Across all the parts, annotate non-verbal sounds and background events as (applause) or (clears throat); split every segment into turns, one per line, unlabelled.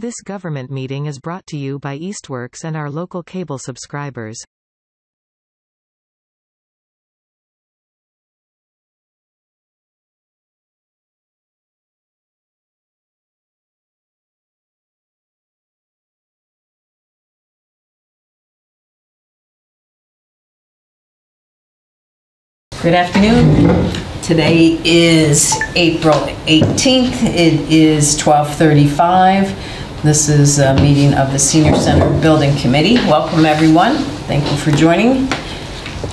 This government meeting is brought to you by Eastworks and our local cable subscribers.
Good afternoon. Today is April 18th. It is 12:35. This is a meeting of the Senior Center Building Committee. Welcome, everyone. Thank you for joining.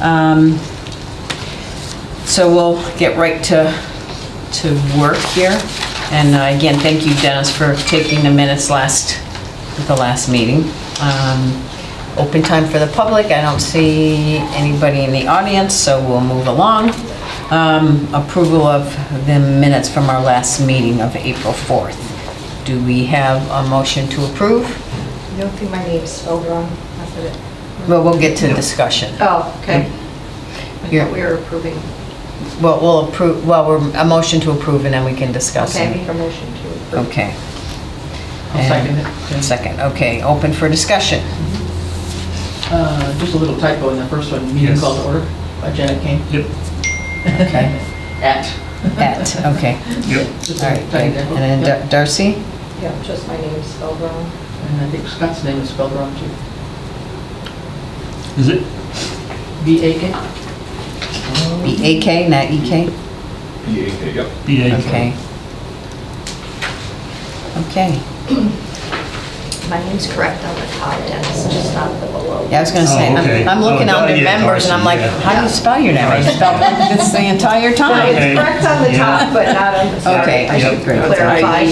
Um, So we'll get right to, to work here. And uh, again, thank you, Dennis, for taking the minutes last, the last meeting. Um, Open time for the public, I don't see anybody in the audience, so we'll move along. Um, Approval of the minutes from our last meeting of April 4th. Do we have a motion to approve?
I don't think my name's spelled wrong. That's what it.
Well, we'll get to discussion.
Oh, okay. I
You're-
thought we were approving.
Well, we'll approve, well, we're, a motion to approve and then we can discuss.
Okay,
it.
make a motion to approve.
Okay.
I'll second
And-
it.
Second, okay, open for discussion.
Uh, Just a little typo in the first one, meeting
Yes.
called to order by Janet Kane.
Yep,
Okay, (laughs)
At.
at, okay.
yep.
Just a
right,
typo.
And then Dar- Darcy?
Yeah, just my name's spelled wrong.
And I think Scott's name is spelled wrong too.
Is it?
B-A-K?
B-A-K, not E-K?
B A K, yep.
B A K.
Okay. Okay. (clears throat)
My name's correct on the top, Dennis, just not the below.
Yeah, I was gonna say,
Oh, okay.
I'm, I'm looking
Oh,
on the
yeah,
members and I'm like,
Darcy, yeah.
how do you spell your name? I spelled this the entire (laughs) time.
It's correct on the top, but not on the, sorry.
Okay,
I should
Yep.
clarify.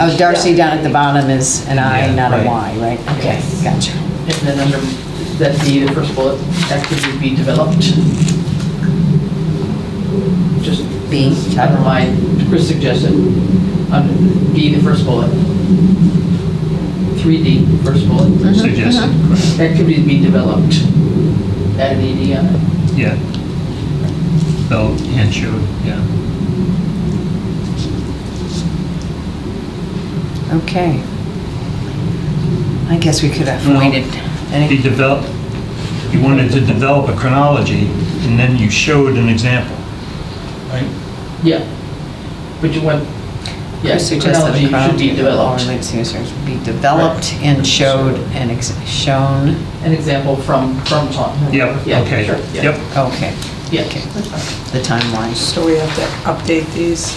Oh, Darcy down at the bottom is an I,
Yeah,
not a
right.
Y, right? Okay, gotcha.
And then under that D, the first bullet, activity be developed. Just
B,
under my, Chris suggested, under D, the first bullet. 3D, first bullet.
Mm-hmm.
Suggested, correct.
Activities be developed. Add an ED on it.
yeah. Spelled and showed, yeah.
Okay. I guess we could have
Well,
waited.
He
Any,
developed, you wanted to develop a chronology, and then you showed an example, right?
Yeah. But you want, yeah,
Chris
the
suggested
chronology
a chronology
should be
of all
developed.
related seniors be developed and showed and ex- shown,
An example from, from Tom.
Yep,
Yeah,
okay,
sure, yeah.
yep.
okay,
Yeah,
Okay.
that's fine.
the timeline.
So we have to update these?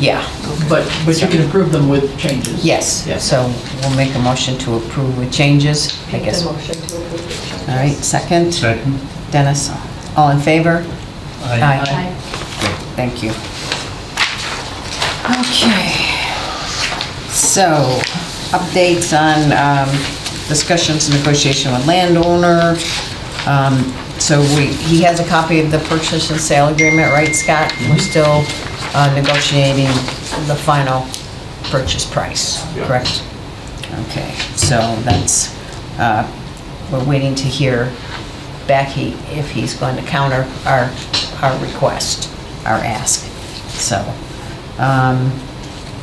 Yeah,
But, but you can approve them with changes.
yes.
Yeah.
So we'll make a motion to approve with changes, I guess.
the motion to approve the changes.
All right, second.
Second?
Dennis, all in favor?
Aye.
Aye.
Good, Thank you. Okay. So, updates on um, discussions, and negotiation with landowner. Um, So we, he has a copy of the purchase and sale agreement, right, Scott? We're still uh, negotiating the final purchase price,
Yeah.
correct? Okay, so that's, uh, we're waiting to hear back he, if he's going to counter our, our request, our ask. So, um,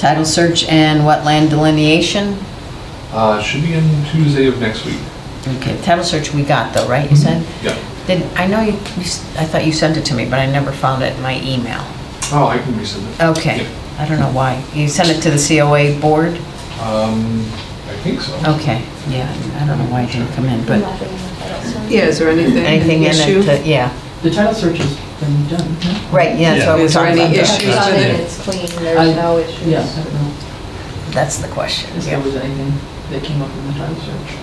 title search and wetland delineation?
Uh, should be in Tuesday of next week.
Okay, title search we got though, right, you said?
Yeah.
Did, I know you, you s- I thought you sent it to me, but I never found it in my email.
Oh, I can resend it.
Okay, I don't know why. You sent it to the COA board?
Um, I think so.
Okay, yeah, I don't know why it didn't come in, but
Nothing in the title search.
Yeah, is there anything,
anything
any
in
issue?
it, to- yeah.
The title search has been done. huh?
Right, yeah, that's what
Yeah.
we're
Is there
talking
any
about.
issues
It's done
with it?
it's clean,
I-
there's no issues.
Yeah, I don't know
That's the question,
if there
yeah.
was anything that came up in the title search.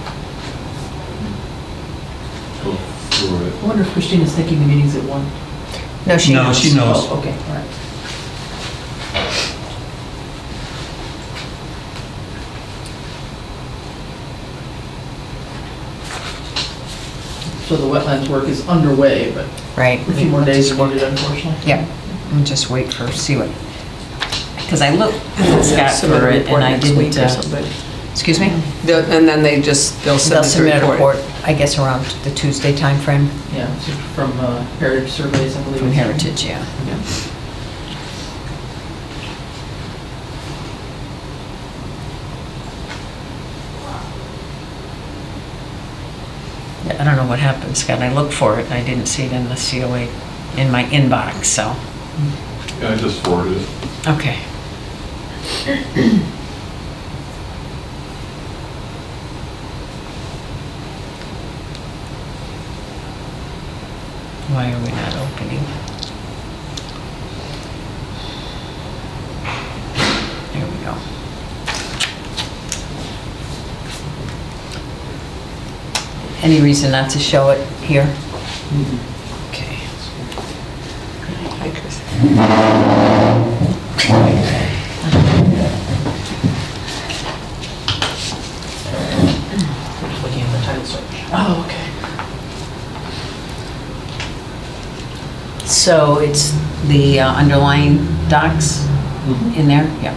Go through it.
I wonder if Christina's taking the meetings at one.
No, she
No,
knows.
she knows.
Oh, okay, all right. So the wetlands work is underway, but
Right.
a few more
We'll
days
just
are
work-
needed unfortunately.
Yeah, and just wait for, see what, because I looked at Scott for it and I
next
didn't, uh, excuse me?
They'll- And then they just, they'll
They'll
submit
submit a
the report.
report, I guess around the Tuesday timeframe
Yeah, so from uh, Heritage Surveys, I believe.
from Heritage, yeah.
Yeah.
I don't know what happened, Scott. I looked for it and I didn't see it in the COA, in my inbox, so,
Yeah, I just forwarded it.
okay. Why are we not opening? There we go. Any reason not to show it here? Okay.
Hi, Chris.
Just looking at the title search. Oh, okay.
So it's the uh, underlying docs in there? Yeah.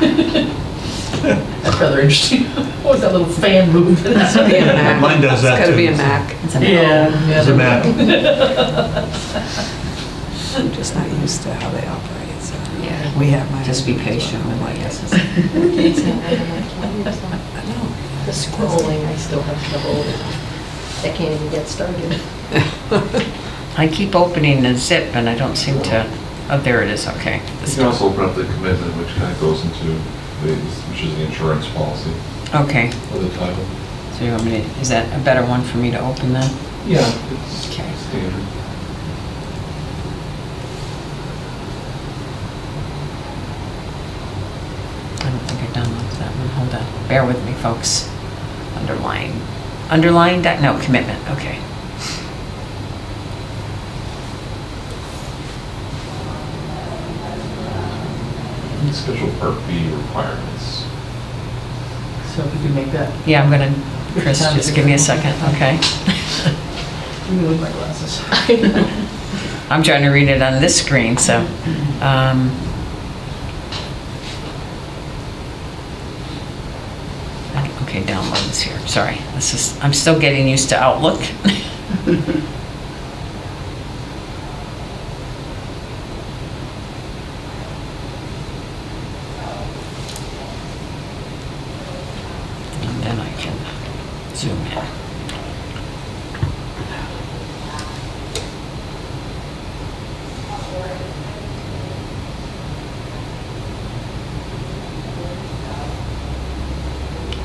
(laughs)
That's rather interesting. What was that little fan moving?
It's gotta be a (laughs) Mac.
Mine does that
It's gotta be a Mac.
It's a-
Yeah.
There's a map. (laughs)
I'm just not used to how they operate, so.
Yeah.
We have mine.
Just be patient with my guesses.
The scrolling, I still have trouble with. I can't even get started.
I keep opening the zip and I don't seem to, oh, there it is, okay.
You can also open up the commitment, which kind of goes into, the which is the insurance policy
Okay,
of the title.
so you want me to, is that a better one for me to open then?
Yeah, it's
Okay.
standard.
I don't think I downloaded that one, hold on. Bear with me, folks. Underlying, underlying, doc- no, commitment, okay.
And Special Part B requirements.
So if we could make that,
Yeah, I'm gonna, Chris, just give me a second, okay? (laughs)
let me look my glasses. (laughs)
I'm trying to read it on this screen, so, um. Okay, downloads here, sorry. This is, I'm still getting used to Outlook. (laughs) And then I can zoom in.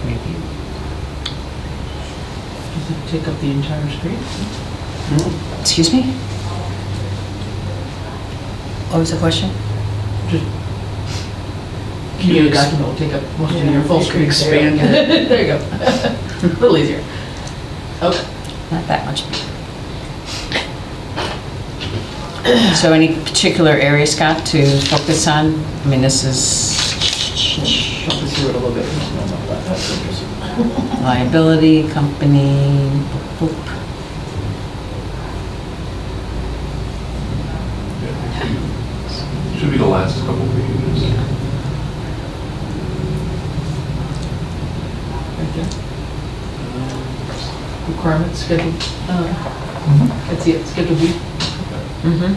Maybe
Does it take up the entire screen?
Excuse me? What was the question?
Just. Your document will take up most of your full screen.
Expand it. (laughs)
There you go. (laughs) A little easier. Okay.
Not that much. So any particular area, Scott, to focus on? I mean, this is
Liability, this through it a little bit. No, no, that- that's interesting.
liability, company, boop, boop.
Yeah. Should be the last couple pages.
Right there. Requirements, schedule, uh, let's see it, schedule B.
Mm-hmm.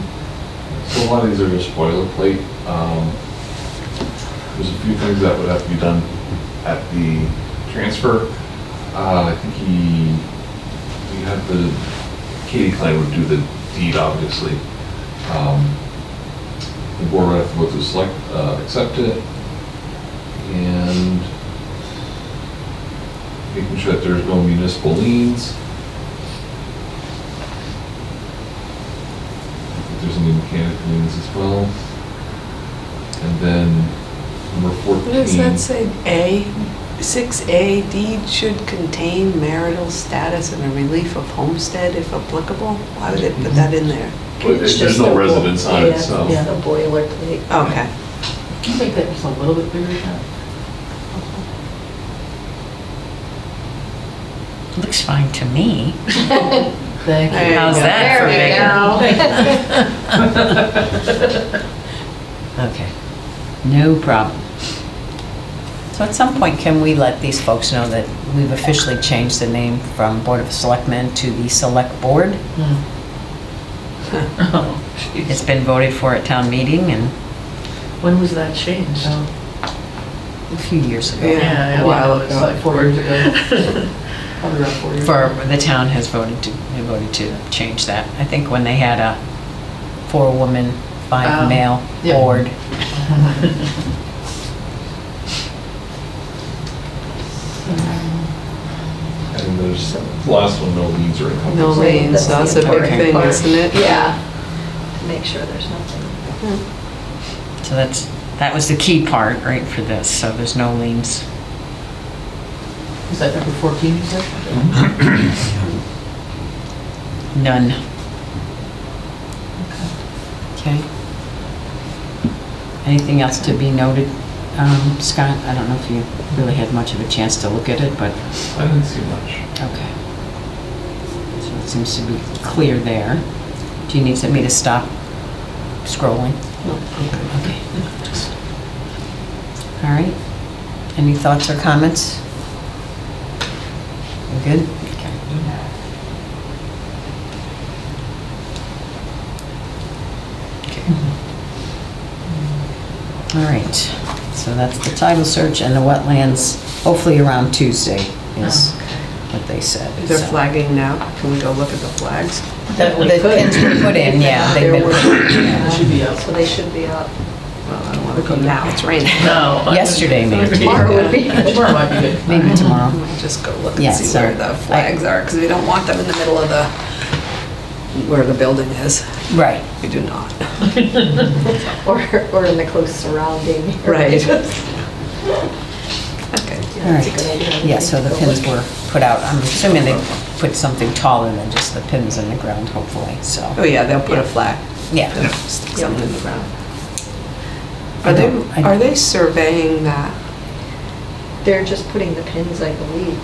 So a lot of these are just boilerplate. Um, There's a few things that would have to be done at the transfer. Uh, I think he, we had the, Katie Klein would do the deed, obviously. Um, The board would have to go through select, uh, accept it, and making sure that there's no municipal liens. I think there's mechanic liens as well. And then number fourteen.
What does that say? A, six A deed should contain marital status and a relief of homestead if applicable? Why would they put that in there?
But
It's
there's
just
no
a
residence on it, so.
Yeah, a boilerplate.
Okay.
Can you make that just a little bit bigger, Sean?
Looks fine to me. (laughs)
Thank you.
you
How's
go.
that for
There we
bigger? (laughs) Okay, no problem. So at some point, can we let these folks know that we've officially changed the name from Board of Selectmen to the Select Board? Hmm. (laughs)
Oh, jeez.
It's been voted for at town meeting and
When was that changed?
a few years ago.
Yeah.
Yeah,
a
a
while
while
ago.
like four years ago. (laughs) Probably around four.
For, the town has voted to, they voted to change that. I think when they had a four-woman,
Oh,
five-male
yeah.
board. (laughs)
And there's, the last one, no leads or encumbrances.
No lanes, that's a big thing,
part.
isn't it?
Yeah, to make sure there's nothing. Hmm.
So that's, that was the key part, right, for this, so there's no liens.
Is that number 14 you said? (clears throat)
None. Okay. Anything else to be noted? Um, Scott, I don't know if you really had much of a chance to look at it, but,
I didn't see much.
okay. So it seems to be clear there. Do you need me to stop scrolling? No. Okay. All right. Any thoughts or comments? We good? Okay. All right, so that's the title search and the wetlands, hopefully around Tuesday is what they said.
They're
so.
flagging now. Can we go look at the flags?
The the pins were put in, yeah, they've been,
It should be up.
So they should be up.
Well, I don't want to go now, it's raining. (laughs)
No.
Yesterday, maybe.
Tomorrow would be. Tomorrow might be good.
maybe tomorrow.
Might Just go look
Yeah,
and see
so
where the flags are, because we don't want them in the middle of the, where the building is.
Right,
We do not. (laughs)
Or, or in the close surrounding.
Right.
areas.
Okay.
all
That's a good idea.
right. Yeah, so the pins were put out, I'm assuming they put something taller than just the pins in the ground, hopefully, so,
Oh, yeah, they'll put a flag.
yeah.
They'll stick something in the ground.
I
Are they,
I-
are they surveying that?
They're just putting the pins, I believe.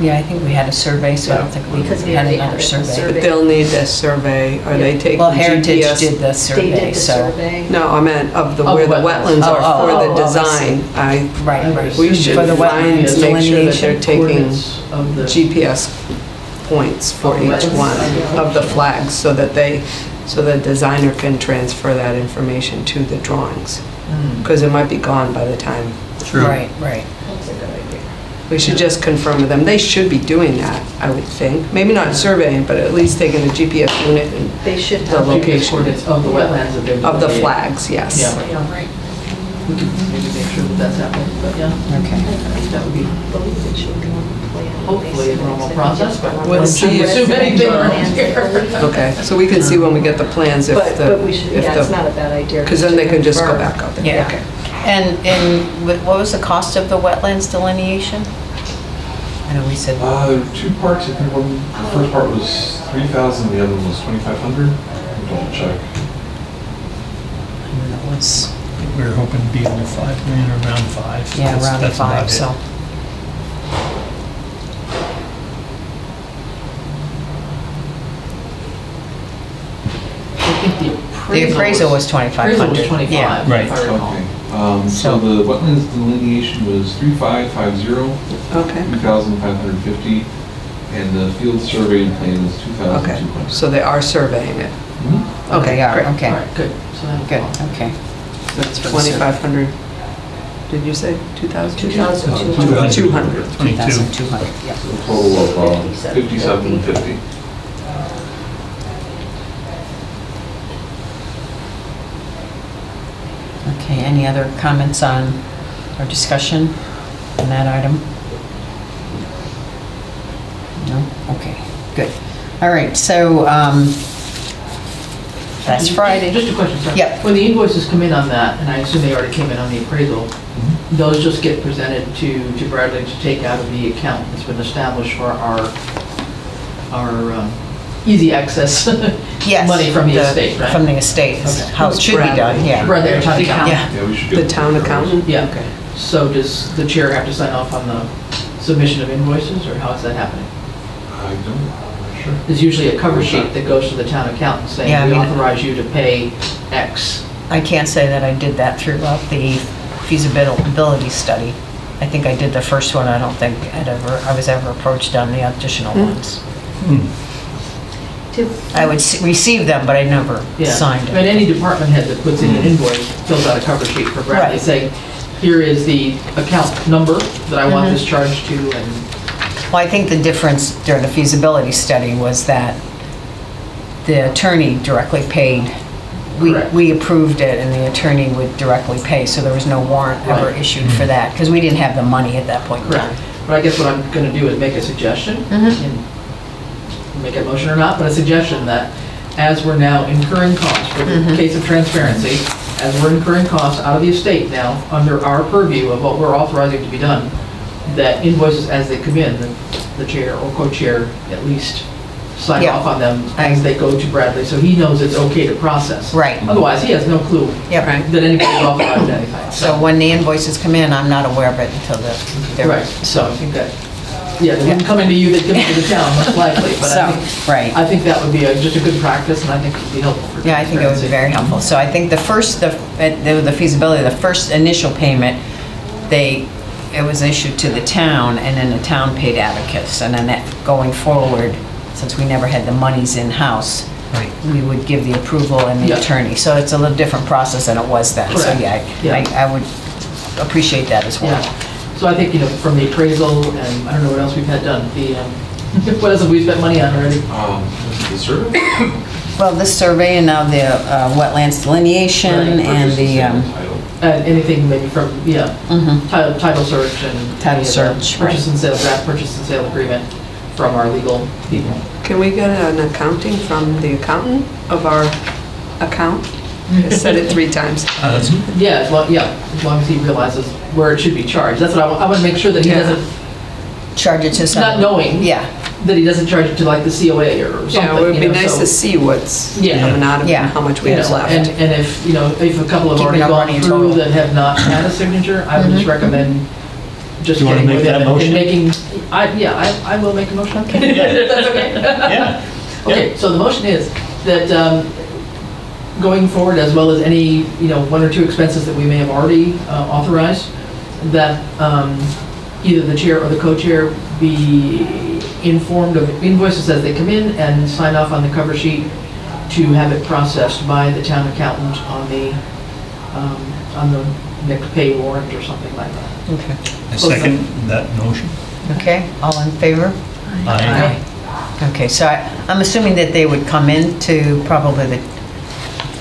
Yeah, I think we had a survey, so I don't think we
Because we
had
already
another
had a
survey.
survey.
But they'll need a survey. Are they taking
Well, Heritage did the
They
survey,
did the
so.
survey.
No, I meant of the,
Of
where the
wetlands.
wetlands
Oh,
are
oh,
for
oh, oh,
the
I
design. I,
Right, right.
We should
For the
find-
wetlands
make sure that they're taking
Coordinates Of the.
GPS points for
Of
each
wetlands.
one of the flags so that they, so the designer can transfer that information to the drawings.
Hmm.
Because it might be gone by the time.
True.
Right, right.
That's a good idea.
We should just confirm with them. They should be doing that, I would think. Maybe not surveying, but at least taking a GPS unit and-
They should
The
have.
location.
GPS coordinates of the wetlands that they're.
of the
delineating.
flags, yes.
Yeah, right. We can maybe make sure that that's happening, but yeah,
Okay.
that would be hopefully a normal process,
just
but
We'll see.
assume anything around
plans, I
here.
Okay, so we can see when we get the plans if
But,
the.
but we should,
if
yeah,
the-
it's not a bad idea.
Because then they can just go back out there.
Yeah.
Okay.
And, and wh- what was the cost of the wetlands delineation? I know we said,
Uh, there were two parts, I think one, the first part was three thousand, the other one was twenty-five hundred. Double check.
it was,
We were hoping to be under 5 million or around 5.
yeah,
That's-
around
that's about
five,
it.
so.
the
appraisal. Was 2,500.
Appraisal was 25,
Yeah.
if I Right. recall.
Okay. Um,
so-
the wetlands delineation was 3550,
Okay,
2,550, and the field survey and plan was
okay.
2,200.
So they are surveying it.
Mm-hmm.
Okay,
They
okay,
right, good. So
good,
follow.
okay.
That's 2,500, did you say 2,000?
2,200.
2,200.
2,200, yeah.
So total of um,
5750. Any other comments on, or discussion on that item? No? Okay, good. All right, so, um, that's Friday.
Just a question, sorry.
Yep.
When the invoices come in on that, and I assume they already came in on the appraisal,
Mm-hmm.
those just get presented to, to Bradley to take out of the account that's been established for our, our um, easy access (laughs)
Yes.
money from the estate, right?
From the estate, is
Okay.
how it should be done, yeah.
Bradley, our town accountant.
Yeah.
Yeah, we should
The town accountant?
Yeah, okay. So does the chair have to sign off on the submission of invoices, or how is that happening?
I don't, I'm not sure.
There's usually a cover sheet that goes to the town accountant saying,
Yeah, I
we
mean-
authorize you to pay X.
I can't say that I did that throughout the feasibility study. I think I did the first one, I don't think I'd ever, I was ever approached on the additional hmm. ones. Hmm.
Do-
I would s- receive them, but I never
Yeah.
signed
I mean,
it.
any department head that puts in an mm-hmm. invoice fills out a cover sheet for Bradley
Right.
saying, here is the account number that I want mm-hmm. this charged to, and
Well, I think the difference during the feasibility study was that the attorney directly paid. We,
Correct.
we approved it and the attorney would directly pay, so there was no warrant ever
Right.
issued for that, because we didn't have the money at that point in time.
Correct. But I guess what I'm gonna do is make a suggestion, mm-hmm. and make a motion or not, but a suggestion that as we're now incurring costs, for the mm-hmm. case of transparency, as we're incurring costs out of the estate now, under our purview of what we're authorizing to be done, that invoices as they come in, the- the chair or co-chair at least sign
Yeah.
off on them as they go to Bradley, so he knows it's okay to process.
Right.
Otherwise, he has no clue
Yep.
that anybody's authorized anything.
So when the invoices come in, I'm not aware of it until the, they're.
Right, so I think that, yeah, they wouldn't come into you, they'd come into the town, most likely, but I (laughs)
So,
think,
right.
I think that would be a- just a good practice, and I think it would be helpful for
Yeah, I think it would be very helpful. So I think the first, the, at the the feasibility, the first initial payment, they, it was issued to the town, and then the town paid Abacus. And then that, going forward, since we never had the monies in-house,
Right.
we would give the approval and the
Yeah.
attorney. So it's a little different process than it was then. So
Correct.
yeah,
Yeah.
I, I would appreciate that as well.
Yeah, so I think, you know, from the appraisal, and I don't know what else we've had done, the, um, (laughs) what else have we spent money on already?
Um, the survey? (coughs)
Well, this survey and now the uh, wetlands delineation
Right.
and the, um,
Title.
And anything maybe from, yeah,
mhm.
title, title search and.
Title
any of the
search, right.
Purchase and sale, draft purchase and sale agreement from our legal people.
Can we get an accounting from the accountant of our account? I said it three times.
Uh,
Yeah, as long, yeah, as long as he realizes where it should be charged, that's what I want, I want to make sure that he
Yeah.
doesn't,
charge it to some.
not knowing.
Yeah,
that he doesn't charge it to like the COA or something.
Yeah, it would
you
be
know,
nice
so-
to see what's
Yeah.
coming out of it,
Yeah.
and how much we
You
have
know, And,
left.
and if, you know, if a couple have
Keeping
already
up
gone
running
through
total.
that have not had a signature, I would just recommend just
You wanna
getting with
make
him
that
and
motion?
and making, I, yeah, I, I will make a motion. If (laughs) that's okay?
Yeah.
Okay, so the motion is that, um, going forward, as well as any, you know, one or two expenses that we may have already uh, authorized, that um, either the chair or the co-chair be informed of invoices as they come in and sign off on the cover sheet to have it processed by the town accountant on the, um, on the next pay warrant or something like that.
okay.
I second that motion.
Okay, all in favor?
Aye.
Okay, so I- I'm assuming that they would come in to probably the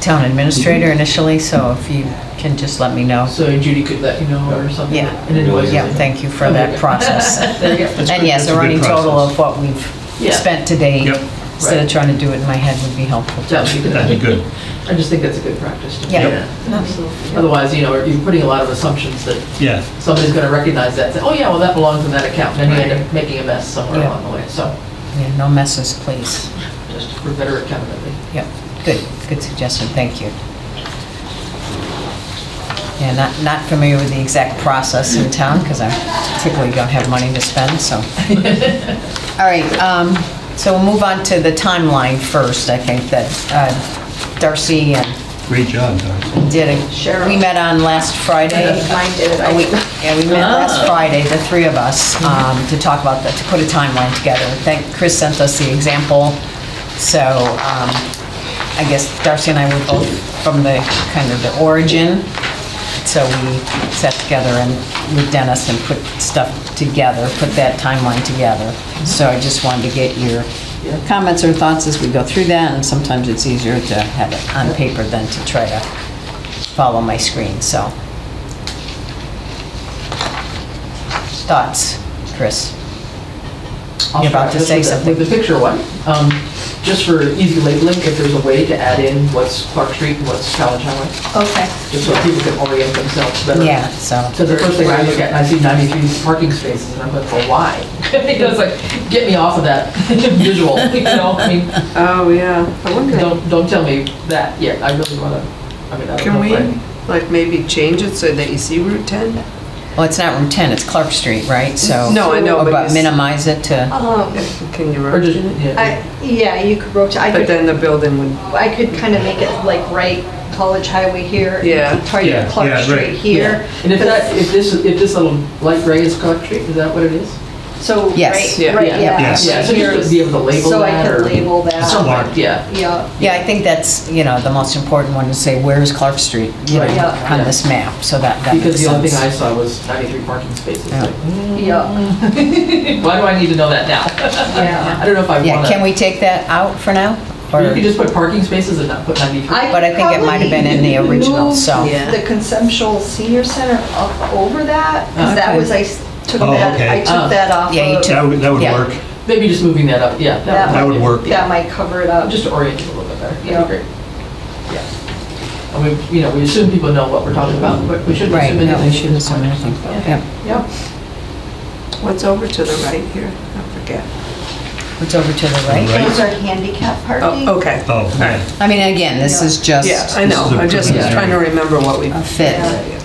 town administrator mhm. initially, so if you can just let me know.
So Judy could let you know or something?
Yeah.
An invoice.
Yeah, thank you for that process. (laughs)
There you go.
And yes, a
a
running total of what we've
Yeah.
spent today,
Yep.
instead of
Right.
trying to do it in my head would be helpful.
That would be good.
That'd be good.
I just think that's a good practice to do
Yeah.
that.
Absolutely.
Otherwise, you know, you're putting a lot of assumptions that
Yeah.
somebody's gonna recognize that, and say, oh yeah, well, that belongs in that account, and then you end up making a mess somewhere
Yeah.
along the way, so,
Yeah, no messes, please.
just for better accountability.
Yep, good, good suggestion, thank you. Yeah, not, not familiar with the exact process in town, because I typically don't have money to spend, so. (laughs) All right, um, so we'll move on to the timeline first, I think that uh, Darcy and
Great job, Darcy.
did a,
Cheryl.
we met on last Friday.
Mine did it.
Oh, we- Yeah, we met last
Ah.
Friday, the three of us, um, to talk about, that, to put a timeline together. Thank, Chris sent us the example, so um, I guess Darcy and I were both from the, kind of the origin, so we sat together and with Dennis and put stuff together, put that timeline together. So I just wanted to get your comments or thoughts as we go through that, and sometimes it's easier to have it on paper than to try to follow my screen, so. Thoughts, Chris?
I'll
You're about to say
with the-
something.
With the picture one, um, just for easy labeling, if there's a way to add in what's Clark Street and what's College Highway,
Okay.
just so people can orient themselves better.
Yeah, so,
Because the first thing I look at, and I see 93 parking spaces, and I'm like, well, why? (laughs) You know, like, get me off of that (laughs) visual, you know, I mean,
Oh, yeah. I wonder,
don't, don't tell me that yet, I really wanna, I mean, I don't
can
know
we,
I-
like, maybe change it so that you see Route 10?
Well, it's not Route 10, it's Clark Street, right? So.
No, I know,
Or
but
But
you
minimize it to,
Um,
Can you
Or just,
rotate it?
yeah,
I, yeah, you could rotate, I
But
could,
then the building would,
I could kind of make it like right College Highway here. and
Yeah.
Try to
Yeah,
Clark
yeah, right.
Street here.
and if that, if this, if this little light gray is Clark Street, is that what it is?
So,
Yes.
right,
Yeah.
right,
Yeah.
yeah.
Yes.
Yeah, so just to be able to label
So I
that or.
could label that.
Smart.
Yeah.
Yeah,
Yeah, I think that's, you know, the most important one to say, where's Clark Street, you know,
Right.
Yeah.
on this map, so that, that
Because the only thing I
sense.
saw was 93 parking spaces.
Yeah.
Like, mm.
yeah, (laughs)
Why do I need to know that now?
yeah. (laughs)
I don't know if I want to.
Yeah, can we take that out for now?
Or you
Or,
could just put parking spaces and not put 93.
But I think it might have been in the original,
moved
so-
Yeah.
The conceptual senior center up over that, oh, because that
Okay.
was, I s- took
Oh,
that,
okay.
I
Oh.
took that off
Yeah, you
of.
took-
That would, that would
Yeah.
work.
Maybe just moving that up, yeah.
That
That would work.
That might cover it up.
Just to orient you a little bit better.
Yeah.
That'd be great. Yeah. And we, you know, we assume people know what we're talking about, but we shouldn't
right,
assume
no,
anything.
we shouldn't assume anything.
Yeah.
Yeah.
Yep.
What's over to the right here? I forget.
What's over to the right?
Right.
Those are handicap oh, parking.
Oh, okay.
Oh, yeah.
I mean, again, this is just
Yeah, I know,
This is a
I'm just
preliminary.
trying to remember what we.
a fit.
Yeah,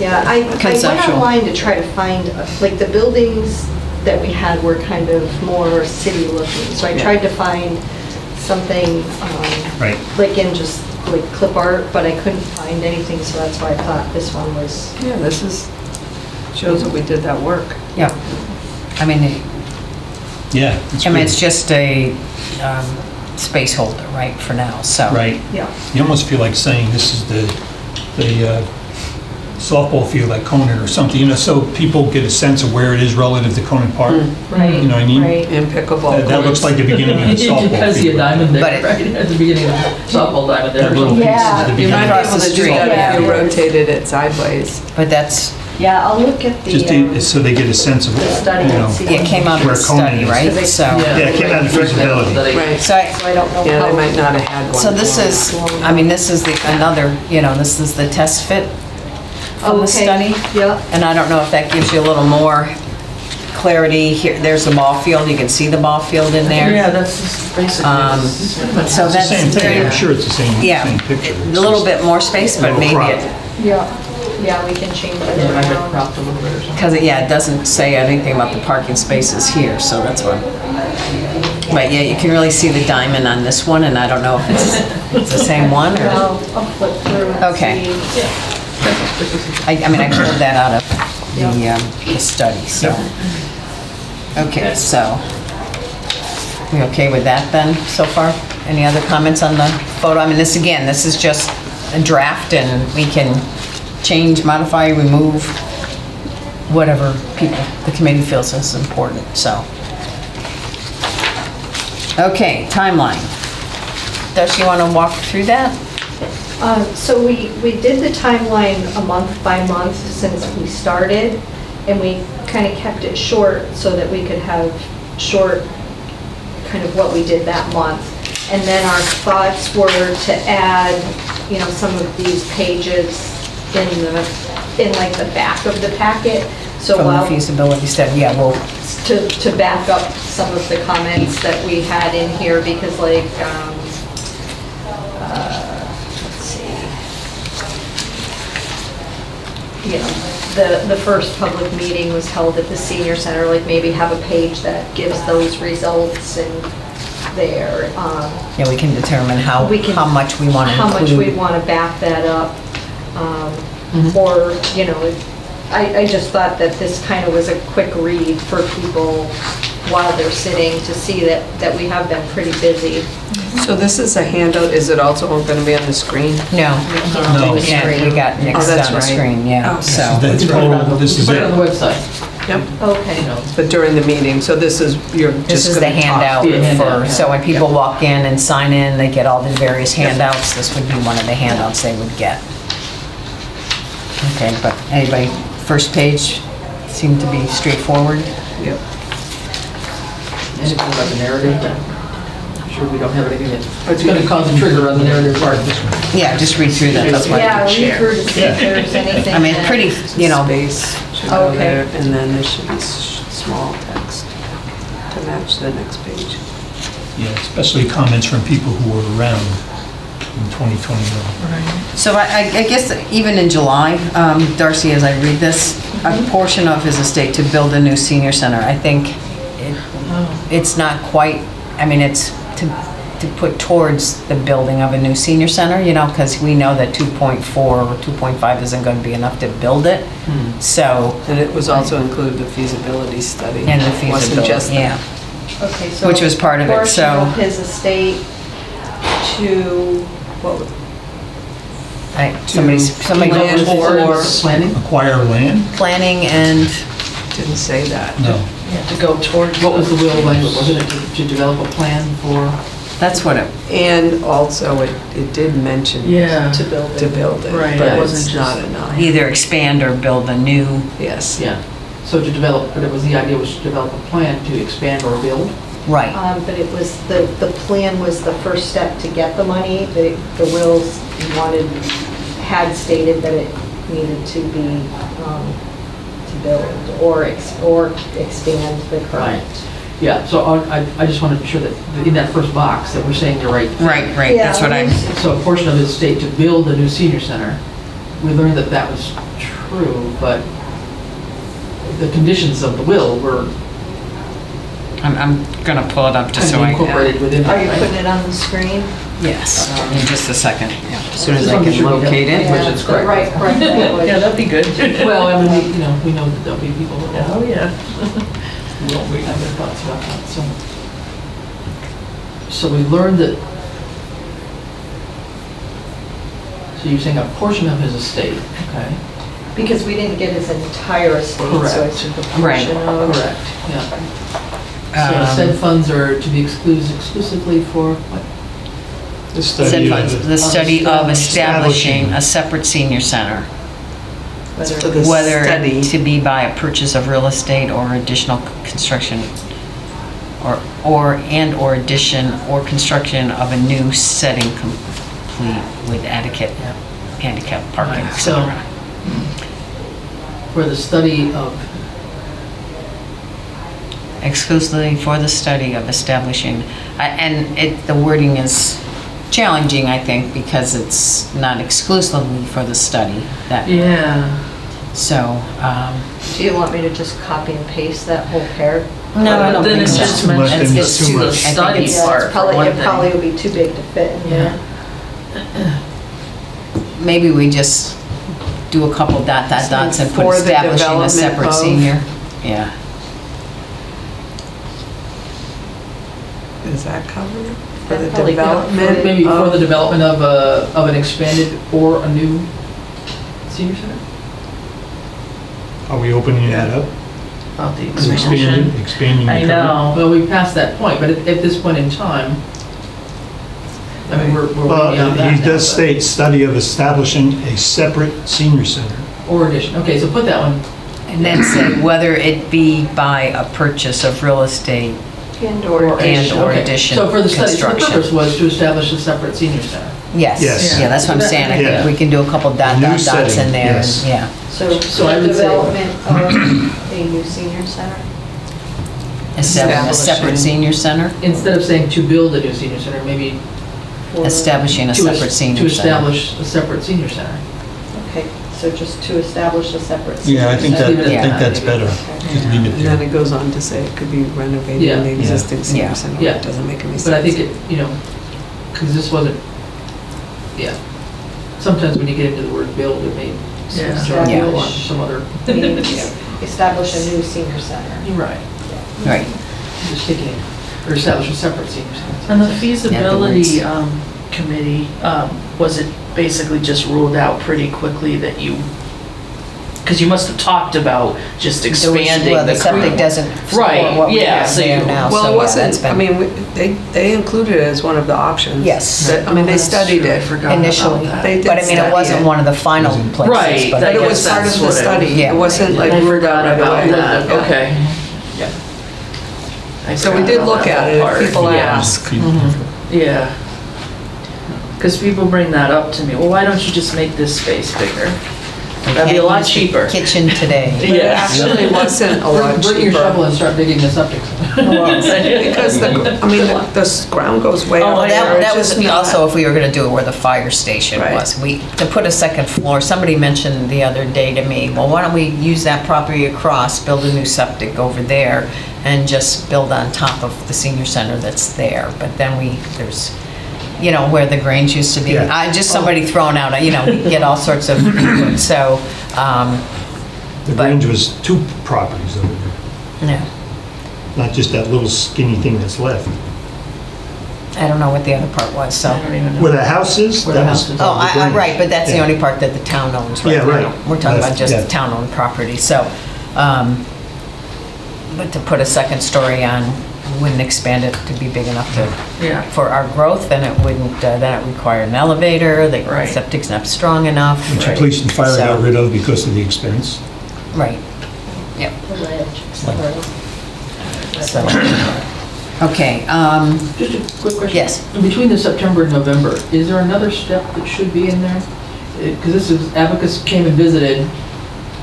I, I went
Conceptual.
online to try to find, uh, like, the buildings that we had were kind of more city looking. So I
Yeah.
tried to find something, um,
Right.
like in just like clip art, but I couldn't find anything, so that's why I thought this one was,
Yeah, this is, shows that we did that work.
Yeah. I mean, it-
Yeah. it's
I mean, it's just a um, space holder, right, for now, so.
Right.
yeah.
You almost feel like saying this is the, the uh, softball field at Conant or something, you know, so people get a sense of where it is relative to Conant Park.
Right.
You know what I mean?
Right.
And pickleball.
That that looks like the beginning of the
You (laughs)
softball
can see a diamond there,
it-
right, at the beginning of the softball diamond there.
That little piece
Yeah.
is the
You
beginning.
might be able
the
to do
street.
that if you rotated it sideways.
But that's,
Yeah, I'll look at
Just
the, um,
to- so they get a sense of,
the study
you know,
see.
it came out of
Where
the
Conan
study,
is.
right? So,
Yeah.
Yeah, it came out of feasibility.
Right.
so I,
So I don't know
Yeah,
how.
they might not have had one.
so this is, I mean, this is the, another, you know, this is the test fit from the
Okay,
study.
Yeah.
And I don't know if that gives you a little more clarity. Here, there's the ball field, you can see the ball field in there.
Yeah, that's just basically.
Um,
it's
So
It's the same thing,
very-
I'm sure it's the same,
Yeah,
same picture.
a little bit more space, but maybe
crop.
it,
Yeah, yeah, we can change it
Yeah, I got
around.
a little bit
because, yeah, it doesn't say anything about the parking spaces here, so that's what. But yeah, you can really see the diamond on this one, and I don't know if it's, it's the same one or,
I'll, I'll flip through and
Okay. I, I mean, I pulled that out of the, um, the study, so. Okay, so, we okay with that then, so far? Any other comments on the photo? I mean, this, again, this is just a draft, and we can change, modify, remove, whatever people, the committee feels is important, so. Okay, timeline. Does she want to walk through that?
Uh, So we, we did the timeline a month by month since we started, and we kind of kept it short so that we could have short, kind of what we did that month. And then our thoughts were to add, you know, some of these pages in the, in like the back of the packet. So
From the
while,
feasibility study, yeah, well,
to, to back up some of the comments that we had in here, because like, um, uh, let's see. You know, the, the first public meeting was held at the senior center, like maybe have a page that gives those results and there. um,
yeah, we can determine how,
we can-
how much we want to
How much we want to back that up. um,
Mm-hmm.
Or, you know, I, I just thought that this kind of was a quick read for people while they're sitting to see that, that we have been pretty busy.
So this is a handout, is it also going to be on the screen?
No,
No.
we can't, we got
Oh,
next
that's
on the
right.
screen, yeah,
Oh.
so.
The
We can put it on the-
this is
Put it on the
it.
website,
Yep.
you
Okay.
know.
But during the meeting, so this is, you're just
This is the
gonna talk
handout
Yeah, handout,
for, so when people walk in and sign in, they get all the various handouts, this would be one of the handouts they would get. Okay, but anybody, first page seemed to be straightforward.
Yep.
Anything about the narrative, I'm sure we don't have anything that's going to cause a trigger on the narrative part.
Yeah, just read through that, that's
Yeah,
why.
read through to see if there's anything.
I mean,
that-
pretty, you know,
Space should go
Okay.
there, and then there should be s- small text to match the next page.
Yeah, especially comments from people who were around in 2021.
So I, I- I guess even in July, um, Darcy, as I read this, a portion of his estate to build a new senior center, I think it- it's not quite, I mean, it's to, to put towards the building of a new senior center, you know, because we know that 2.4 or 2.5 isn't going to be enough to build it. Hmm. So,
And it was also included the feasibility study.
and the
Wasn't just
feasibility, yeah.
Okay, so.
Which was part of it, so-
of his estate to, what was,
I- Somebody, somebody
plan
go
for-
towards
Planning?
Acquire land?
planning and,
Didn't say that.
No.
To go towards.
What was the will language? Wasn't it to- to develop a plan for?
that's what it,
And also, it, it did mention.
Yeah. To build
To
it.
build it.
Right,
But
it wasn't
it's not
just-
enough.
either expand or build a new,
Yes.
Yeah. So to develop, but it was, the idea was to develop a plan to expand or build?
right.
um, but it was, the, the plan was the first step to get the money. The, the wills wanted, had stated that it needed to be, um, to build or, ex- or expand the current. Right.
Yeah, so I, I- I just wanted to be sure that in that first box, that we're saying the right. thing.
Right, right, that's what I'm.
So a portion of his estate to build a new senior center. We learned that that was true, but the conditions of the will were
I'm, I'm gonna pull it up just so
kind
I.
incorporated within
Are you putting it on the screen?
Yes, uh, in just a second, yeah. As soon as I can
sure we have-
locate it.
Which
Yeah,
is
the
correct.
Right, correct.
Yeah, that'd be good.
Well, I mean, we, you know, we know that there'll be people that
Oh,
will
yeah.
have their thoughts about that, so. So we learned that, so you're saying a portion of his estate, okay?
Because we didn't get his entire estate, so I
Correct.
took a
Right.
portion of.
Correct, yeah. So said
Um,
funds are to be excluded exclusively for what?
The study of the-
the study of establishing
Establishing.
a separate senior center,
For the
whether
study.
to be by a purchase of real estate or additional c- construction, or, or, and/or addition or construction of a new setting complete with adequate handicap parking,
Right,
et
so-
cetera.
For the study of,
exclusively for the study of establishing, I- and it, the wording is challenging, I think, because it's not exclusively for the study, that,
Yeah.
so, um,
Do you want me to just copy and paste that whole paragraph?
no, I don't
Then
think
it's
so.
just
Too much,
mentioned
then
it's
it's too
to the
much.
I think
study
it's-
Yeah,
part
it's
for
probably,
one
it probably
thing.
would be too big to fit in
Yeah.
there.
Maybe we just do a couple dot, dot, dots and put
For the
establishing a
development
separate
of-
senior. Yeah,
Is that covered? For the
That probably
development
maybe for the
of,
development of a, of an expanded or a new senior center?
Are we opening that up?
About the
Expanding,
expansion.
expanding the
I
cover?
know.
Well, we passed that point, but at, at this point in time, I mean, we're, we're way beyond
Well,
that
he
now,
does
but-
state study of establishing a separate senior center.
Or addition, okay, so put that one,
and then say whether it be by a purchase of real estate
And or.
and or
okay.
addition
So for the study, so the
construction.
purpose was to establish a separate senior center.
Yes,
Yes.
yeah, that's what I'm saying, I
Yeah.
think we can do a couple dot,
New
dot, dots in
setting,
there,
yes.
yeah.
So,
So I
so
would say-
development (clears throat) of a new senior center?
Establishing a separate
Establishing.
senior center,
Instead of saying to build a new senior center, maybe
for-
establishing a
to es-
separate senior center.
To
center.
establish a separate senior center.
Okay, so just to establish a separate senior
Yeah, I think that. I think that's better. Just leave it
and then
there.
it goes on to say it could be renovated
Yeah.
the
Yeah.
existing
Yeah.
senior center.
Yeah.
It doesn't make any sense.
But I think it, you know, because this wasn't, yeah. Sometimes when you get into the word build, it may
Yeah.
sort of
Yeah.
go on to some other. (laughs)
Means establish a new senior center.
You're right.
Right,
Just taking it, or establish a separate senior center.
And the
words.
feasibility um, committee, um, was it basically just ruled out pretty quickly that you, because you must have talked about just expanding
well,
the.
the septic
cre-
doesn't
Right,
support what we
yeah,
have
so
there
you-
now,
Well, it
yeah, that's
wasn't, I
been
mean, we- they, they included it as one of the options.
Yes.
That- I mean, they studied
true, I
it.
forgot about
initially,
that.
They did
but I mean, it wasn't
it.
one of the final
Wasn't-
places,
Right,
but.
I
But it was
guess
part
that's
of the
what it-
study.
Yeah.
It wasn't like
I
ruled
forgot
right
about
away.
that,
Yeah.
okay.
Yeah.
I
So we
forgot
did
about
look
that
at it,
whole
if
part.
people
Yeah.
ask.
Yeah. Because people bring that up to me, well, why don't you just make this space bigger? That'd be a lot
Can't the
cheaper.
Kitchen today. (laughs)
But it actually wasn't a lot
Bring bring your shovel
cheaper.
and start digging the septic.
Because the, I mean, the, the s- ground goes way
Oh,
up
I
there.
That,
it's
that was
just
me
not-
also if we were gonna do it where the fire station
Right.
was. We, to put a second floor, somebody mentioned the other day to me, well, why don't we use that property across, build a new septic over there? and just build on top of the senior center that's there. But then we, there's, you know, where the Grange used to be.
Yeah.
I, just somebody thrown out, you know, we get all sorts of so, um,
The
But-
Grange was two properties over there,
yeah.
not just that little skinny thing that's left.
I don't know what the other part was, so.
I don't even know.
Where the house is?
Where the
that was
house is.
Oh,
part of the
I, I, right, but that's the
Yeah.
only part that the town owns right
Yeah,
now.
right.
We're talking about
That's-
just
yeah.
the town-owned property, so, um, but to put a second story on, wouldn't expand it to be big enough to,
Yeah.
for our growth, then it wouldn't, uh, then it require an elevator, the
Right.
septic's not strong enough.
Which the police and fire got
So-
rid of because of the expense.
Right, yep. So, okay, um,
Just a quick question.
Yes.
In Between the September and November, is there another step that should be in there? Because this is, Abacus came and visited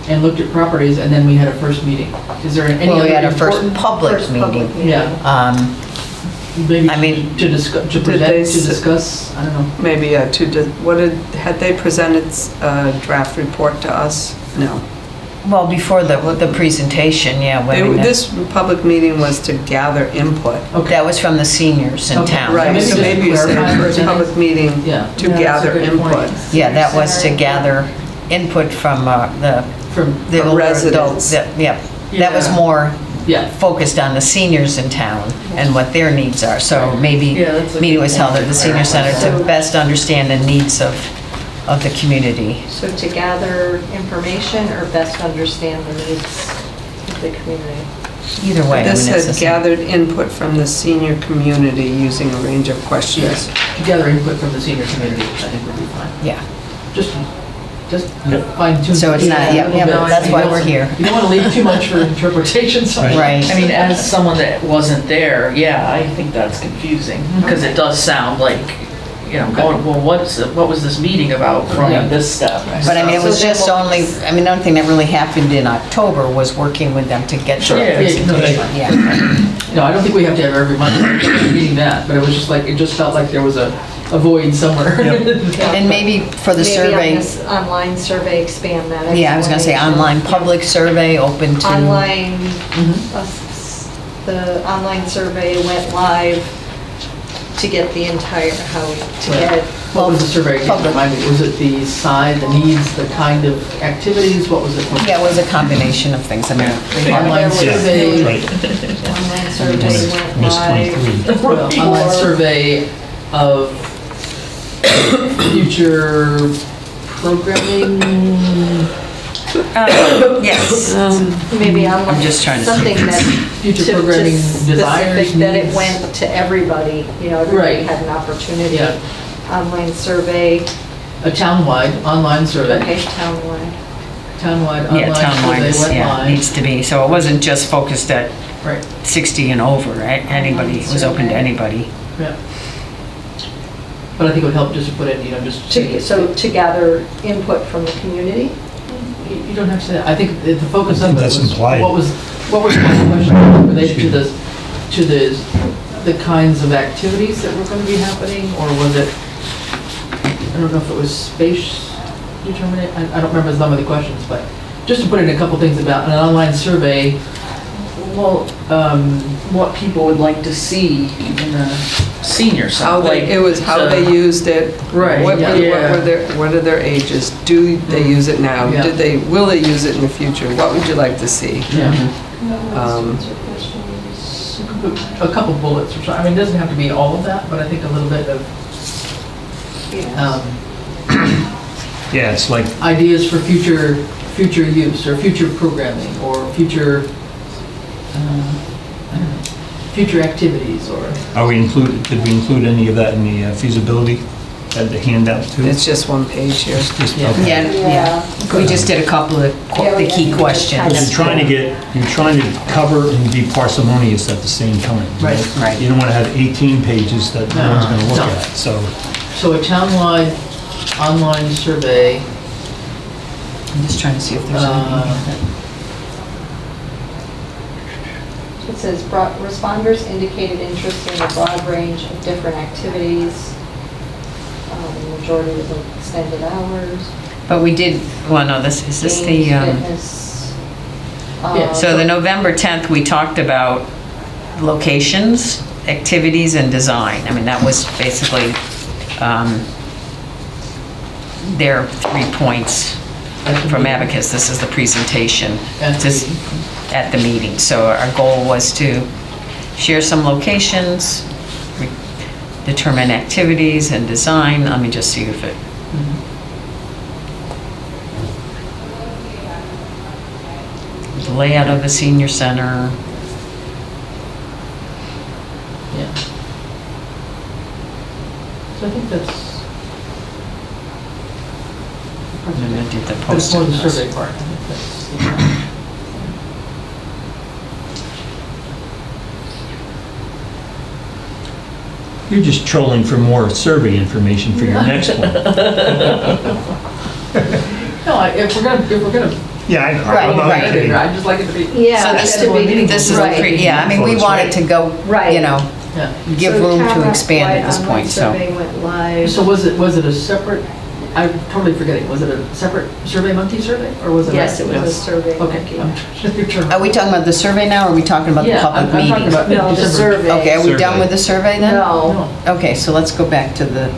and looked at properties, and then we had a first meeting. Is there any
well,
other
we had our first
important?
public
First public
meeting.
meeting.
Yeah,
Um,
maybe
I mean-
to discuss, to
Did
present,
they
to
s-
discuss, I don't know.
Maybe uh, to, di- what did, had they presented a draft report to us? No.
well, before the, the presentation, yeah,
They-
when,
This public meeting was to gather input. Okay.
That was from the seniors in
Okay.
town.
Right,
maybe
so
just
maybe you said
clarify
first
Dennis.
public meeting
Yeah.
to
Yeah, that's a
gather
good point.
input.
Yeah, that was to gather input from uh, the,
From,
the
From
older
residents.
adults. that- Yeah, that was
Yeah.
more
yeah,
focused on the seniors in town and what their needs are. So maybe
Yeah, that's a
meeting
good
was held at the
to
senior
clarify.
center to best understand the needs of, of the community.
So to gather information or best understand the needs of the community?
Either way. I
This
mean, it's
had
same.
gathered input from the senior community using a range of questions.
To gather input from the senior community, I think would be fine.
Yeah,
Just, just fine tune.
So it's not- yeah, yeah,
no,
that's
You
why
don't-
we're here.
You don't want to leave too much for (laughs) interpretation, so.
Right.
right.
I mean, as someone that wasn't there, yeah, I think that's confusing, mm-hmm. because it does sound like, you know, going, well, what's, what was this meeting about
Yeah.
from this step?
But I mean, it was
then
just only, I mean, the only thing that really happened in October was working with them to get
Sure.
the
Yeah,
yeah, no, that's
presentation. Yeah, (clears throat)
No, I don't think we have to have every month meeting that, but it was just like, it just felt like there was a, a void somewhere. (laughs)
and maybe for the
Maybe
survey,
on this online survey, expand that.
yeah, I was gonna say online public survey, open to.
Online,
Mhm.
uh, s- the online survey went live to get the entire, how, to get,
What was the survey, again?
Public.
remind me, was it the size, the needs, the kind of activities, what was it?
Yeah, it was a combination of things, I mean.
Online
Yeah.
survey,
Right.
online survey went
Miss
live.
23.
well, online survey of future programming, um,
Yes.
Um, Maybe online.
I'm just trying to-
Something that.
future
to- to
programming desires,
specific That it
needs.
went to everybody, you know, everybody
Right.
had an opportunity.
Yeah.
Online survey,
a townwide online survey,
okay, townwide.
townwide
Yeah,
online
townwide
survey
is,
went
yeah,
live.
needs to be, so it wasn't just focused at
Right,
60 and over, right? Anybody, it was open to anybody.
yeah. But I think it would help just to put in, you know, just.
To, so to gather input from the community?
You you don't have to say that. I think the the focus
I
of
think
it was,
implied.
what was, what was my question related to the, to the, the kinds of activities that were going to be happening, or was it, I don't know if it was space determinate, I, I don't remember some of the questions, but just to put in a couple things about an online survey,
Well,
um,
what people would like to see in a senior
How they,
like,
it was how
to-
they used it.
Right,
What were, what
yeah.
were their, what are their ages? Do they use it now?
Yeah.
Did they, will they use it in the future? What would you like to see?
yeah,
Um,
a couple bullets or so. I mean, it doesn't have to be all of that, but I think a little bit of, um, (coughs)
Yeah, it's like,
ideas for future, future use, or future programming, or future, uh, I don't know, future activities, or,
are we included, did we include any of that in the uh, feasibility, at the handout too?
It's just one page here.
Just-
Yeah.
okay.
Yeah, yeah. We just did a couple of qu- the key questions.
Because you're trying to get, you're trying to cover and be parsimonious at the same time. you know?
Right,
right.
You don't want to have 18 pages that no one's going to look
No.
at, so.
so a townwide online survey,
I'm just trying to see if there's
Uh,
anything.
It says responders indicated interest in a broad range of different activities. Um, the Majority was like extended hours.
But we did, well, no, this, is this the, um,
Fitness. Uh,
so the November 10th, we talked about locations, activities, and design. I mean, that was basically um, their three points from Abacus. This is the presentation
At the
Just at the meeting. So our goal was to share some locations, determine activities and design. Let me just see if it, the layout of the senior center.
Yeah. So I think that's.
I'm gonna do the
But it's more the survey part. I think that's-
You're just trolling for more survey information for your next one. (laughs)
No, if we're gonna, if we're gonna.
Yeah, I know.
Right,
I'm not
right.
kidding.
I'd just like it to be.
Yeah.
So this,
to be-
this is, the
right.
pre- yeah, I mean, we wanted to go,
Right.
you know,
Yeah.
give
So
room to
townwide
expand at this
online
point, so.
survey went live.
So was it, was it a separate, I'm totally forgetting, was it a separate Survey Monkey survey, or was it? a-
Yes, it was a survey
Okay.
monkey.
I'm trying to-
Are we talking about the survey now, or are we talking about the
Yeah, I'm-
public
I'm talking
meeting?
about
No, the
December.
survey.
Okay, are we done
Survey.
with the survey then?
No.
No.
Okay, so let's go back to the,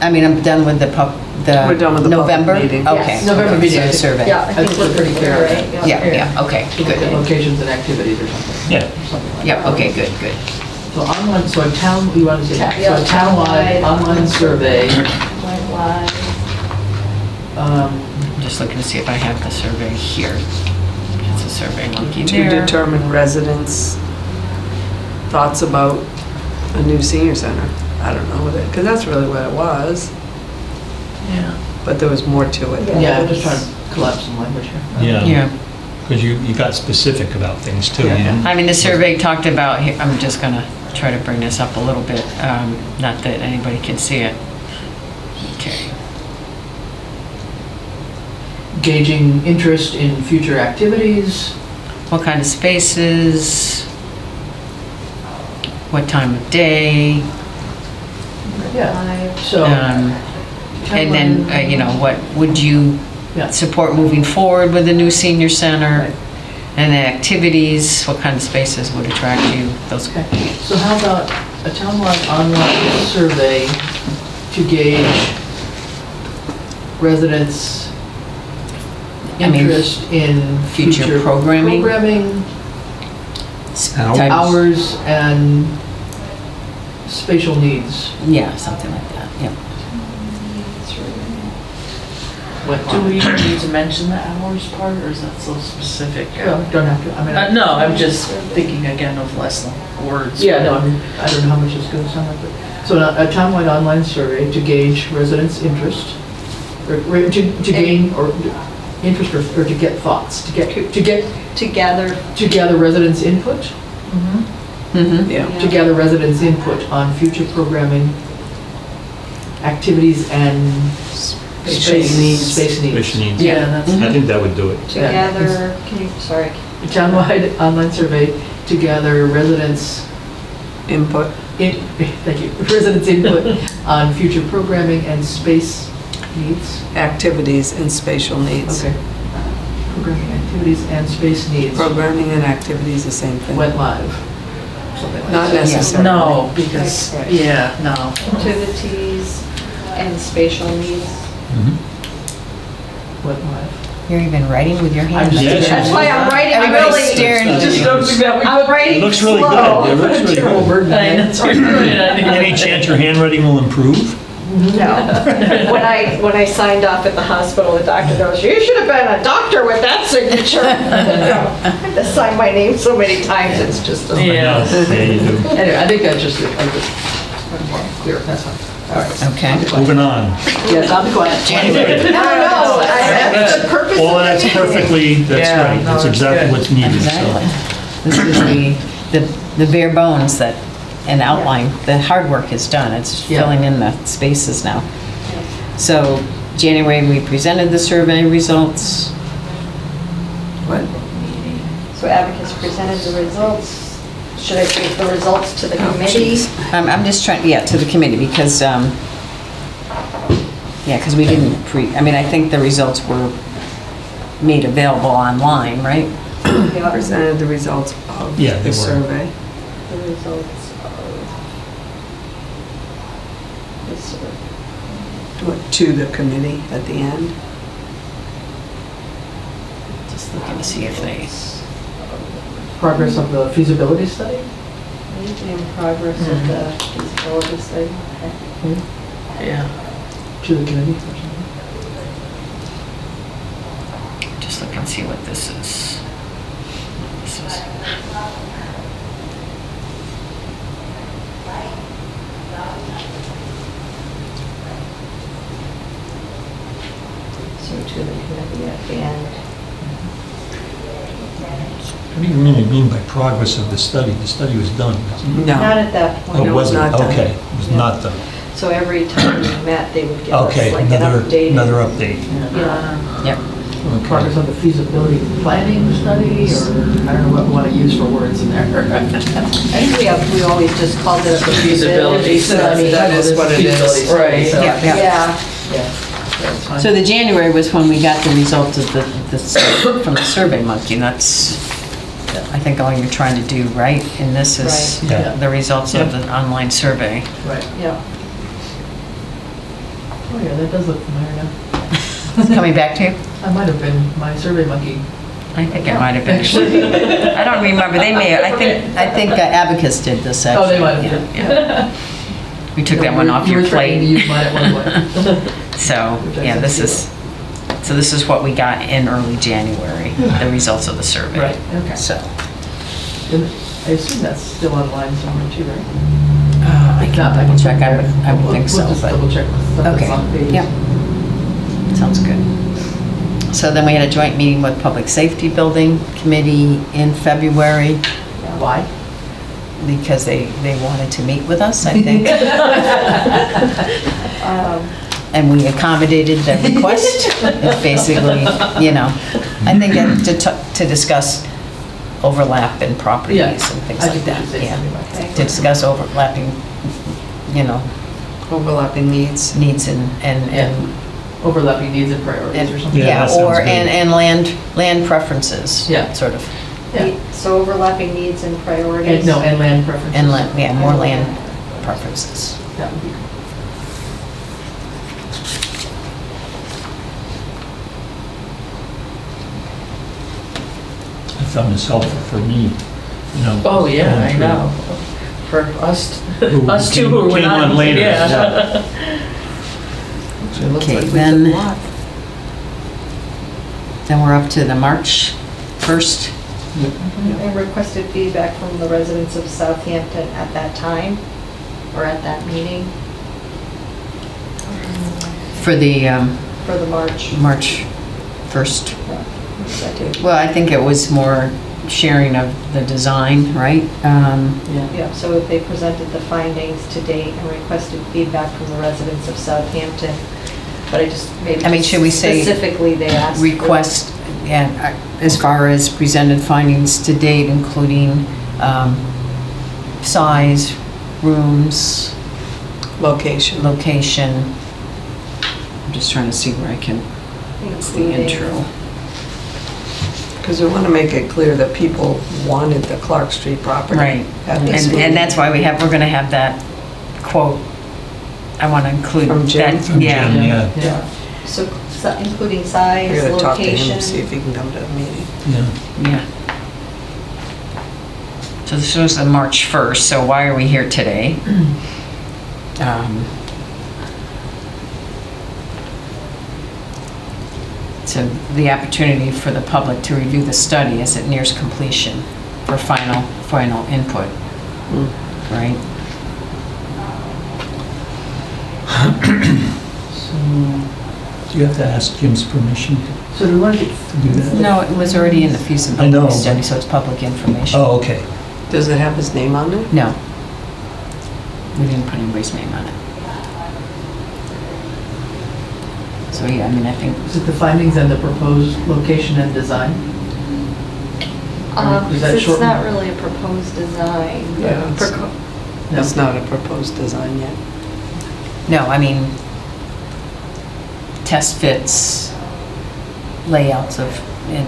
I mean, I'm done with the pub, the.
We're done with the public
November?
meeting.
Okay.
Yes.
November
okay,
meeting,
so
I
the
think.
survey.
Yeah, I
I
think
think
we're
we're
pretty
pretty
clear,
clear.
right?
Yeah, yeah, okay,
Look at
good.
locations and activities or something.
Yeah.
Something like
Yep,
that.
okay, good, good.
So online, so a town, you want to say, that?
Yeah,
so a townwide
townwide
online survey,
Went live.
Um,
I'm just looking to see if I have the survey here. It's a survey monkey
To
there.
determine residents' thoughts about a new senior center. I don't know what it, because that's really what it was,
yeah,
but there was more to it.
Yeah.
yeah, I'm just trying to collapse some language here.
Yeah,
Yeah,
because you, you got specific about things too, you know?
I mean, the survey talked about, I'm just gonna try to bring this up a little bit, um, not that anybody can see it. Okay.
Gauging interest in future activities,
What kind of spaces? What time of day?
yeah, so.
Um, And then, uh, you know, what would you
Yeah.
support moving forward with the new senior center? And the activities, what kind of spaces would attract you? Those,
Okay, so how about a townwide online survey to gauge residents' interest in
future
future
programming?
Programming,
Hours.
Hours, and spatial needs.
yeah, something like that, yeah.
What-
Do we even need to mention the hours part, or is that so specific?
No, Don't have to, I mean.
Uh, no, I'm just thinking again of less words.
Yeah, no, I mean, I don't know how much it's gonna sound like, but, so a a townwide online survey to gauge residents' interest, or, or to, to gain, or interest, or or to get thoughts, to get, to get,
To gather.
to gather residents' input,
Mm-hmm.
Yeah.
to gather residents' input on future programming, activities, and
Space
space
needs.
Space needs.
Which needs,
Yeah, that's.
I think that would do it.
To
Yeah.
gather, can you, sorry.
A Townwide online survey to gather residents'
Input.
in, (laughs) thank you, residents' input (laughs) on future programming and space needs.
Activities and spatial needs.
Okay. Programming activities and space needs
Programming and activities, the same thing.
went live. Something like
Not
that.
necessarily.
no, because,
Right.
yeah, no.
Activities and spatial needs.
Mhm.
Went live.
You're even writing with your
I'm
hands.
just-
Yes,
That's why I'm writing
Everybody's
really.
staring at
Just
you.
noticing that
I'm writing
It looks really
slow.
good. It looks really (laughs) good.
burden.
I know, sorry.
Any chance your handwriting will improve? Mm-hmm.
No. (laughs) When I, when I signed off at the hospital, the doctor goes, you should have been a doctor with that signature. (laughs) I had to my name so many times, it's just. a-
Yeah.
Yeah, you do.
Anyway, I think that's just, I'm just more clear, that's fine. All right.
Okay.
Moving on.
Yes, I'll be quiet.
January. (laughs)
No, no, I- that's the purpose
Well,
of
that's
meeting.
perfectly, that's
Yeah,
right.
no,
That's
that's
exactly
good.
what's needed,
Exactly.
so.
This is the, the the bare bones that, an outline, the hard work is done. It's
Yeah.
filling in the spaces now. So January, we presented the survey results.
What?
So Abacus presented the results. Should I take the results to the
Oh,
committee?
jeez.
I'm, I'm just trying, yeah, to the committee because, um, yeah, because we didn't pre, I mean, I think the results were made available online, right?
Yeah.
Presented the results of
Yeah, they
the
were.
survey.
the results of the survey.
What, To the committee at the end?
Just looking to see if they,
Progress of the feasibility study?
In progress of the mm-hmm. feasibility study. Okay.
Yeah.
To the committee
just looking to see what this is.
To the committee at the end.
What do you really mean by progress of the study? The study was done. wasn't it?
Not at that point.
Oh,
it
it
was
wasn't?
not done.
Okay, it was not done.
So every time we met, they would give us
Okay,
like an
another,
updated.
another update.
Yeah.
Yep.
Progress of the feasibility planning study, or I don't know what we want to use for words in there.
I think we have, we always just called it a
Feasibility
feasibility.
study.
That is what it is.
Feasibility
Right.
so-
Yeah, yeah.
Yeah,
Yeah, that's fine.
So the January was when we got the results of the, the, sur- from the Survey Monkey, and that's, I think all you're trying to do, right? And this is
Right. Yeah.
the results of the online survey.
Right.
yeah.
Oh, yeah, that does look familiar now.
Coming back to you?
I might have been my survey monkey.
I think it might have been. Actually, I don't remember, they may, I think, I think uh, Abacus did this actually.
Oh, they might have
Yeah, yeah. We took that one off
You
your
were threatening to
plate.
use mine at one point. (laughs)
So, yeah, this is, so this is what we got in early January, the results of the survey.
Right, okay.
So,
And I assume that's still online somewhere too, right?
uh, I can double check, I would, I would
We'll-
think so,
We'll just
but,
double check stuff
okay,
that's on page.
yep. Sounds good. So then we had a joint meeting with Public Safety Building Committee in February
Why?
because they, they wanted to meet with us, I (laughs) think.
Um,
And we accommodated their request. (laughs) It's basically, you know, I think that to, t- to discuss overlap in properties
Yeah,
and things
I
like
think we
that.
should say
yeah.
something like that.
To discuss overlapping, you know,
Overlapping needs.
needs and, and, and
Overlapping needs and priorities or
And-
something.
Yeah,
Yeah,
sounds
or,
good.
and, and land, land preferences.
Yeah.
Sort of,
Yeah.
So overlapping needs and priorities.
And, no, and land preferences.
and land, yeah, more land preferences.
That would be good.
I found helpful for me, you know.
Oh, yeah,
going
I
through.
know. For us,
Who (laughs)
us two
came-
who were
came
not.
on later,
yeah. (laughs)
So it looks
Okay,
like we
then-
did a lot.
Then we're up to the March 1st.
And requested feedback from the residents of Southampton at that time, or at that meeting
For the um,
for the March.
March 1st.
That.
Well, I think it was more sharing of the design, right? Um,
Yeah.
Yeah, so if they presented the findings to date and requested feedback from the residents of Southampton, but I just, maybe
I mean,
just
should we say
specifically they asked. for-
Request, and uh, as far as presented findings to date, including um, size, rooms,
Location.
location. I'm just trying to see where I can, it's the
including-
intro.
Because we want to make it clear that people wanted the Clark Street property.
Right,
at
and,
this
and that's why we have, we're gonna have that quote. I want to include
From Jim?
that,
From
yeah.
Jim, yeah.
Yeah.
So, so including
I
size,
gotta talk to him,
location.
see if he can come to the meeting.
Yeah.
Yeah. So this was the March 1st, so why are we here today? (clears throat) Um, So the opportunity for the public to review the study as it nears completion for final, final input, right?
so, (coughs) Do you have to ask Jim's permission to
So do we want to,
to do that?
No, it was already in the
I know,
feasibility study, so it's public information.
Oh, okay.
Does it have his name on it?
No. We didn't put anybody's name on it. So, yeah, I mean, I think,
is it the findings and the proposed location and design?
Um,
Is that
it's
short?
not really a proposed design.
Yeah, it's-
Proco-
No.
It's not a proposed design yet.
no, I mean, test fits, layouts of, and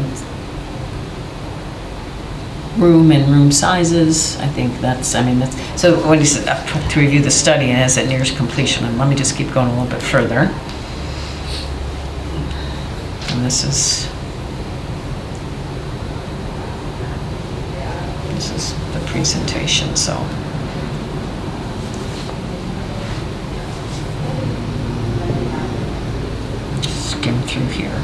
room and room sizes. I think that's, I mean, that's, so when you said, uh, to review the study as it nears completion, and let me just keep going a little bit further. This is, this is the presentation, so. Skim through here.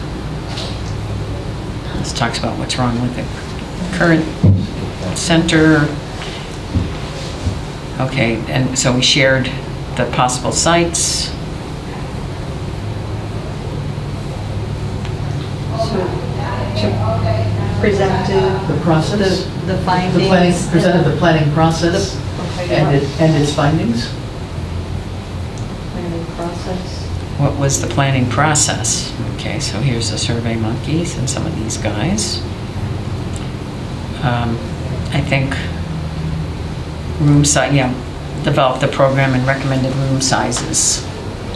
This talks about what's wrong with the current center. Okay, and so we shared the possible sites.
Presented
The process?
the the
The
findings.
planning, presented the planning process
Okay,
and it, and its findings?
Planning process.
What was the planning process? Okay, so here's the Survey Monkeys and some of these guys. Um, I think room size, yeah, develop the program and recommended room sizes,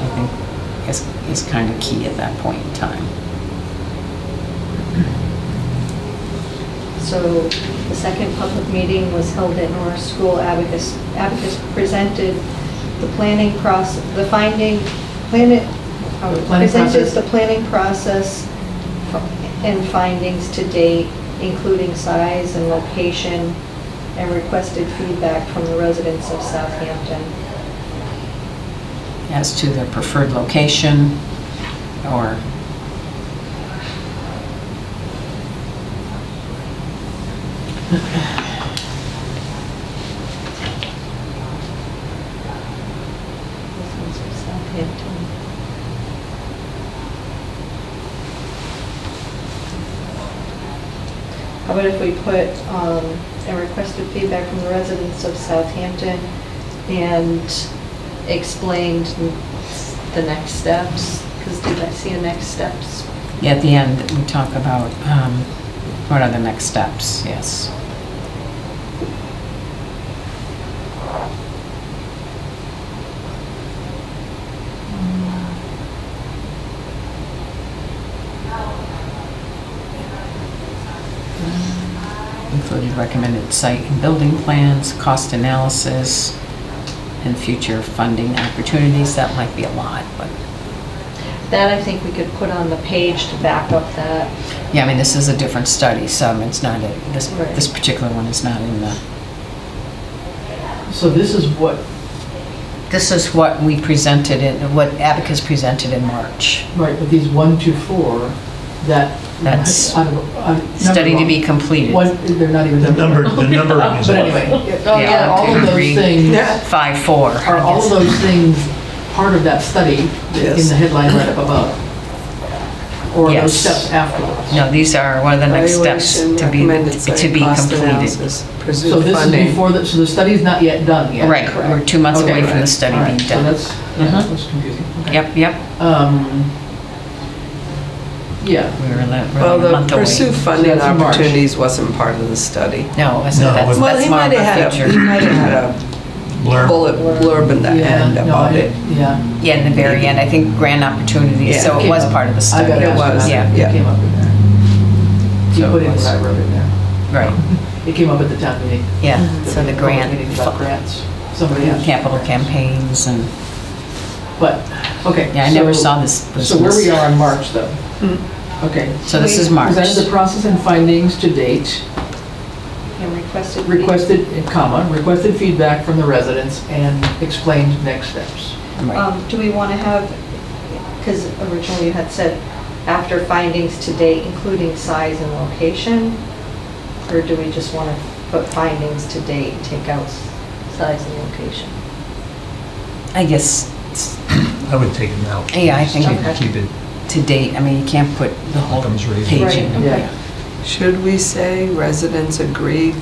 I think is, is kind of key at that point in time.
So the second public meeting was held at Norris School. Abacus, Abacus presented the planning process, the finding, planet, uh,
The planning
presented the planning process and findings to date, including size and location, and requested feedback from the residents of Southampton.
As to their preferred location or
Residents of Southampton. How about if we put, um, and requested feedback from the residents of Southampton and explained the next steps? Because did I see a next steps?
Yeah, At the end, we talk about, um, what are the next steps, yes. Included recommended site and building plans, cost analysis, and future funding opportunities. That might be a lot, but,
That I think we could put on the page to back up that.
yeah, I mean, this is a different study, so it's not, a- this,
Right.
this particular one is not in the
So this is what,
This is what we presented in, what Abacus presented in March.
right, but these one, two, four, that.
That's
out of- out of-
Study to be
number
completed.
One, they're not even.
The number, the numbering is (laughs)
But
off.
anyway,
Oh,
Yeah,
all
two,
of those
three.
things,
Five, four.
are all of those things part of that study in
Yes.
the headline right up above? Or
Yes.
those steps afterwards?
No, these are one of the next steps
Evaluation,
to be,
recommended
to
site
be
cost
completed.
analysis,
So
Presumed
this is
funding.
before, the so the study's not yet done yet?
Right, we're two months
Okay,
away from the
right.
study
All right,
being
So
done.
that's, yeah,
Mhm.
that's confusing. Okay.
Yep, yep,
Um, yeah,
we were li-
Well,
we're a
the
month away.
pursue funding
that's in March.
opportunities wasn't part of the study.
No, it wasn't.
No, it
that's,
wasn't.
Well,
that's
he
more
might have
a
had a, he
future.
might have had a
Blur.
bullet blurb in the
yeah,
end
no, I
about it.
yeah.
Yeah, in the very end, I think grant opportunities,
Yeah.
so it was part of the
I
study.
got
It
asked
was,
for that.
yeah.
It came up in there. You
So
put
it
in
was-
what I wrote in there.
Right,
It came up at the town meeting.
yeah, so the
public
grant,
meeting about grants. Somebody asked.
capital campaigns and,
But, okay.
yeah, I never
so-
saw this. this
So where we
was-
are in March, though? Hmm. Okay.
So this is March.
Presented the process and findings to date,
And requested.
requested, in comma, requested feedback from the residents, and explained next steps.
Right.
Um, Do we want to have, because originally you had said after findings to date, including size and location? Or do we just want to put findings to date, and take out size and location?
I guess
I would take them out.
Yeah, I think
Keep
Okay.
it- Keep it,
to date, I mean, you can't put the whole
right
page
Right,
in.
okay.
Yeah.
Should we say residents agreed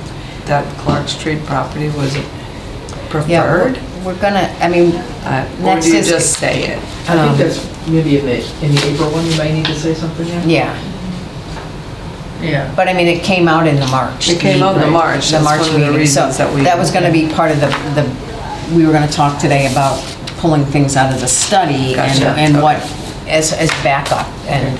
that Clark Street property was
Yeah,
preferred?
we're we're gonna, I mean,
Uh, Or
Next
do you
is-
just say it?
I
Um,
think that's maybe in the, in the April one, you might need to say something there.
yeah,
Yeah.
but I mean, it came out in the March.
It came out in the. March,
The
that's
March
one of the
meeting, so
reasons that we.
that was gonna be part of the, the, we were gonna talk today about pulling things out of the study and,
Gotcha,
and what, as, as backup and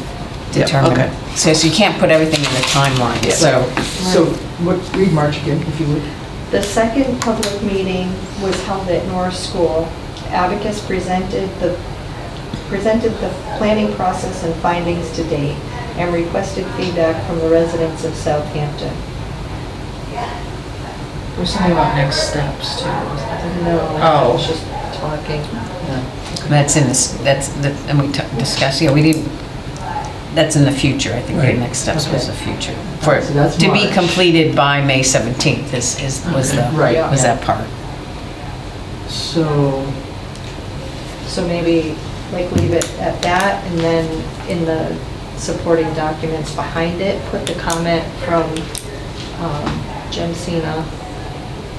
determine.
okay.
So, so you can't put everything in the timeline,
Yeah.
so.
So, what, read March again, if you would.
The second public meeting was held at Norris School. Abacus presented the, presented the planning process and findings to date and requested feedback from the residents of Southampton.
There's something about next steps too. wasn't there?
I was
Oh.
just talking. No.
That's in this, that's, the and we t- discussed, yeah, we didn't, that's in the future, I think, the
Right.
next steps was the future. For,
So that's
to be
March.
completed by May 17th is, is, was the,
Right.
was that part.
So,
So maybe like leave it at that and then in the supporting documents behind it, put the comment from um, Jim Cena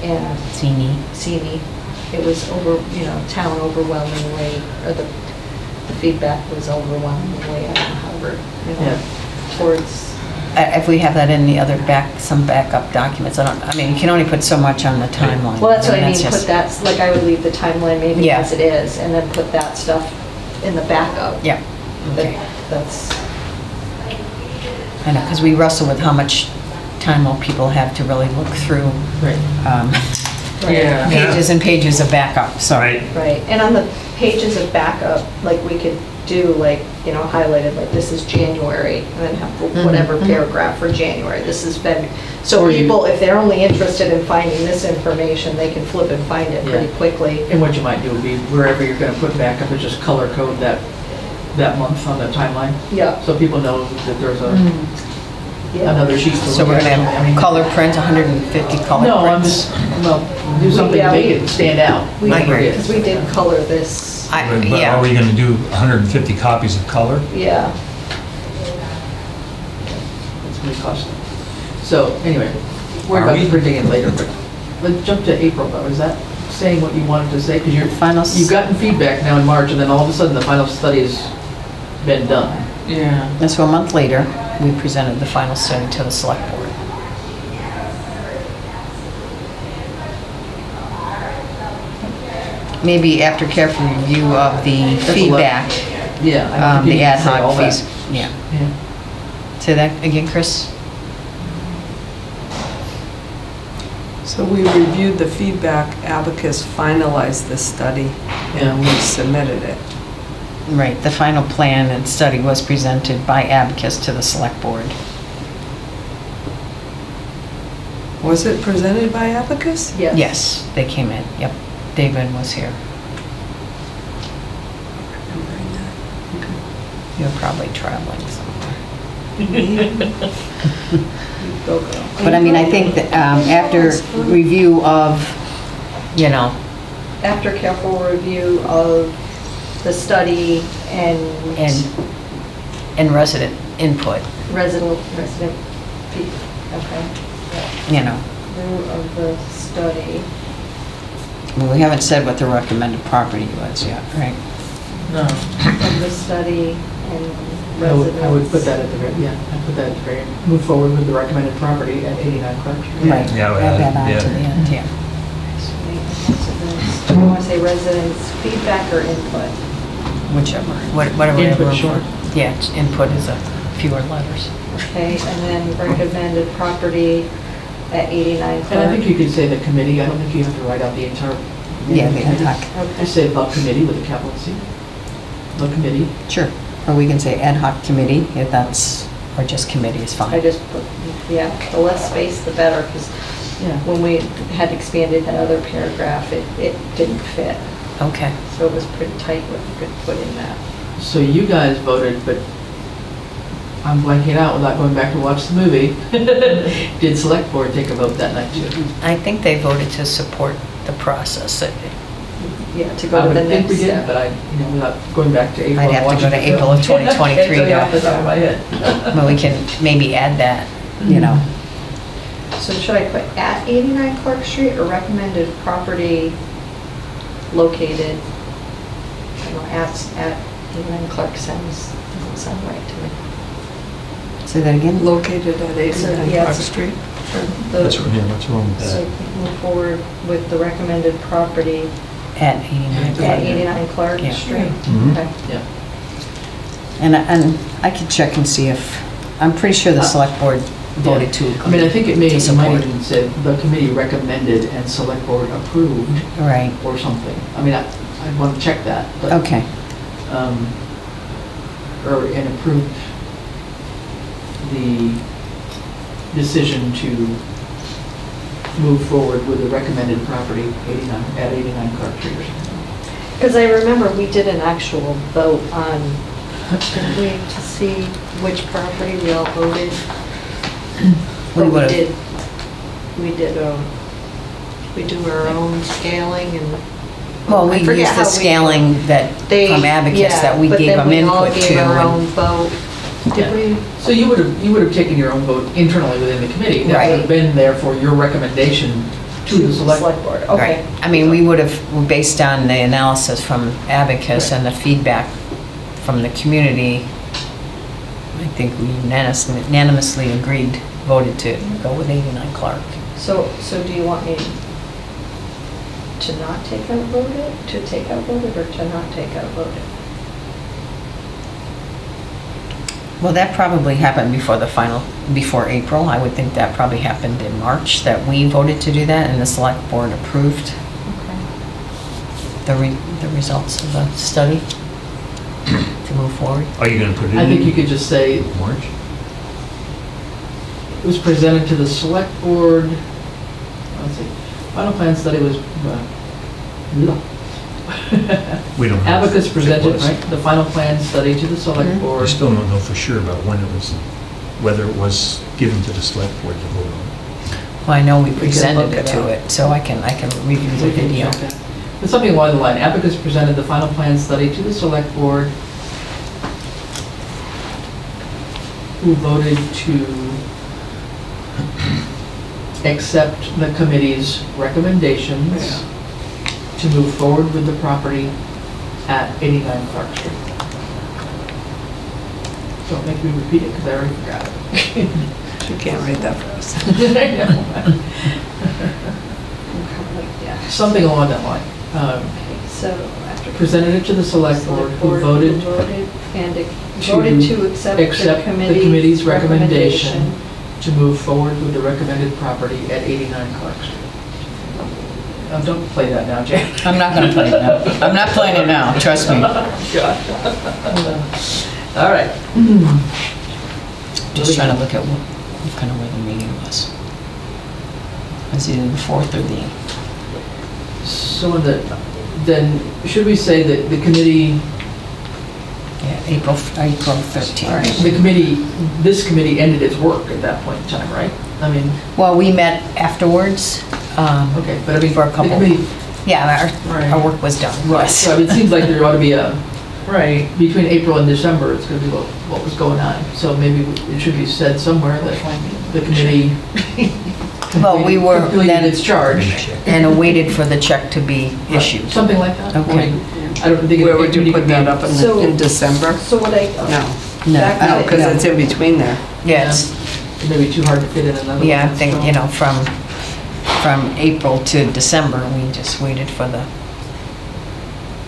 and
Teeny.
Sini. It was over, you know, town overwhelmingly, or the, the feedback was overwhelmingly on Harvard, you know,
Yeah.
towards,
Uh, If we have that in the other back, some backup documents, I don't, I mean, you can only put so much on the timeline.
well, that's what I mean, put that, like I would leave the timeline maybe
Yeah.
as it is, and then put that stuff in the backup.
Yeah,
That-
okay.
That's,
I know, because we wrestle with how much time will people have to really look through
right.
um,
Yeah.
pages and pages of backup, so.
Right.
right. And on the pages of backup, like we could do like, you know, highlighted, like this is January, and then have mm-hmm, whatever mm-hmm. paragraph for January, this has been, so
Or you-
people, if they're only interested in finding this information, they can flip and find it pretty
Yeah.
quickly.
And what you might do would be wherever you're gonna put backup, is just color code that, that month on the timeline.
Yeah.
So people know that there's a, mm-hmm.
Yeah.
another sheet.
So we're gonna have color print, 150 color prints?
No, I'm just, well, do something
Yeah,
to make
we-
it stand out.
We,
I agree.
because we did color this,
I-
But but
yeah.
are we going to do 150 copies of color?
yeah.
It's gonna be costly. So, anyway, worry
Are
about
we?
the printing it later, but let's jump to April though. Is that saying what you wanted to say? Because you're,
Final s-
you've gotten feedback now in March and then all of a sudden the final study has been done.
Yeah.
And so a month later, we presented the final study to the select board. Maybe after careful review of the
a lot.
feedback,
Yeah. I
um,
think
the
need
ad
to say all
hoc
that.
fees, yeah.
Yeah.
Say that again, Chris?
So we reviewed the feedback, Abacus finalized the study, and we submitted it.
Right, the final plan and study was presented by Abacus to the select board.
Was it presented by Abacus?
Yes.
Yes, they came in, yep. David was here. You're probably traveling somewhere.
Go, (laughs) girl.
But I mean, I think that um, after review of, you know,
After careful review of the study and.
and, and resident input,
Resident, resident, fee- okay.
you know.
Review of the study.
Well, we haven't said what the recommended property was yet, right?
No.
of the study and
I would,
residents.
I would put that at the very, yeah, I'd put that at the very, move forward with the recommended property at 89 Clark Street.
Right.
Yeah, well,
Add that on
yeah.
to the end, yeah.
Residents, do you want to say residents feedback or input?
Whichever, what- whatever.
Input
we're-
short.
Yeah, it's- input is a fewer letters.
Okay, and then recommended property at 89
And I think you could say the committee, I don't think you have to write out the entire.
Yeah, the ad hoc.
Okay.
Just say the committee with a capital C. The committee.
Sure. Or we can say ad hoc committee, if that's, or just committee is fine.
I just put, yeah, the less space, the better, because
Yeah.
when we had expanded that other paragraph, it, it didn't fit.
Okay.
So it was pretty tight what you could put in that.
So you guys voted, but I'm blanking out without going back to watch the movie. (laughs) Did select board take a vote that night too?
I think they voted to support the process. It-
Yeah, to go
I
to
would
the
think
next
we did,
step.
but I, you know, without going back to April.
I'd
and
have to
watching
go to
the
April of
film.
2023
I can't tell you off the
to-
top of my head. (laughs)
Well, we can maybe add that, you know. Mm-hmm.
So should I put at 89 Clark Street or recommended property located? I don't know, at, at 89 Clark sounds, doesn't sound right to me.
Say that again?
Located at 89
yeah,
Clark
it's-
Street.
The-
What's, yeah, what's wrong with
So
that?
move forward with the recommended property
At 89.
at 89 Clark
Yeah.
Street.
Mhm.
Okay.
Yeah.
And, and I could check and see if, I'm pretty sure the select board voted to.
I mean, I think it may,
to
it might
support.
even say the committee recommended and select board approved
Right,
or something. I mean, I, I want to check that, but,
okay.
um, or, and approved the decision to move forward with the recommended property 89, at 89 Clark Street or something.
Because I remember we did an actual vote on, didn't we, to see which property we all voted?
We
But
would've-
did, we did, um, we do our own scaling and.
Well, we
I forget
used the
we-
scaling that,
They-
from Abacus
yeah,
that we
but
gave
then
them
we all
input
gave
to.
our
and-
own vote. Did we?
So you would have, you would have taken your own vote internally within the committee. That would
Right.
have been there for your recommendation to the select.
board,
Right. I mean, we would have, based on the analysis from Abacus and the feedback from the community, I think we unanimously agreed, voted to go with 89 Clark.
So, so do you want me to not take out voted, to take out voted, or to not take out voted?
Well, that probably happened before the final, before April. I would think that probably happened in March, that we voted to do that, and the select board approved
Okay.
the, re- the results of the study to (clears throat) move forward.
Are you gonna put it in?
I think you could just say,
March?
it was presented to the select board, let's see, final plan study was, uh, blah.
We don't know.
Abacus
if it
presented,
was.
right, the final plan study to the select
Mhm.
board.
We still don't know for sure about when it was, whether it was given to the select board to vote on.
Well, I know we
can
presented
look
it
it
to it, so I can, I can review the
We can
video.
check that. But something along the line, Abacus presented the final plan study to the select board, who voted to accept the committee's recommendations to move forward with the property at 89 Clark Street. Don't make me repeat it, because I already forgot it. (laughs)
You can't write that for us. (laughs) (laughs)
Something along that line. Um,
Okay, so.
Presented it to the select board, who voted
Voted and
to
voted to accept
accept
the
the
committee's
committee's recommendation
recommendation.
to move forward with the recommended property at 89 Clark Street. Oh, Don't play that now, Jay. (laughs)
I'm not gonna play it now. I'm not playing it now, trust me. (laughs)
All right.
Just trying to look at what, what kind of where the meeting was. Was it the fourth or the,
So the, then, should we say that the committee,
yeah, April, April 13th.
the committee, this committee ended its work at that point in time, right? I mean,
Well, we met afterwards. um,
okay, but I mean,
For a
the
couple-
committee,
Yeah, our,
Right.
our work was done.
right,
yes.
so it seems like there ought to be a,
Right.
between April and December, it's gonna be what, what was going on. So maybe it should be said somewhere that the committee (laughs)
Well, we were
completed
then-
its charge.
And waited for the check to be issued.
Something like that.
Okay.
I don't think.
Where would you put that up in, the- in December?
So what I,
uh,
No,
No,
I
no,
don't-
because it's in between there.
Yeah, it's,
Maybe too hard to fit in another.
yeah, I think,
so-
you know, from, from April to December, we just waited for the,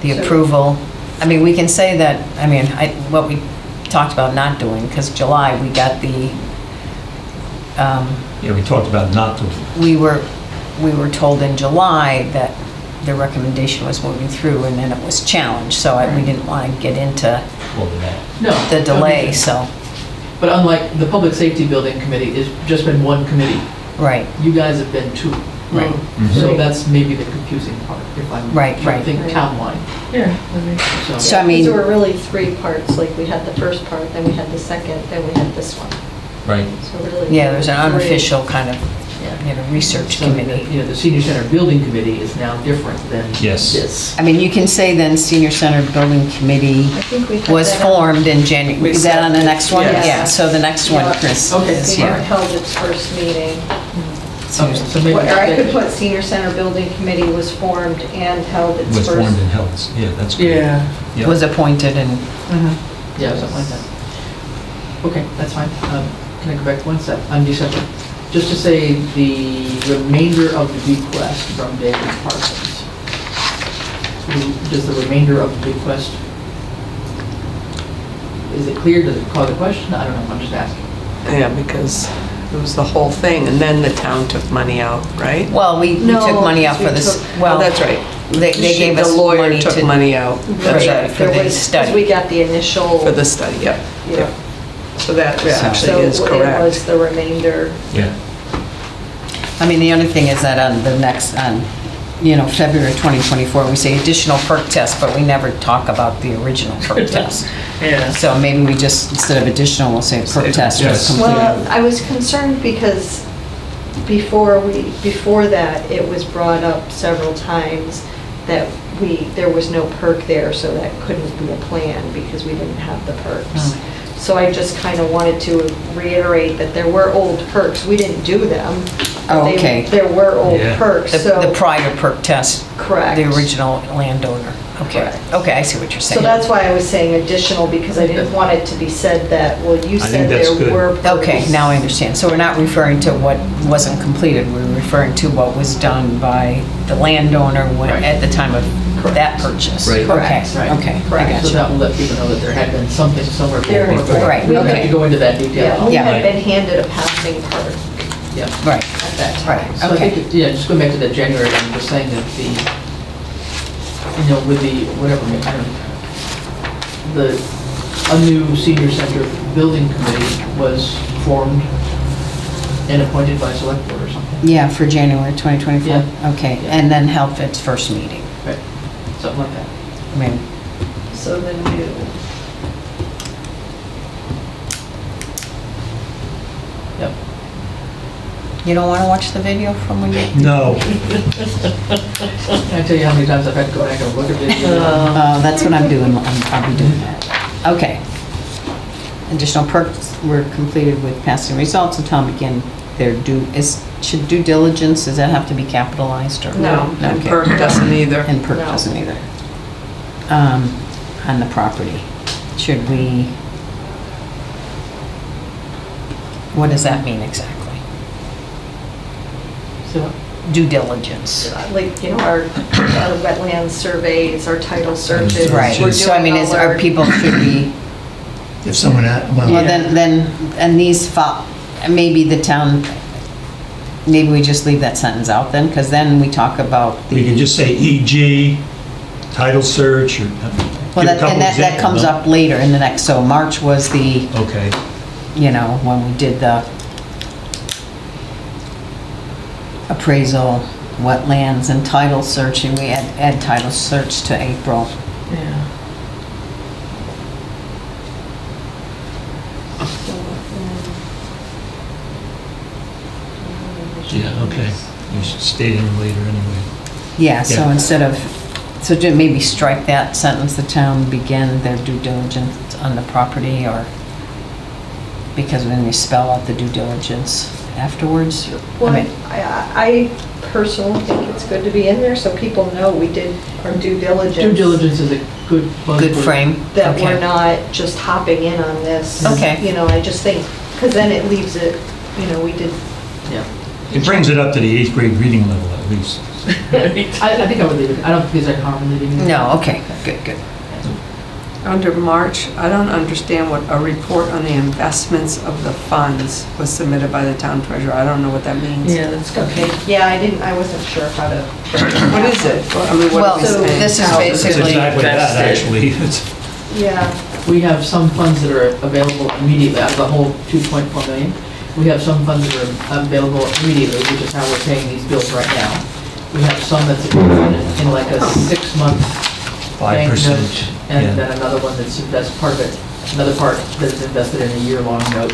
the
So-
approval. I mean, we can say that, I mean, I, what we talked about not doing, because July, we got the, um,
Yeah, we talked about not to,
we were, we were told in July that the recommendation was moving through, and then it was challenged, so I- we didn't want to get into
well, that.
No.
the delay, so,
But unlike the Public Safety Building Committee, it's just been one committee.
right,
You guys have been two.
Right.
So that's maybe the confusing part, if I'm
Right,
trying
right.
to think townwide.
Yeah,
So,
So, I mean-
there were really three parts, like we had the first part, then we had the second, then we had this one.
Right.
So really.
yeah, there's an unofficial kind of, you know, research
So that,
committee.
You know, the Senior Center Building Committee is now different than
Yes.
this.
I mean, you can say then Senior Center Building Committee
I think we had
was
that
formed in January. Is that on the next one?
Yes.
Yeah, so the next one, Chris,
Okay.
is
Senior
here.
held its first meeting.
Okay, so maybe.
Or I could put Senior Center Building Committee was formed and held its
Was
first.
formed and held, yeah, that's good.
Yeah.
Yeah.
Was appointed and,
Yeah, something like that. Okay, that's fine. Um, Can I go back one step on December? Just to say the remainder of the bequest from David Parsons. Does the remainder of the bequest, is it clear, does it call the question? I don't know, I'm just asking.
Yeah, because it was the whole thing, and then the town took money out, right?
Well, we we
No,
took money out
we
for this,
took-
well.
Oh, that's right.
They, they gave us
The lawyer
money
took
to.
money out, that's
Right.
right,
for
There
the
was-
study.
Because we got the initial.
for the study, yep.
Yeah.
So that actually is
So it
correct.
was the remainder.
Yeah.
I mean, the only thing is that on the next, on, you know, February 2024, we say additional perc test, but we never talk about the original perc (laughs) test.
Yeah.
So maybe we just, instead of additional, we'll say perc test was
Yes.
completed.
Well, I was concerned because before we, before that, it was brought up several times that we, there was no perc there, so that couldn't be a plan because we didn't have the percs. Mm. So I just kind of wanted to reiterate that there were old percs. We didn't do them. but
Oh,
they-
okay.
There were old
Yeah.
percs,
The
so.
the prior perc test,
Correct.
the original landowner. Okay,
Correct.
okay, I see what you're saying.
So that's why I was saying additional, because I didn't want it to be said that, well, you
I think
said
that's
there
good.
were percs.
Okay, now I understand. So we're not referring to what wasn't completed, we're referring to what was done by the landowner when,
Right.
at the time of that purchase.
Right.
Okay,
Correct.
Right.
okay, I
Correct.
got
So
you.
that will let people know that there had been something somewhere
There-
before. but
Right,
We don't have
okay.
to go into that detail.
Yeah, we
Yeah.
had been handed a passing card
Yeah.
Right,
at that time.
right,
So I think,
okay.
it- yeah, just going back to that January, I'm just saying that the, you know, with the, whatever, I don't the, a new senior center building committee was formed and appointed by select board or something.
Yeah, for January 2024?
Yeah.
Okay, and then held its first meeting.
Right. Something like that.
I mean,
So the new,
Yep.
you don't want to watch the video from when you...
No,
Can (laughs) I tell you how many times I've had to go back and look at this?
Uh, That's what I'm doing, I'm- I'll be doing that. Okay. Additional percs were completed with passing results until begin their due, is, should due diligence, does that have to be capitalized or?
No, and
Okay.
PERC doesn't either.
And perc
No.
doesn't either. Um, On the property, should we, what does that mean exactly?
So,
Due diligence.
like, you know, our, our wetlands surveys, our title searches.
Right,
we're
so I mean,
doing
is,
all
are
our-
people, should be,
if someone, had-
Well,
well,
then, then, and these, fo- maybe the town, maybe we just leave that sentence out then, because then we talk about
we
the,
could just say EG, title search, or
well, that, and that, that comes up later in the next, so March was the,
Okay,
you know, when we did the appraisal, wetlands and title search, and we add, add title search to April.
Yeah.
Yeah, okay. You should state it later anyway.
Yeah, so
Yeah.
instead of, so ju- maybe strike that sentence, the town begin their due diligence on the property, or, because when we spell out the due diligence afterwards. I
Well,
mean,
I, I personally think it's good to be in there so people know we did our due diligence.
due diligence is a good buzzword.
Good frame.
That we're
Okay.
not just hopping in on this.
Okay.
You know, I just think, because then it leaves it, you know, we did,
Yeah.
It brings it up to the eighth grade reading level at least. (laughs)
I, I think I would leave it, I don't think there's a harm in leaving it.
No, okay, good, good.
Under March, I don't understand what a report on the investments of the funds was submitted by the town treasurer. I don't know what that means.
Yeah, that's good.
okay, yeah, I didn't, I wasn't sure how to. (clears throat)
What is it? I mean, what
Well,
are we
so
saying?
this is
It's
basically-
exactly that,
That's
actually. (laughs) It's-
Yeah,
We have some funds that are available immediately, out of the whole 2.4 million. We have some funds that are available immediately, which is how we're paying these bills right now. We have some that's invested in like a six-month
Five
bank
percent.
note, and then another one that's, that's part of it, another part that's invested in a year-long note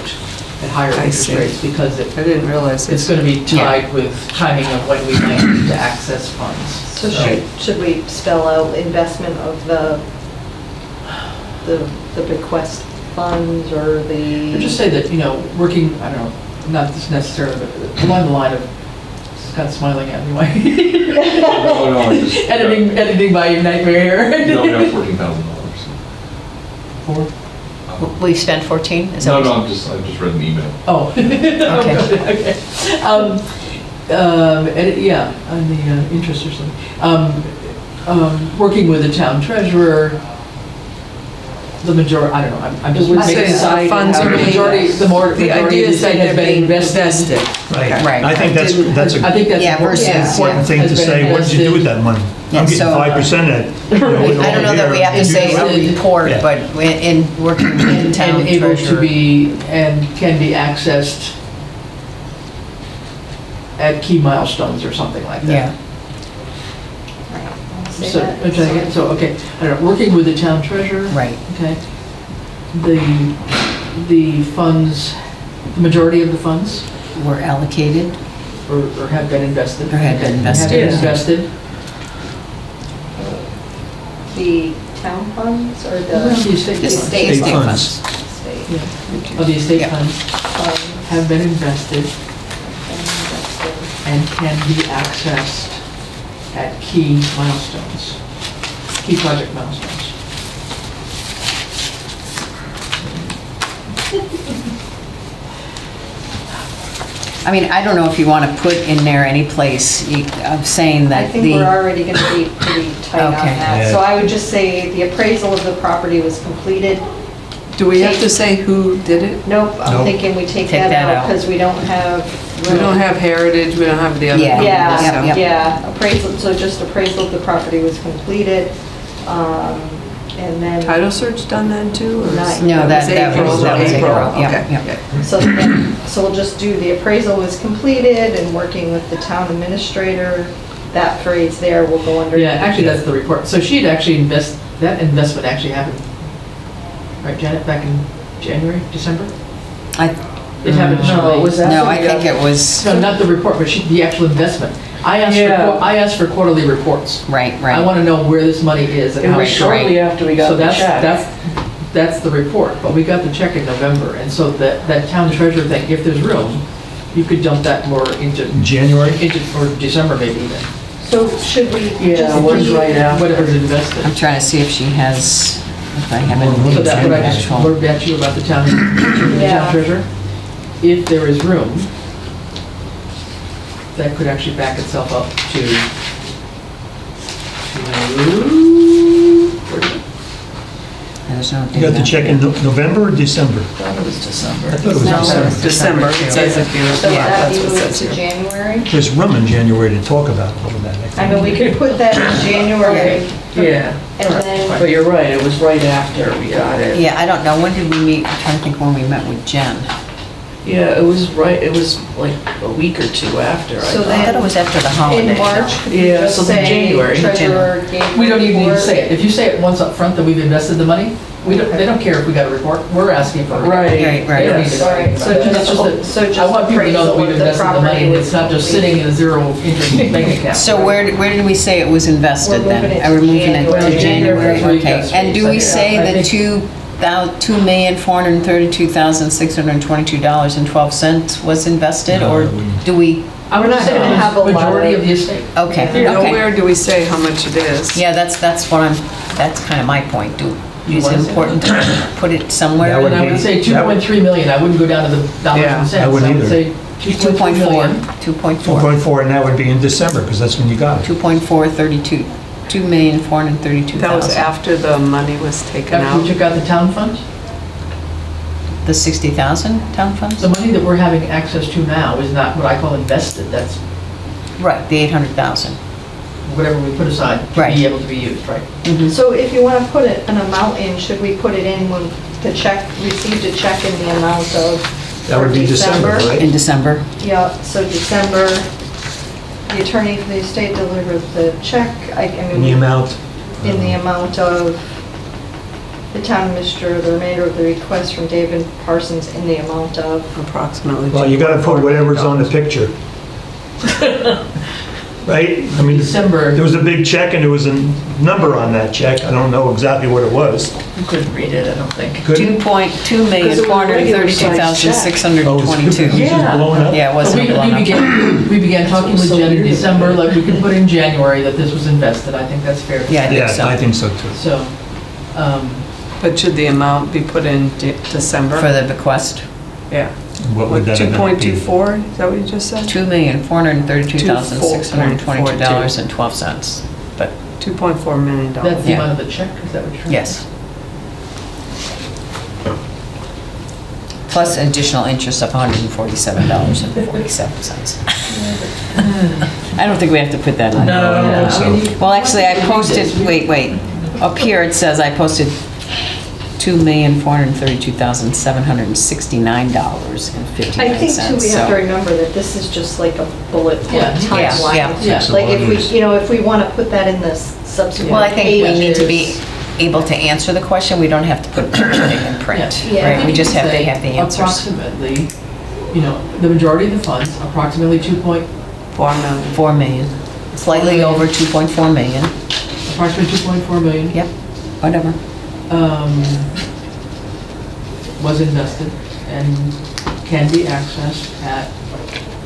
at higher
I
interest
see.
rates, because it-
I didn't realize
it's going to be tied with timing of when we might need to access funds.
so should, should we spell out investment of the, the, the bequest funds or the?
Or just say that, you know, working, I don't know, not this necessarily, but along the line of, Scott's smiling at me, why? (laughs)
No, no, I just.
Editing, editing by nightmare
No, we
here.
have (laughs) fourteen thousand dollars.
Four?
We spent 14? Is that
No,
what-
no, I'm just, I just read an email.
Oh. (laughs) Okay. Okay. Um, um, edit- yeah, on the uh, interest or something. Um, um, working with the town treasurer, the majority, I don't know, I'm- I'm just
would
making
say
this
the
up.
funds
The
are being-
majority, the more,
The
majority
idea
of the
is that
estate has
they're
been
being
invested.
invested.
Right.
I think that's, that's
I
a
think that's.
Yeah,
important.
versus-
Yeah.
important thing
Has
to
been
say, what did you do with that money?
Yeah,
I'm getting
so-
five percent of it. you know,
I don't know that we have to
here.
say a
Invested.
report,
Yeah.
but in working with the town
And able to
treasurer.
be, and can be accessed at key milestones or something like that.
Yeah,
Say
So,
that.
which I so, okay, I working with the town treasurer.
right.
Okay. The, the funds, the majority of the funds,
Were allocated,
or or have been invested?
Or have been invested,
Have been
yeah.
invested.
The town funds or
The
the
estate
Just
funds.
state
State funds.
state
Yeah. Of the estate
Yeah.
funds
funds
have been invested?
and
can be accessed at key milestones, key project milestones.
I mean, I don't know if you want to put in there any place you- of saying
I
that
think we're
the,
already going to be pretty tight on
Okay.
that. So I would just say the appraisal of the property was completed.
Do we have to say who did it?
Nope, I'm
Nope.
thinking we take
Take
that
that
out
out.
because we don't have.
We don't have Heritage, we don't have the other.
Yeah.
companies,
Yeah,
so-
Yep.
yeah, appraisal, so just appraisal of the property was completed. um, And then,
Title search done then too? or is-
Not-
no, that, that
April,
was, that was
April,
April, yeah,
okay.
yeah.
so then, so we'll just do the appraisal was completed and working with the town administrator. That phrase there will go under.
Yeah, actually, that's the report. So she'd actually invest, that investment actually happened, right, Janet, back in January, December?
I,
It happened
No,
shortly.
it was that.
no, I think uh, it was,
No, not the report, but she, the actual investment. I asked for,
Yeah.
qu- I asked for quarterly reports.
right, right.
I
right.
want to know where this money is and
It
how.
was
it's-
shortly after we
So
got the
that's,
check.
that's, that's the report, but we got the check in November, and so that, that town treasurer thing, if there's room, you could dump that more into,
January?
into, or December maybe even,
So should we
Yeah,
just
was
leave-
right after.
whatever's invested.
I'm trying to see if she has, if I have
So
any
that's what I just
actual.
blurted at you about the town, the
Yeah.
town treasurer. If there is room, that could actually back itself up to, to, where is it?
There's no
You got the
data.
check in No- November or December?
I thought it was December.
I thought it was
No,
December.
it's
December, it says if you,
So
yeah,
that
that's
be
what it
moved
says
to
here.
January?
There's room in January to talk about all of that, I think.
I mean, we could put that in January.
Yeah,
And then,
but you're right, it was right after we got it.
Yeah, I don't know, when did we meet, I'm trying to think when we met with Jen.
Yeah, it was right, it was like a week or two after, I
So
I
thought.
thought it was after the holiday.
in March, could you
Yeah,
just
so then
say
January.
treasurer gave.
We don't even need to say it. If you say it once up front that we've invested the money, we don't, they don't care if we got a report. We're asking for a report.
Right,
Right, right.
They don't need to know
All right,
anything
so
about that. It's
just-
that-
so just
I want people to know that we've
of the
invested the money
property
and it's not just
complete.
sitting in a zero interest (laughs) bank account.
So where, where did we say it was invested
We're
then?
moving it
Are we
to
moving it
January.
to January?
January,
Okay, and do we say the two thou, two million, four hundred and thirty-two thousand, six hundred and twenty-two dollars and twelve cents was invested?
No,
Or do we,
I would
We're not gonna have a lot
Majority
of-
of the estate.
okay,
Yeah.
okay.
Nowhere do we say how much it is.
Yeah, that's, that's what I'm, that's kind of my point. Do,
You
is it important to put it somewhere?
That would
And I would say 2.3 million. I wouldn't go down to the dollars
Yeah, I
and cents.
wouldn't
I would
either.
say
2.4,
2.4 million.
2.4,
2.4, and that would be in December, because that's when you got it.
2.432, 2,432,000.
That was after the money was taken
After we
out.
took out the town funds,
The 60,000 town funds?
the money that we're having access to now is not what I call invested. That's
Right, the 800,000.
whatever we put aside to
Right.
be able to be used, right? Mm-hmm.
So if you want to put it- an amount in, should we put it in when the check, received a check in the amount of?
That would be December, right?
In December?
Yeah, so December, the attorney for the estate delivered the check, I I
In the amount.
in the amount of, the town administrator, the remainder of the request from David Parsons in the amount of,
Approximately.
Well, you gotta put whatever's on the picture. (laughs) Right? I mean,
December.
there was a big check and there was a number on that check. I don't know exactly what it was.
You couldn't read it, I don't think.
Couldn't?
2.2,432,622.
Oh, it's just
Yeah.
blowing up?
Yeah, it
So
wasn't
we, we
up.
began, (coughs) we began talking with Jen in. December, like we could put in January that this was invested. I think that's fair.
Yeah, I
say.
think
Yeah,
so.
I think so too.
So, um,
But should the amount be put in De- December?
For the bequest,
Yeah.
What would that amount be?
2.24, is that what you just said?
$2,432,622.12. But,
2.4 million dollars.
that's the
Yeah.
amount of the check, is that what you're trying?
yes. plus additional interest of $147.47. (laughs) I don't think we have to put that in.
No, no,
So-
no.
Well, actually, I posted, wait, wait, up here it says I posted two million, four hundred and thirty-two thousand, seven hundred and sixty-nine dollars and
I think too, we have to remember that this is just like a bullet point
Yeah,
yeah,
timeline.
yeah.
Yeah.
Like if we, you know, if we want to put that in the s- subsequent
Well, I think we need to be
pages.
able to answer the question, we don't have to put everything in print,
Yeah.
right? We just have to have the answers.
Approximately, you know, the majority of the funds, approximately two point,
Four million.
Four million, slightly over two point four million,
approximately two point four million.
yep, whatever.
Um, was invested and can be accessed at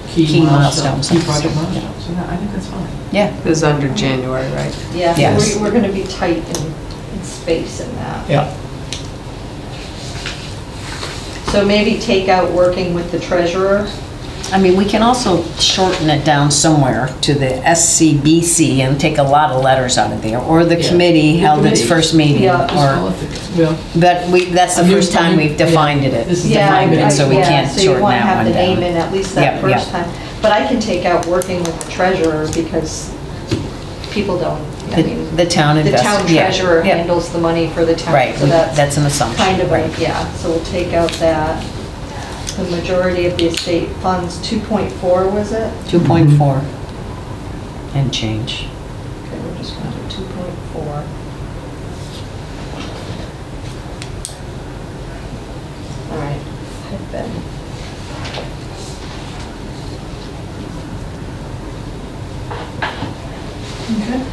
Key
key milestones,
milestones.
key project milestones. So yeah, I think that's fine.
Yeah,
This is under January, right?
Yeah,
Yes.
we- we're going to be tight in, in space in that.
Yeah,
So maybe take out working with the treasurer.
I mean, we can also shorten it down somewhere to the SCBC and take a lot of letters out of there, or the
Yeah.
committee
The
held its
committee.
first meeting,
Yeah.
Or,
it the- Well,
but we, that's the
I mean,
first time
mean,
we've defined
yeah,
it,
this is
Yeah,
defined
I-
it, so we
yeah,
can't
So you
shorten
want to
that
have
one
the name in
down.
at least
Yeah,
that
yeah.
first time. But I can take out working with the treasurer because people don't, I
The,
mean,
the town
the
invest.
town
yeah,
treasurer
yeah.
handles the money for the town.
Right,
So
we-
that's
that's an assumption,
kind of,
right.
like yeah, so we'll take out that. The majority of the estate funds, 2.4 was it?
Two point four and change.
Okay, we're just going to do 2.4. All right, I've been.
okay.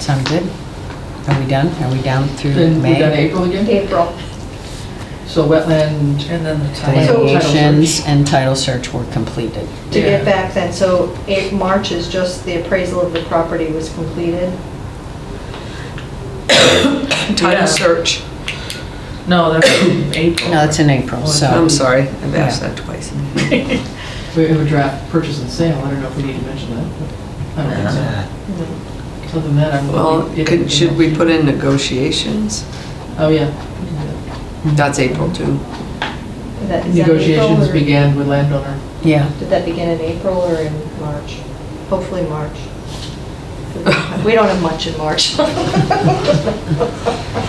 Sound good? Are we done? Are we down through
Then we done
May?
April again?
April.
So wetland.
And then the title.
So-
Delineations and title search were completed.
To get back then, so eight- March is just the appraisal of the property was completed. (coughs)
Yeah.
Title search.
No, that's in April.
No, it's in April, oh, so.
I'm sorry, I've asked that twice. (laughs)
We have a draft purchase and sale. I don't know if we need to mention that. but I don't think so. Ah. Other than that, I'm.
Well,
it-
could, should we put in negotiations?
Oh, yeah.
That's April too.
That- is that April
Negotiations
or-
began with landowner.
Yeah,
Did that begin in April or in March? Hopefully March. (laughs) We don't have much in March. (laughs)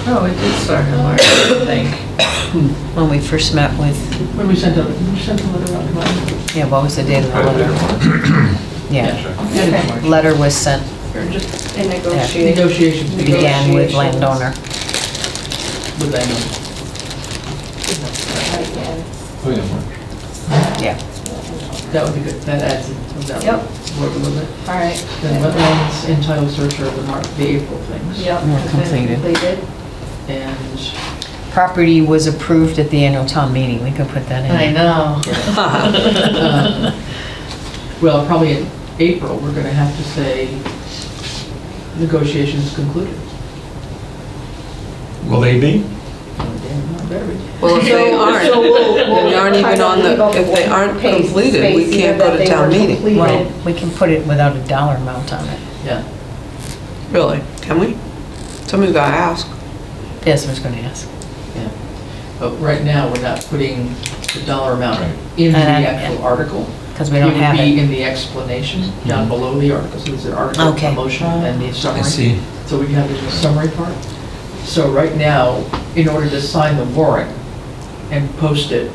No, it did start in March, I think. (coughs)
when we first met with,
When we sent a, we sent a letter out to
yeah, what was the date of the
Quite a
letter?
of. (coughs)
Yeah,
Yeah, it is March.
letter was sent,
Or just
In negotiation.
Negotiations began
began with
Negotiations.
landowner.
with landowner.
Again.
Oh, yeah, March.
Yeah,
That would be good. That adds it. that
Yep.
Work a little bit.
All right.
Then wetlands and title search are the Mar, the April things.
Yep.
More
has been
completed.
Completed.
And
property was approved at the annual town meeting, we could put that in.
I know.
Uh, (laughs) (laughs) Well, probably in April, we're gonna have to say negotiations concluded.
will they be?
Damn, not better be.
Well, if they aren't,
so we'll- we'll
they aren't even on the, if they aren't completed, we can't go
that
to
they
town meeting.
completed.
Well, we can put it without a dollar amount on it.
Yeah.
Really? Can we? Somebody's gotta ask.
Yes, I was gonna ask.
Yeah. But right now, we're not putting the dollar amount
Right.
in the
And I-
actual article.
Because we don't have
It It would be in the explanation down mm-hmm. below the article, so it's an article,
Okay.
a motion, and the summary.
I see.
So we have the summary part. So right now, in order to sign the warrant and post it,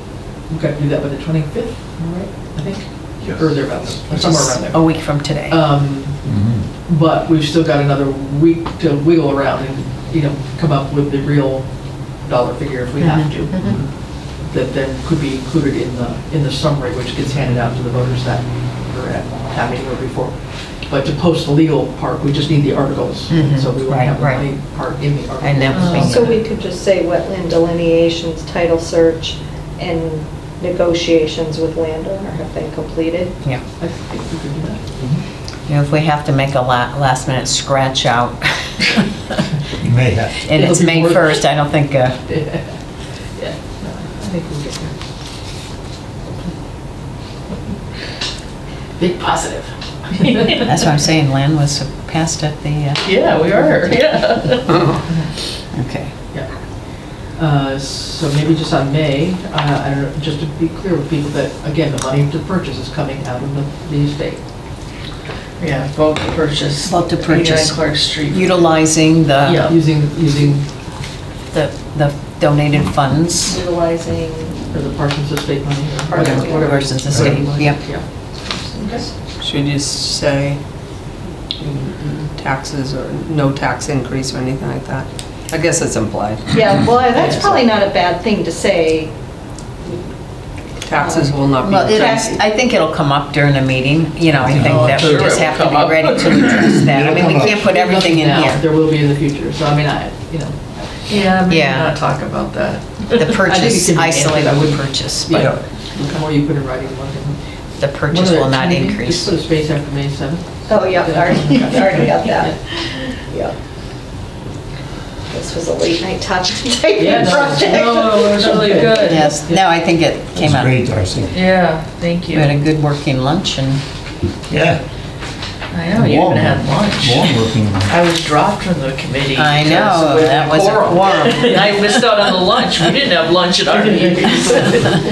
we've got to do that by the 25th, am I right? I think,
Yes.
or thereabouts, somewhere around there.
A week from today.
Um,
Mhm.
But we've still got another week to wiggle around and, you know, come up with the real dollar figure if we have to. That then could be included in the, in the summary, which gets handed out to the voters that are at town meeting or before. But to post the legal part, we just need the articles,
Mhm.
so we won't
Right,
have the
right.
money part in the article.
And that would be-
So we could just say wetland delineations, title search, and negotiations with landowner have been completed.
Yeah.
I think we could do that.
You know, if we have to make a la- last minute scratch out,
You may have
and it's
It'll be
May
more-
1st, I don't think, uh,
Yeah, (laughs) Yeah. no, I think we'll get there. Big positive. (laughs)
that's what I'm saying, land was passed at the, uh,
Yeah, we are, (laughs) yeah.
okay.
Yeah. Uh, So maybe just on May, uh, I don't know, just to be clear with people that, again, the money to purchase is coming out of the the estate.
Yeah, vote to purchase.
Vote to
89
purchase.
Clark Street.
Utilizing the,
Yeah.
Using, using
the the donated funds.
Utilizing,
for the Parsons estate money or
Parsons,
whatever.
yeah.
Parsons estate, yep.
Yeah.
Should you say taxes or no tax increase or anything like that? I guess it's implied.
yeah, well, (laughs) that's probably not a bad thing to say.
Taxes will not be
Well, it,
increased.
I think it'll come up during the meeting, you know, I think
Oh,
that we
sure
just
it
have to
come
be
up.
ready to address that. I mean, we can't put everything in
Now,
here.
There will be in the future, so I mean, I, you know,
Yeah, maybe
Yeah.
not talk about that.
The (laughs)
I think it
purchase,
can be
isolated
answered. I wouldn't-
purchase,
yeah. The more you put in writing, the more.
The purchase will not
Just
increase.
put a space after May 7th.
Oh, yeah, already, already got that. (laughs) Yeah. This was a late night touch
Yeah, no,
project.
no, it was really (laughs) good.
Yes, no, I think it came out, we
Great, Darcy.
Yeah, thank you.
We had a good working lunch and,
Yeah.
I know, you even had lunch.
Warm working.
I was dropped from the committee.
I
because
know,
with
that was a quorum. (laughs)
I missed out on the lunch. We didn't have lunch at our meeting.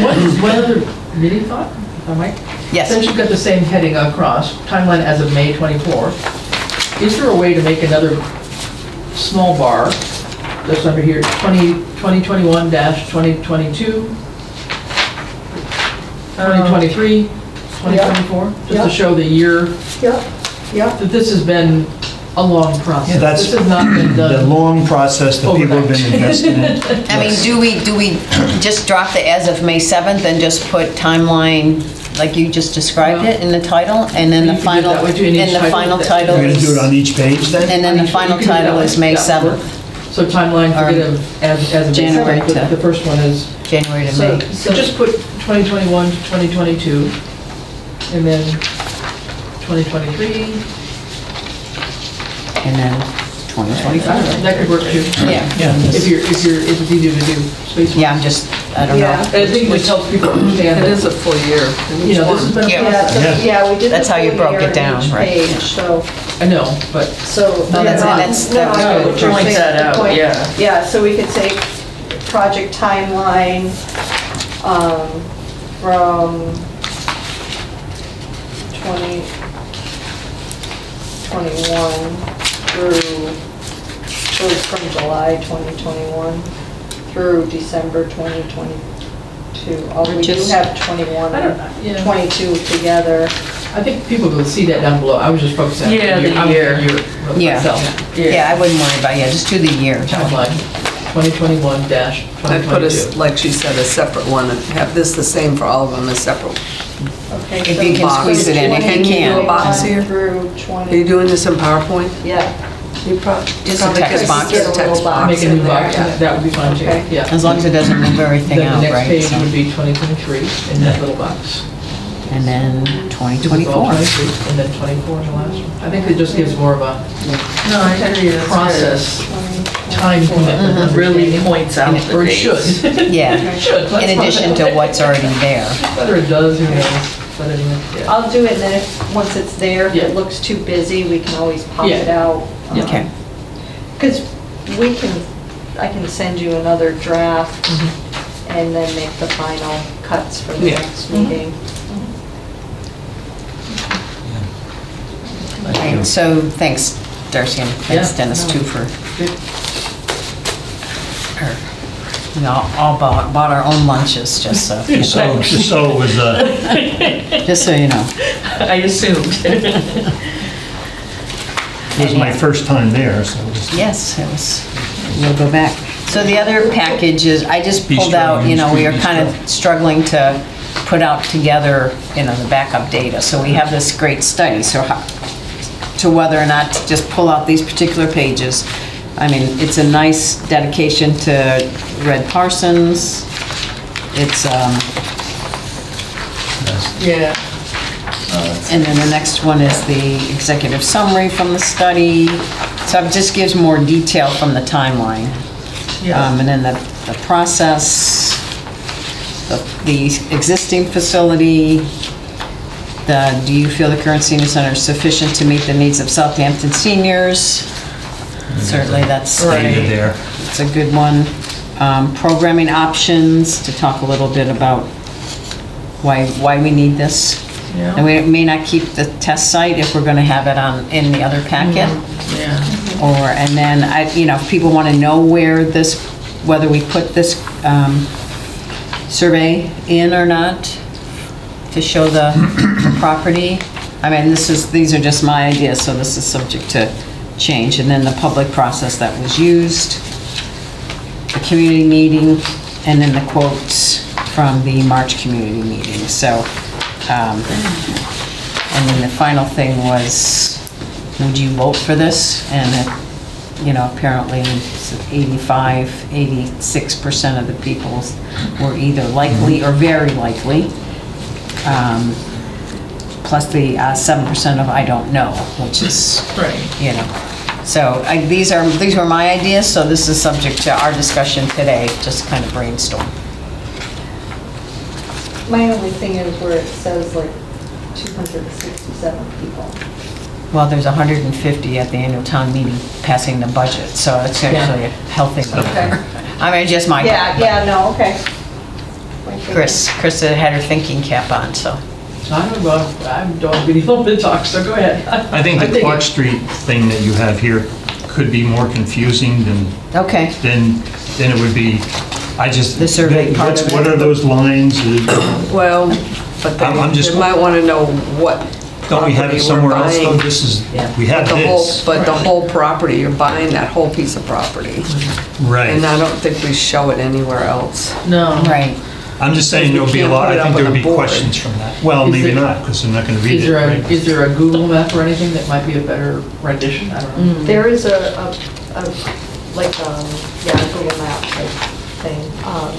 One, one other meeting thought, if I might?
yes.
Since you've got the same heading across, timeline as of May 24, is there a way to make another small bar that's under here, 20, 2021-2022, 2023, 2024? Just
Yeah.
to show the year,
Yep, yep.
that this has been a long process.
Yeah, that's
This has not been (clears throat)
The
done.
long process that people have been investing in. (laughs)
I mean, do we, do we just drop the as of May 7th and just put timeline, like you just described it in the title? And then
You
the
can do
final,
that way too, each
and the
title.
final
You're
title
You're gonna do it on
is,
each page then?
and then the final
You can do
title
that
is
way.
May
That would work.
7th,
So timeline, forget
Or
of, as, as of May
January
7th, but
to-
the first one is
January to
So,
May.
so just put 2021 to 2022, and then 2023.
And then 2025.
That could work too.
Yeah,
Yeah.
If you're, if you're, if it's easier to do space.
yeah, I'm just, I don't
Yeah.
know.
I think it just helps people understand.
It is a full year.
You know, this has been
Yeah.
Yeah, so- yeah, we did the
That's how you
full
broke
year
it
on
down,
each
right.
page, So,
I know, but
so.
Oh, that's-
yeah,
that's-
no, I know what you're
Point
saying,
that
good
out,
point.
yeah.
Yeah, so we could say project timeline, um, from 20, 21 through, so it's from July 2021 through December 2022. Although we do
Just-
have 21
I don't,
and
yeah.
22 together.
I think people will see that down below. I was just focusing on the
Yeah,
year.
the
I was
year.
Yeah.
myself.
Yeah, I wouldn't worry about, yeah, just do the year.
Timeline, 2021 dash
I put a,
2022.
like she said, a separate one, and have this the same for all of them, as separate.
Okay.
If
so
you can squeeze it in, if you
Can do a box
21
here?
Through
Are you
20,
doing this in PowerPoint?
yeah.
You prob-
Just a
probably
text
could
box.
Get a text
little
box
Make a
in
new
there,
box,
yeah.
that would be fine too,
Okay.
yeah.
As long as it doesn't move everything
Then the
out,
next
right?
page
so-
would be 2023 in that little box.
And then
all
2024.
23, And then 24 in the last one. I think it just gives more of a
No, I agree, that's
process, time commitment.
Mm-hmm.
Really points out the
Or it
dates.
should. (laughs)
Yeah,
It should. let's
in
not-
addition to what's already there.
Whether it does, who knows, but anyway, yeah.
I'll do it, and then if, once it's there, if
Yeah.
it looks too busy, we can always pop
Yeah.
it out.
Okay.
Because we can, I can send you another draft and then make the final cuts for the
Yeah.
next meeting.
Right, So, thanks Darcy, and thanks
Yeah,
Dennis too for,
Good.
Or, we all all bought, bought our own lunches, just so, (laughs)
Just so, so it was, uh, (laughs)
just so you know.
I assumed.
it was my first time there, so it was.
Yes, it was, we'll go back. So the other package is, I just pulled
Bistro,
out, you know, we are kind of struggling to put out together, you know, the backup data. So we have this great study, so how, to whether or not to just pull out these particular pages. I mean, it's a nice dedication to Red Parsons. It's, um,
Yeah.
And then the next one is the executive summary from the study. So it just gives more detail from the timeline.
Yeah.
Um, And then the, the process, the, the existing facility, the, do you feel the current senior center is sufficient to meet the needs of Southampton seniors? Certainly, that's,
Stated
Right.
there.
it's a good one. um, programming options, to talk a little bit about why, why we need this.
Yeah.
And we may not keep the test site if we're gonna have it on, in the other packet.
Yeah.
Or, and then, I, you know, if people want to know where this, whether we put this um, survey in or not, to show the the (coughs) property. I mean, this is, these are just my ideas, so this is subject to change. And then the public process that was used, the community meeting, and then the quotes from the March community meeting. So, um, and then the final thing was, would you vote for this? And, it- you know, apparently 85, 86% of the people were either likely or very likely. Um, Plus the uh, 7% of I don't know, which is,
Right.
you know. So I- these are, these were my ideas, so this is subject to our discussion today, just kind of brainstorm.
My only thing is where it says like 267 people.
Well, there's 150 at the annual town meeting passing the budget, so it's actually a healthy number. I mean, just my.
Yeah, yeah, no, okay. My thing
Chris, Chris had her thinking cap on, so.
I don't know, I'm dog getting a little bit talk, so go ahead.
I think the Clark Street thing that you have here could be more confusing than,
Okay,
than, than it would be, I just.
The survey part
what's-
of it.
What are those lines?
Well, but
I'm- I'm
they
just-
they might want to know what
Don't we have
property
it
we're
somewhere else though?
buying.
This is,
Yeah.
we have But
The whole,
this.
but the whole property, you're buying that whole piece of property.
Right.
And I don't think we show it anywhere else.
No.
right.
I'm just saying there'll be a lot, I think there
on
would be questions from that. Well,
Is
maybe
there-
not, because they're not going to read
Is
it.
there, a
right?
is there a Google map or anything that might be a better rendition? I don't know.
There is a, a, a, like, um, yeah, a Google map type thing. Um,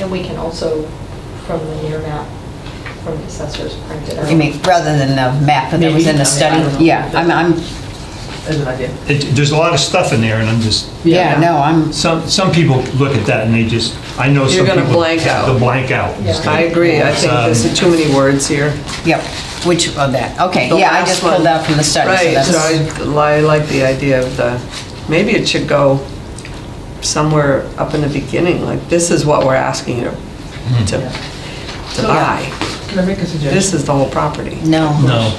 And we can also, from the near map, from the assessors, print it out.
You mean, rather than the map that was in
Maybe, I
the
mean,
study?
I don't know.
Yeah, I'm, I'm,
As an idea.
It- There's a lot of stuff in there, and I'm just,
yeah, no, I'm,
some, some people look at that and they just, I know some
You're
people.
gonna blank out.
They'll blank out.
Yeah.
I agree, I think there's
Um,
too many words here.
yep, which, of that, okay,
The
yeah, I
last
just
one.
pulled that from the study, so
Right, so
that's,
I I like the idea of the, maybe it should go somewhere up in the beginning, like, this is what we're asking you
Hmm.
to, to buy.
Can I make a suggestion?
This is the whole property.
no.
No.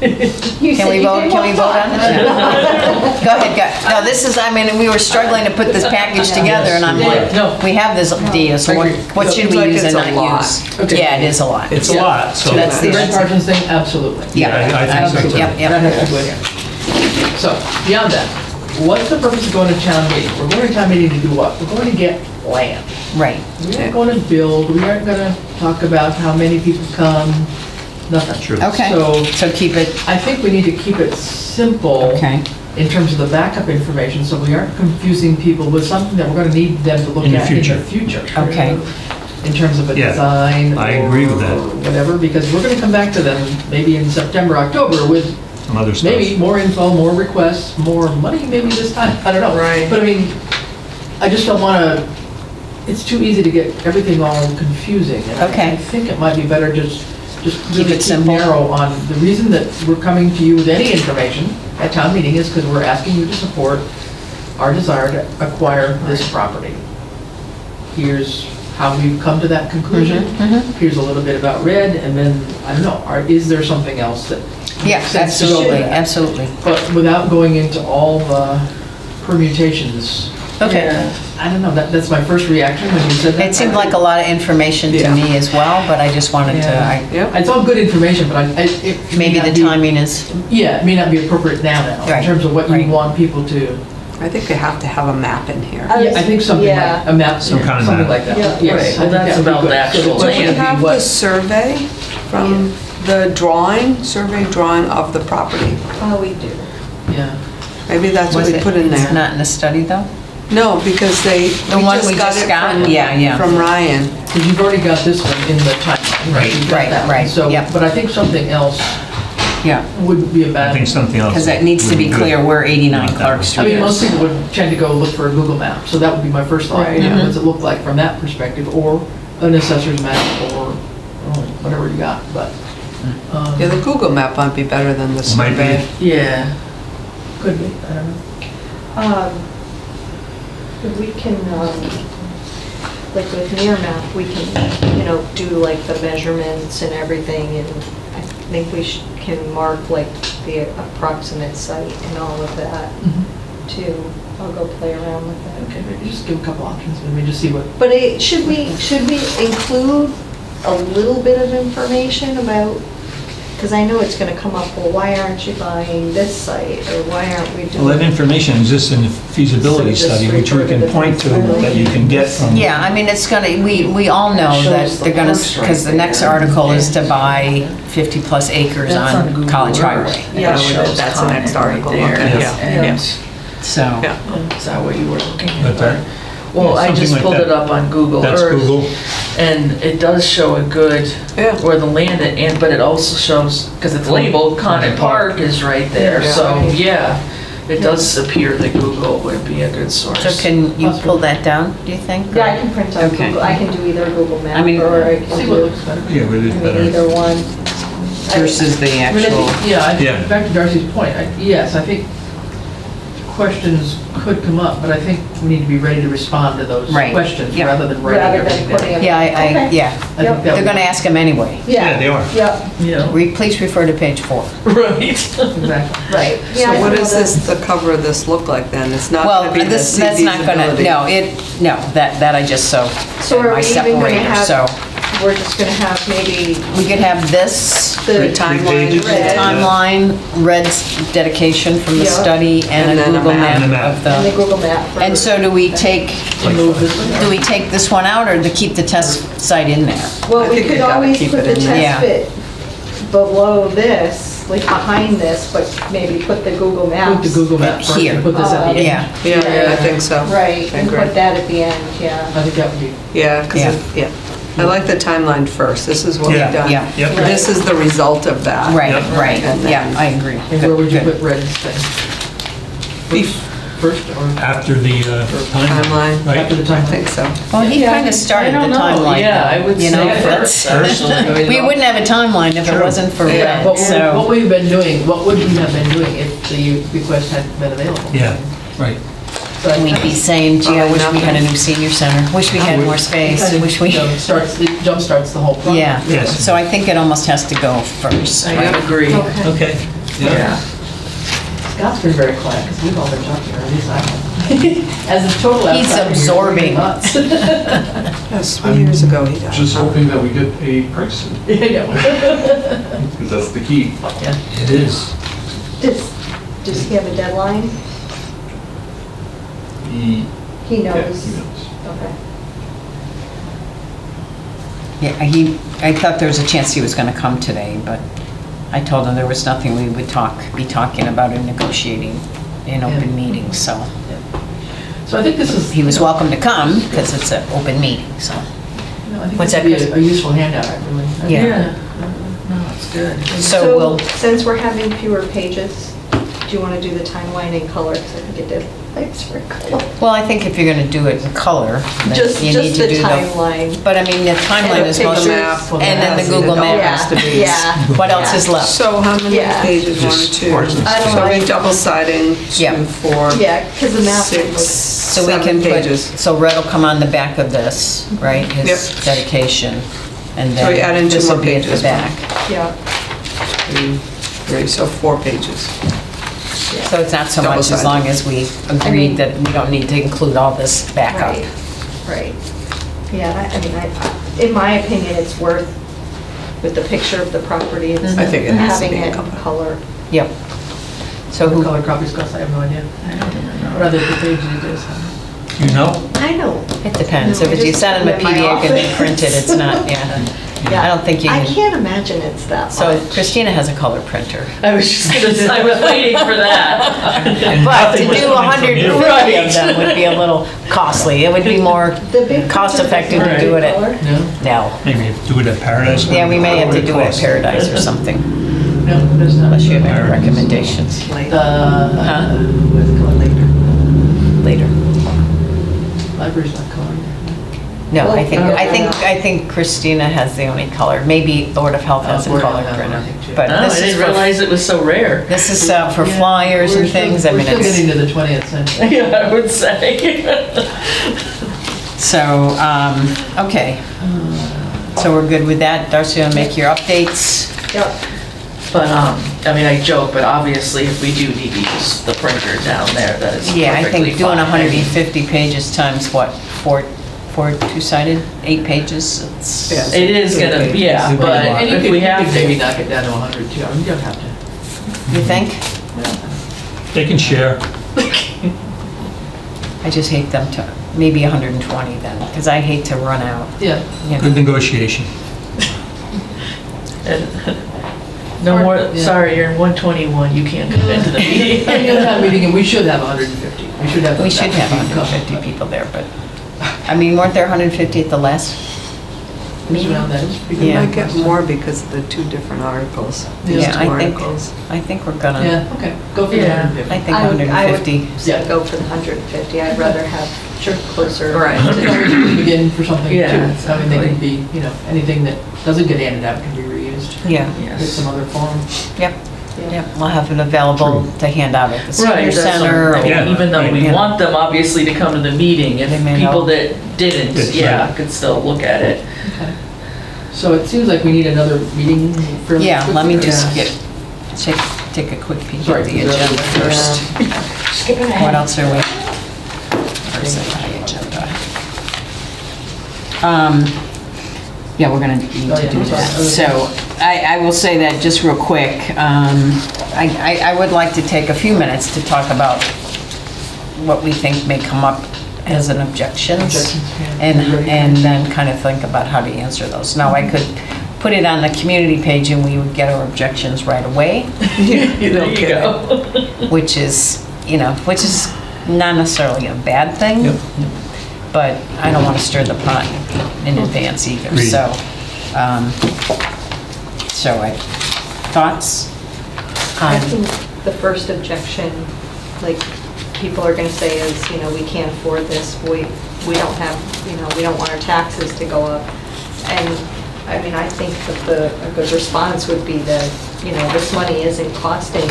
You
Can we vote, can we vote on
that.
this? Go ahead, go, no, this is, I mean, we were struggling to put this package together, and I'm
Yeah,
like,
no.
we have this data, so what, what should we use and not use?
Okay.
Yeah, it is a lot.
It's a lot, so.
So that's
The
the-
red margins thing, absolutely.
Yeah,
I- I think so,
absolutely,
too.
yep, yep.
Has to go in here. So, beyond that, what's the purpose of going to town meeting? We're going to town meeting to do what? We're going to get land.
Right,
We aren't going to build, we aren't going to talk about how many people come, nothing.
True.
okay,
So-
so keep it,
I think we need to keep it simple.
okay,
in terms of the backup information, so we aren't confusing people with something that we're gonna need them to look
In the
at in
future.
the future.
Okay.
In terms of a
Yeah,
design.
I agree with
or
that.
Whatever, because we're gonna come back to them maybe in September, October with
Some other stuff.
maybe more info, more requests, more money maybe this time, I don't know.
Right.
But I mean, I just don't wanna, it's too easy to get everything all confusing. and I-
Okay.
I think it might be better just, just
Keep it simple.
narrow on, the reason that we're coming to you with any information at town meeting is because we're asking you to support our desire to acquire this property. Here's how we've come to that conclusion.
Mm-hmm,
Here's a little bit about red, and then, I don't know, are, is there something else that?
yeah,
makes sense to go with
absolutely, absolutely.
But without going into all the permutations.
Okay.
Yeah, I don't know, that, that's my first reaction when you said that.
It seemed like a lot of information to
Yeah.
me as well, but I just wanted to,
Yeah.
I,
Yep.
It's all good information, but I, I- it. may
maybe
not
the
be-
timing is,
Yeah, it may not be appropriate now, now, in
Right,
terms of what you
right.
want people to.
I think they have to have a map in here.
I
Yeah, I think something like,
Yeah.
a map,
Some kind of
something
map.
like that.
Yeah.
Yes,
Right,
I
well,
think
that's
that'd be
about
good.
the
So
actual
the
Do we
plan would be
have the
what-
survey from the drawing, survey drawing of the property?
Oh, we do.
Yeah.
Maybe that's what
was
we
it,
put in
it's
there.
not in the study though?
No, because they,
The
we
one
just
we
got
just
it
got?
from,
Yeah, yeah.
from Ryan.
Because you've already got this one in the timeline, right? You've got
Right,
that one.
right,
So,
yep.
but I think something else
Yeah,
wouldn't be a bad.
I think something else.
because it needs to be
would
clear
good.
where 89 Clark
one.
Street
I mean, most people would tend to go look for a Google map, so that would be my first thought.
Right.
You know,
Mhm.
What's it look like from that perspective, or an assessor's map, or oh, whatever you got, but. um,
Yeah, the Google map might be better than the
Might be.
survey.
Yeah, could be, I don't know.
Um, We can, um, like with Nearmap, we can, you know, do like the measurements and everything, and I think we sh- can mark like the approximate site and all of that too. I'll go play around with that.
Okay, maybe just give a couple options, maybe just see what,
But it, should we, should we include a little bit of information about, because I know it's gonna come up, well, why aren't you buying this site, or why aren't we doing?
Well, that information exists in the feasibility
So just
study, which we
refer to
can
the
point to, that you can get from.
Yeah, I mean, it's gonna, we, we all know that
Shows the
they're gonna,
house right
because the next
there.
article is to buy 50-plus acres
That's on
on
Google
College
Earth.
Highway.
Yeah,
It shows
that's the next
Concord
article,
right there,
okay.
Yeah.
and-
So,
Yeah.
Is that what you were looking at?
But that-
Well,
Yeah,
I just
like
pulled
that.
it up on Google
That's
Earth.
Google.
And it does show a good,
Yeah.
where the land, it- and, but it also shows, because it's labeled, Conant Park is right there,
Yeah.
so, yeah. It does appear that Google would be a good source.
so can you pull that down, do you think?
Yeah, I can print out
Okay.
Google, I can do either Google
I
Map,
mean,
or I
see
can
what
do,
looks better.
Yeah, but
I
it's
mean,
better.
either one.
Versus the
I mean, I
actual,
think- Yeah, I
Yeah.
back to Darcy's point, I- yes, I think questions could come up, but I think we need to be ready to respond to those
Right,
questions
yeah.
rather than writing
Rather
everything
than putting
down.
it.
yeah, I, I,
Okay.
yeah.
I think that
They're
would-
gonna ask them anyway.
Yeah, they are.
Yep,
You know?
Re- Please refer to page four. (laughs)
Right.
Exactly.
right. Yeah,
So what does this, the cover of this look like then? It's not
Well,
gonna be the
this, that's not gonna,
feasibility.
no, it, no, that, that I just so,
So are
my
we even gonna
separator,
have,
so.
We're just gonna have maybe
We could have this,
the
The timeline.
pages.
the
red
timeline, Red's dedication from the
Yeah.
study, and
And
a
then a
Google
map.
map
And a
of
and the
the,
Google Map. for-
and so do we take,
Move this one.
do we take this one out, or to keep the test site in there?
I
Well, we
think
could
you gotta
always
keep
put
it
the
in there.
Yeah.
test bit below this, like behind this, but maybe put the Google
Put the Google map first
Here.
and put this at the end.
Yeah,
Yeah, I think so.
Right,
I
and
agree.
put that at the end, yeah.
I think that would be,
Yeah,
Yeah.
because, yeah. I like the timeline first. This is what we've
Yeah,
done.
yeah.
Yep.
This is the result of that.
right,
Yep.
right,
And
yeah, I agree.
and where would you
Good,
put red instead?
Bef-
First or
After the uh, timeline.
Timeline.
after
Right?
the
I
timeline?
think so.
Well, he
Yeah.
kind of started the
don't know.
timeline.
Yeah, I
though,
would
you know,
say
that's-
first, (laughs) personally.
We wouldn't have a timeline if it
True.
wasn't for
Yeah.
Red,
What
so.
what we've been doing, what would we have been doing if the request hadn't been available?
Yeah, right.
But
We'd be saying, gee, I wish we had a new senior center, wish we had more space,
kind
wish we,
you know, starts, it jumpstarts the whole project.
yeah.
Yes.
So I think it almost has to go first.
I agree.
Okay.
Okay.
Yeah.
Scott's been very quiet, because we've all been talking, or at least I have. As a total
He's
outsider, you're
absorbing.
nuts. (laughs)
Yes, three years ago he died.
Just hoping that we get a price, (laughs)
Yeah,
because (laughs) that's the key.
It is.
Does, does he have a deadline?
He,
He
yeah,
knows?
he knows.
Okay.
Yeah, he, I thought there was a chance he was gonna come today, but I told him there was nothing we would talk, be talking about or negotiating in open meetings, so.
So I think this is.
He was welcome to come, because it's an open meeting, so.
No, I think
What's
this
that,
would be a- A useful handout, I really. I
Yeah.
Yeah. No, it's good.
So we'll,
Since we're having fewer pages, do you want to do the timeline in color? Because I think it did, likes for color.
well, I think if you're gonna do it in color, then
Just,
you need
just
to
the
do the.
timeline.
But I mean, the timeline is
And the
most,
pictures.
and then the
Yeah,
Google
it all
map.
has to be-
Yeah. (laughs)
What else is left?
So how many
Yeah.
pages? One,
Just
two.
parts and
I don't
So
know.
we double siding,
Yeah.
two, four,
Yeah, because the map
six,
was,
So we can
seven
put,
pages.
so red will come on the back of this, right? His
Yep.
dedication. And
So we add in
then
two
this will
more
be at the
pages.
back.
yeah.
Two, three, so four pages.
So it's not so much as
Double-sided.
long as we agreed that we don't need to include all this backup.
Right, right. Yeah, I I mean, I, in my opinion, it's worth, with the picture of the property, it's
I think it has to
having
be in
it in
color.
color.
Yep. So
What
who,
color copies cost, I have no idea. What other page it is.
You know?
I know.
it depends.
No,
If
I
you
just
send them a
put in my
PDF and they
office.
print it, it's not, yeah. (laughs) I don't think you
I
can.
can't imagine it's that much.
So Christina has a color printer.
I was just gonna say, I was waiting for that. (laughs)
But to
was
do
coming from you.
150 of them would be a little costly. It would be more
The big
cost
picture
effective to
doesn't
do it
have
at,
color?
No,
no.
Maybe do it at Paradise.
Yeah, we may have to do it at? Paradise or something,
no, there's not.
unless you have any recommendations
Uh,
Huh?
what's it called later?
later.
Library's not coloring.
No, I think, I think,
uh,
I think Christina has the only color. Maybe Board of Health
Uh,
has a color
Health, I
printer. But
Oh, I
this is
didn't
for,
realize it was so rare.
this is uh, for flyers and things. I mean,
We're still getting
it's,
to the 20th century. (laughs)
Yeah, I would say.
so, um, okay. So we're good with that. Darcy, will make your updates.
Yep.
But, um, I mean, I joke, but obviously if we do need to use the printer down there, that is
Yeah, I
perfectly
think doing
fine.
150 pages times what, four, four two-sided, eight pages? It's-
Yeah.
It is gonna, be. yeah,
Right.
but
And you
if
could,
we
you
have
could maybe
to.
knock it down to 100 too, I mean, you don't have to.
You think?
They can share.
I just hate them to, maybe 120 then, because I hate to run out,
Yeah.
you
Good
know.
negotiation. (laughs)
No more,
Yeah.
sorry, you're in 121, you can't come into the (laughs) meeting.
Annual town (laughs) meeting, and we should have 150. We should have.
We should have 150 people there, but, I mean, weren't there 150 at the last
but It's around that, it's pretty good.
You
Yeah.
might get more because of the two different articles.
Yeah,
Just
I
two
think-
articles.
I think we're gonna,
Yeah, okay, go for the 150.
I think
I would- I would
150.
Yeah.
go for the 150. I'd rather have closer.
Right. (coughs)
It's always begin for something too.
Yeah,
I mean, they can be, you know, anything that doesn't get handed out can be reused.
Yeah,
Get
Yes.
some other form.
yep, yep, we'll have it available to hand out at the
Right,
senior
that's
center.
I
or-
mean,
Yeah,
even though we
Yeah.
want them obviously to come to the meeting, if
They may
people
not.
that didn't,
That's
yeah,
right.
could still look at it.
Okay. So it seems like we need another meeting for.
Yeah, let me just get, take, take a quick peek
Sorry,
at the
is there
agenda
other-
first.
Skipping (laughs)
What else are we? Where's the agenda? Um, yeah, we're gonna need
Oh,
to
yeah,
do
I'm
that. So, I, I will say that just real quick, um, I, I, I would like to take a few minutes to talk about what we think may come up as an objections.
Objections.
And, and then kind of think about how to answer those. Now, I could put it on the community page and we would get our objections right away (laughs)
There you
Okay.
go. (laughs)
which is, you know, which is not necessarily a bad thing,
Yep.
but I don't want to stir the pot in advance either,
Agreed.
so, um, so I, thoughts?
I
um,
think the first objection, like, people are gonna say is, you know, we can't afford this, we, we don't have, you know, we don't want our taxes to go up. And, I mean, I think that the, a good response would be that, you know, this money isn't costing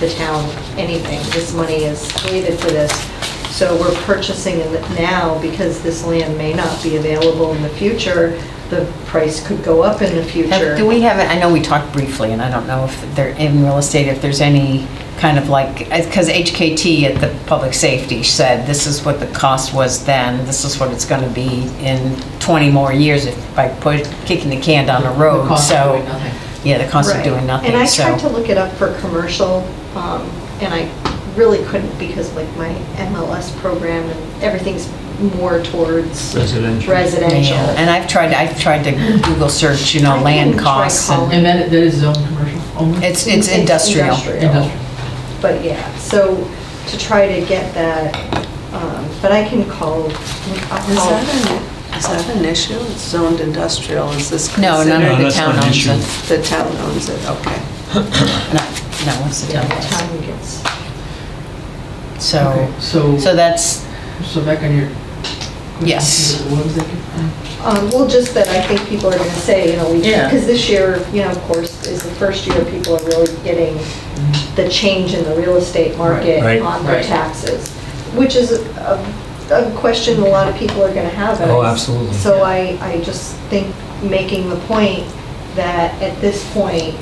the town anything. This money is slated for this. So we're purchasing it now because this land may not be available in the future. The price could go up in the future.
Have- Do we have, it? I know we talked briefly, and I don't know if there, in real estate, if there's any kind of like, because HKT at the public safety said, this is what the cost was then, this is what it's gonna be in 20 more years if, by put, kicking the can down the road,
The cost of
so.
doing nothing.
Yeah, the cost of
Right.
doing nothing,
And I
so.
tried to look it up for commercial, um, and I really couldn't because like my MLS program and everyth's more towards
Residential.
residential.
Yeah, And I've tried, I've tried to Google search, you know, land costs and,
calling.
And that, that is zone commercial only?
it's, it's industrial.
Industrial.
But yeah, so to try to get that, um, but I can call, I'll
Is
call.
that an, is that an issue? It's zoned industrial, is this
No,
considered?
none of the
that's
town
not an
owns
issue.
it.
The town owns it, okay.
No, no, what's the town?
the
owns?
town gets,
So,
Okay, So,
so that's,
so back on your. Question,
Yes.
What was that?
um, well, just that I think people are gonna say, you know, we,
Yeah.
because this year, you know, of course, is the first year people are really getting the change in the real estate market
Right.
on their
Right.
taxes, which is a, a question a lot of people are gonna have. and
Oh,
I-
absolutely.
So I, I just think making the point that at this point.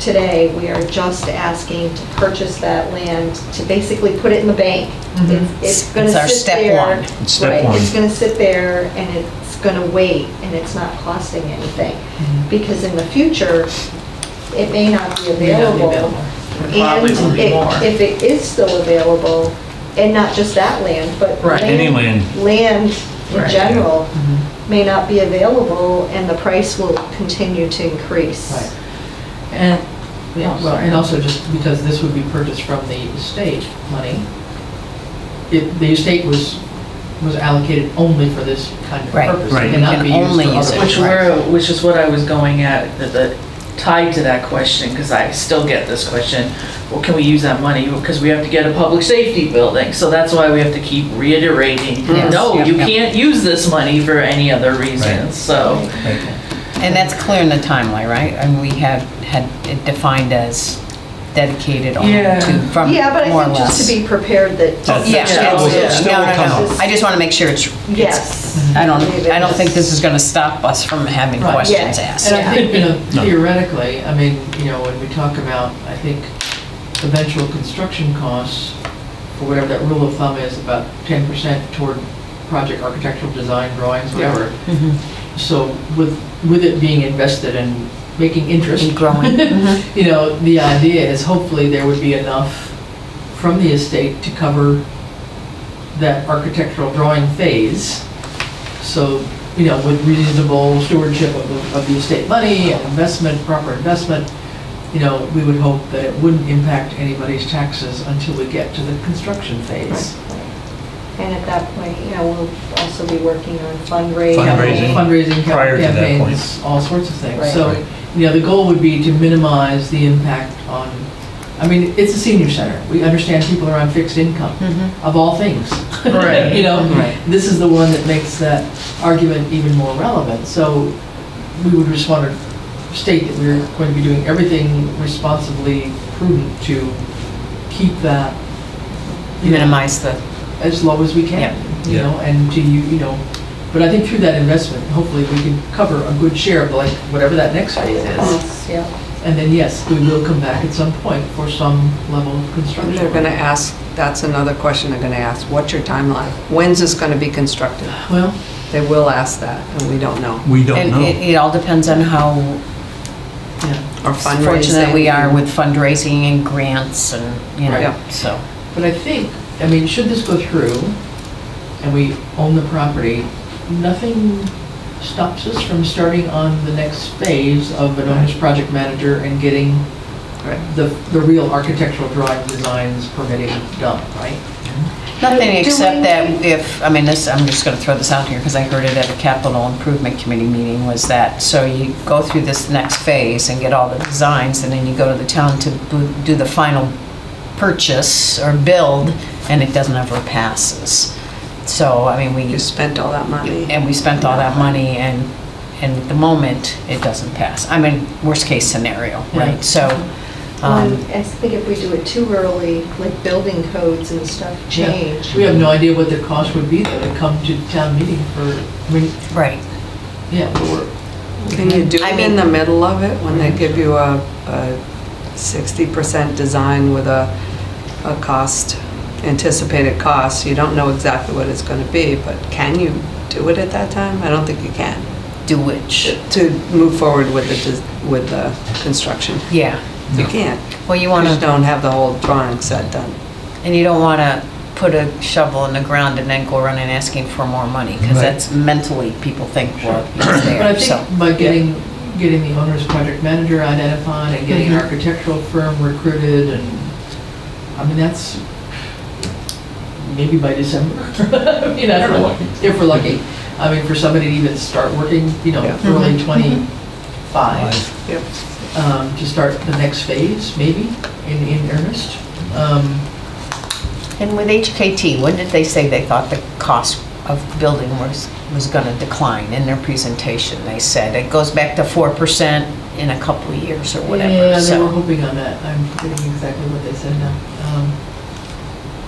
Today, we are just asking to purchase that land, to basically put it in the bank.
Mhm.
It's- It's gonna
It's our
sit
step
there.
one.
It's step
Right,
one.
it's gonna sit there and it's gonna wait and it's not costing anything.
Mhm.
Because in the future, it may not be
May not be
available.
available.
Probably will
And
be
if,
more.
if it is still available, and not just that land, but
Right.
Any land.
Land in
Right.
general
Mhm.
may not be available and the price will continue to increase.
Right.
And,
Yeah, well, and also just because this would be purchased from the estate money, it, the estate was, was allocated only for this kind of
Right.
purpose.
Right.
It cannot be used
only
for
use
other
it.
which were, which is what I was going at, that the tied to that question, because I still get this question, well, can we use that money? Because we have to get a public safety building, so that's why we have to keep reiterating,
Yes.
no,
Yep,
you
yep.
can't use this money for any other reasons, so.
Right.
And that's clear in the timeline, right? And we have had it defined as dedicated only
Yeah.
to, from
Yeah, but
more or
I think just to
less.
be prepared that.
Oh, Yeah,
Yeah.
absolutely.
Still
No, no, no.
come.
I just want to make sure it's,
Yes.
I don't,
Leave
I don't think this is going to stop us from having
Right.
questions
Yeah.
asked.
And I think, you know,
No.
theoretically, I mean, you know, when we talk about, I think, eventual construction costs, for whatever that rule of thumb is, about ten percent toward project architectural design drawings, whatever.
Mm-hmm.
So with, with it being invested and making interest.
And growing. (laughs) Mhm.
You know, the idea is hopefully there would be enough from the estate to cover that architectural drawing phase. So, you know, with reasonable stewardship of the, of the estate money and investment, proper investment, you know, we would hope that it wouldn't impact anybody's taxes until we get to the construction phase.
And at that point, you know, we'll also be working on fundraising.
Fundraising.
Fundraising
Prior to that
campaigns, all sorts of things.
Right.
So,
Right.
you know, the goal would be to minimize the impact on, I mean, it's a senior center. We understand people are on fixed income,
Mhm.
of all things.
Right. (laughs)
You know,
Right.
this is the one that makes that argument even more relevant. So we would just want to state that we're going to be doing everything responsibly prudent to keep that, you know,
Minimize the,
as low as we can, you
Yeah.
know, and to you, you know, but I think through that investment, hopefully we can cover a good share of like whatever that next phase is.
Costs, Yeah.
And then, yes, we will come back at some point for some level of construction.
And they're gonna ask, that's another question they're gonna ask, what's your timeline? When's this gonna be constructed?
Well,
They will ask that, and we don't know.
We don't
and
know.
it, it all depends on how
yeah,
Or
fortunate we are with fundraising and grants and, you
Right.
know, so.
but I think, I mean, should this go through and we own the property, nothing stops us from starting on the next phase of an owner's project manager and getting the, the real architectural drawing designs permitting done, right?
Nothing except that if, I mean, this, I'm just gonna throw this out here because I heard it at a capital improvement committee meeting was that, so you go through this next phase and get all the designs and then you go to the town to do the final purchase or build and it doesn't ever passes. So, I mean, we,
You spent all that money.
and we spent all that money and, and at the moment, it doesn't pass. I mean, worst case scenario, right? So,
Um,
um,
I think if we do it too early, like building codes and stuff change.
We have no idea what the cost would be though to come to town meeting for, I mean,
right.
yeah, we're,
Can you do
I
it
mean-
in the middle of it, when they give you a, a sixty percent design with a, a cost, anticipated cost? You don't know exactly what it's gonna be, but can you do it at that time? I don't think you can.
Do which,
To move forward with the, with the construction.
yeah.
You can't.
Well, you
You
wanna.
just don't have the whole drawing set done.
And you don't want to put a shovel in the ground and then go running asking for more money, because
Right.
that's mentally, people think, well, it's
but I
there, so.
think by getting, getting the owner's project manager identified and getting an mm-hmm. architectural firm recruited and, I mean, that's maybe by December. (laughs) I mean, I don't
If we're
know,
lucky.
if we're lucky. I mean, for somebody to even start working, you know,
Yeah.
early
Mhm.
twenty-five.
Five.
Yep.
um, to start the next phase, maybe, in, in earnest. Um,
And with HKT, when did they say they thought the cost of building was, was going to decline in their presentation? They said it goes back to 4% in a couple of years or whatever.
Yeah,
whatever,
they were
so.
hoping on that. I'm forgetting exactly what they said now. Um,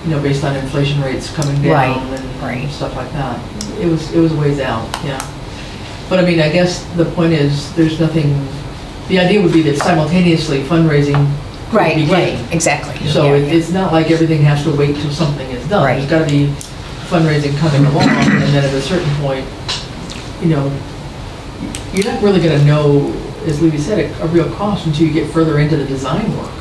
You know, based on inflation rates coming
Right,
down and
right.
stuff like that. It was, it was a ways out, yeah. But I mean, I guess the point is, there's nothing, the idea would be that simultaneously fundraising could
Right,
begin.
right, exactly.
So
Yeah,
it-
yeah.
it's not like everything has to wait till something is done.
Right.
There's got to be fundraising coming along, and then at a certain point, you know, you're not really going to know, as Libby said, a a real cost until you get further into the design work.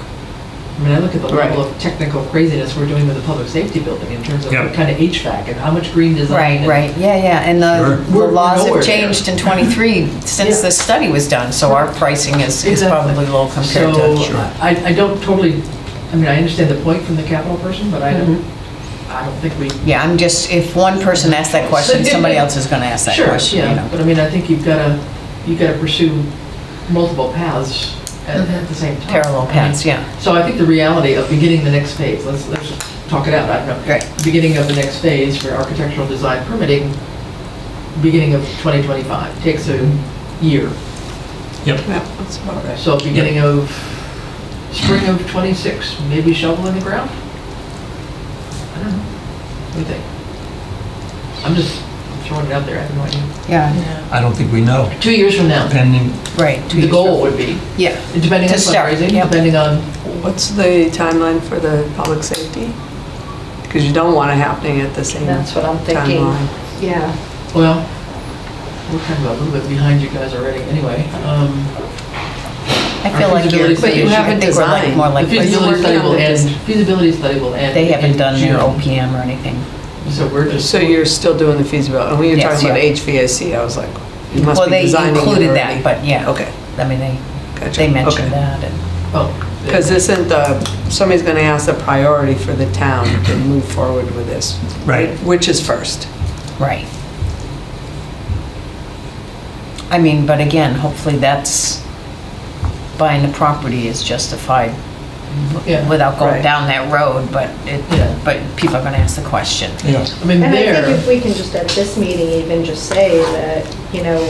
I mean, I look at the level
Right.
of technical craziness we're doing with the public safety building in terms of
Yeah.
what kind of HVAC and how much green design.
Right,
and-
right, yeah, yeah, and
Sure.
the, the
We're- we're
laws have
nowhere there.
changed in '23 since
Yeah.
this study was done, so our pricing is, is
Exactly.
probably low compared
So,
to.
Sure.
I, I don't totally, I mean, I understand the point from the capital person, but I don't,
Mm-hmm.
I don't think we
Yeah, I'm just, if one person asks that question, (laughs) somebody else is gonna ask that
Sure,
question, you
yeah,
know?
but I mean, I think you've got to, you've got to pursue multiple paths at at the same time.
Parallel paths, yeah.
So I think the reality of beginning the next phase, let's, let's talk it out, I don't know.
Right.
Beginning of the next phase for architectural design permitting, beginning of 2025, takes a year.
Yep.
Yeah, that's about right.
So beginning of, spring of '26, maybe shovel in the ground? I don't know. What do you think? I'm just throwing it out there, I have no idea.
Yeah,
I don't think we know,
Two years from now,
depending,
right. two
the
years
goal would be,
Yeah,
depending on
To start,
fundraising,
yep.
depending on,
What's the timeline for the public safety? Because you don't want it happening at the same
That's what I'm thinking.
timeline.
Yeah.
well, we're kind of a little bit behind you guys already anyway. Um,
I feel like you're,
But you
I
haven't
think we're like
designed.
more
The
like,
feasibility study will
the
end, feasibility study will end.
they haven't
in
done their
June.
OPM or anything.
So we're just.
So you're still doing the feasibility, and when you're
Yes,
talking about
yeah.
HVAC, I was like, you must
Well,
be
they
designing it
included
already.
that, but yeah.
Okay,
I mean, they,
gotcha.
they mentioned
Okay.
that and,
Oh.
Because this isn't the, somebody's gonna ask the priority for the town to move forward with this.
Right.
Which is first.
right. I mean, but again, hopefully that's, buying the property is justified
Yeah.
without going
Right.
down that road, but it,
Yeah.
but people are gonna ask the question.
yeah.
I mean,
And I think
there,
if we can just at this meeting even just say that, you know,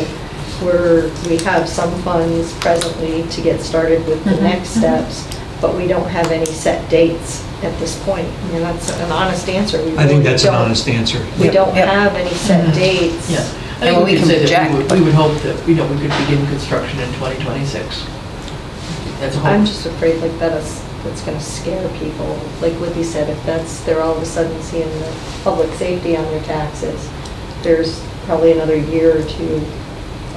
we're, we have some funds presently to get started with the
Mhm,
next steps, but we don't have any set dates at this point. I mean, that's an honest answer. We
I think that's an
don't-
honest answer.
We don't
Yep.
have any set
Mhm.
dates.
yeah. I
And
think
we
we could
can
say that we would,
but-
we would hope that, you know, we could begin construction in 2026. That's a
I'm
hope.
just afraid like that is, that's gonna scare people. Like Libby said, if that's, they're all of a sudden seeing the public safety on their taxes, there's probably another year or two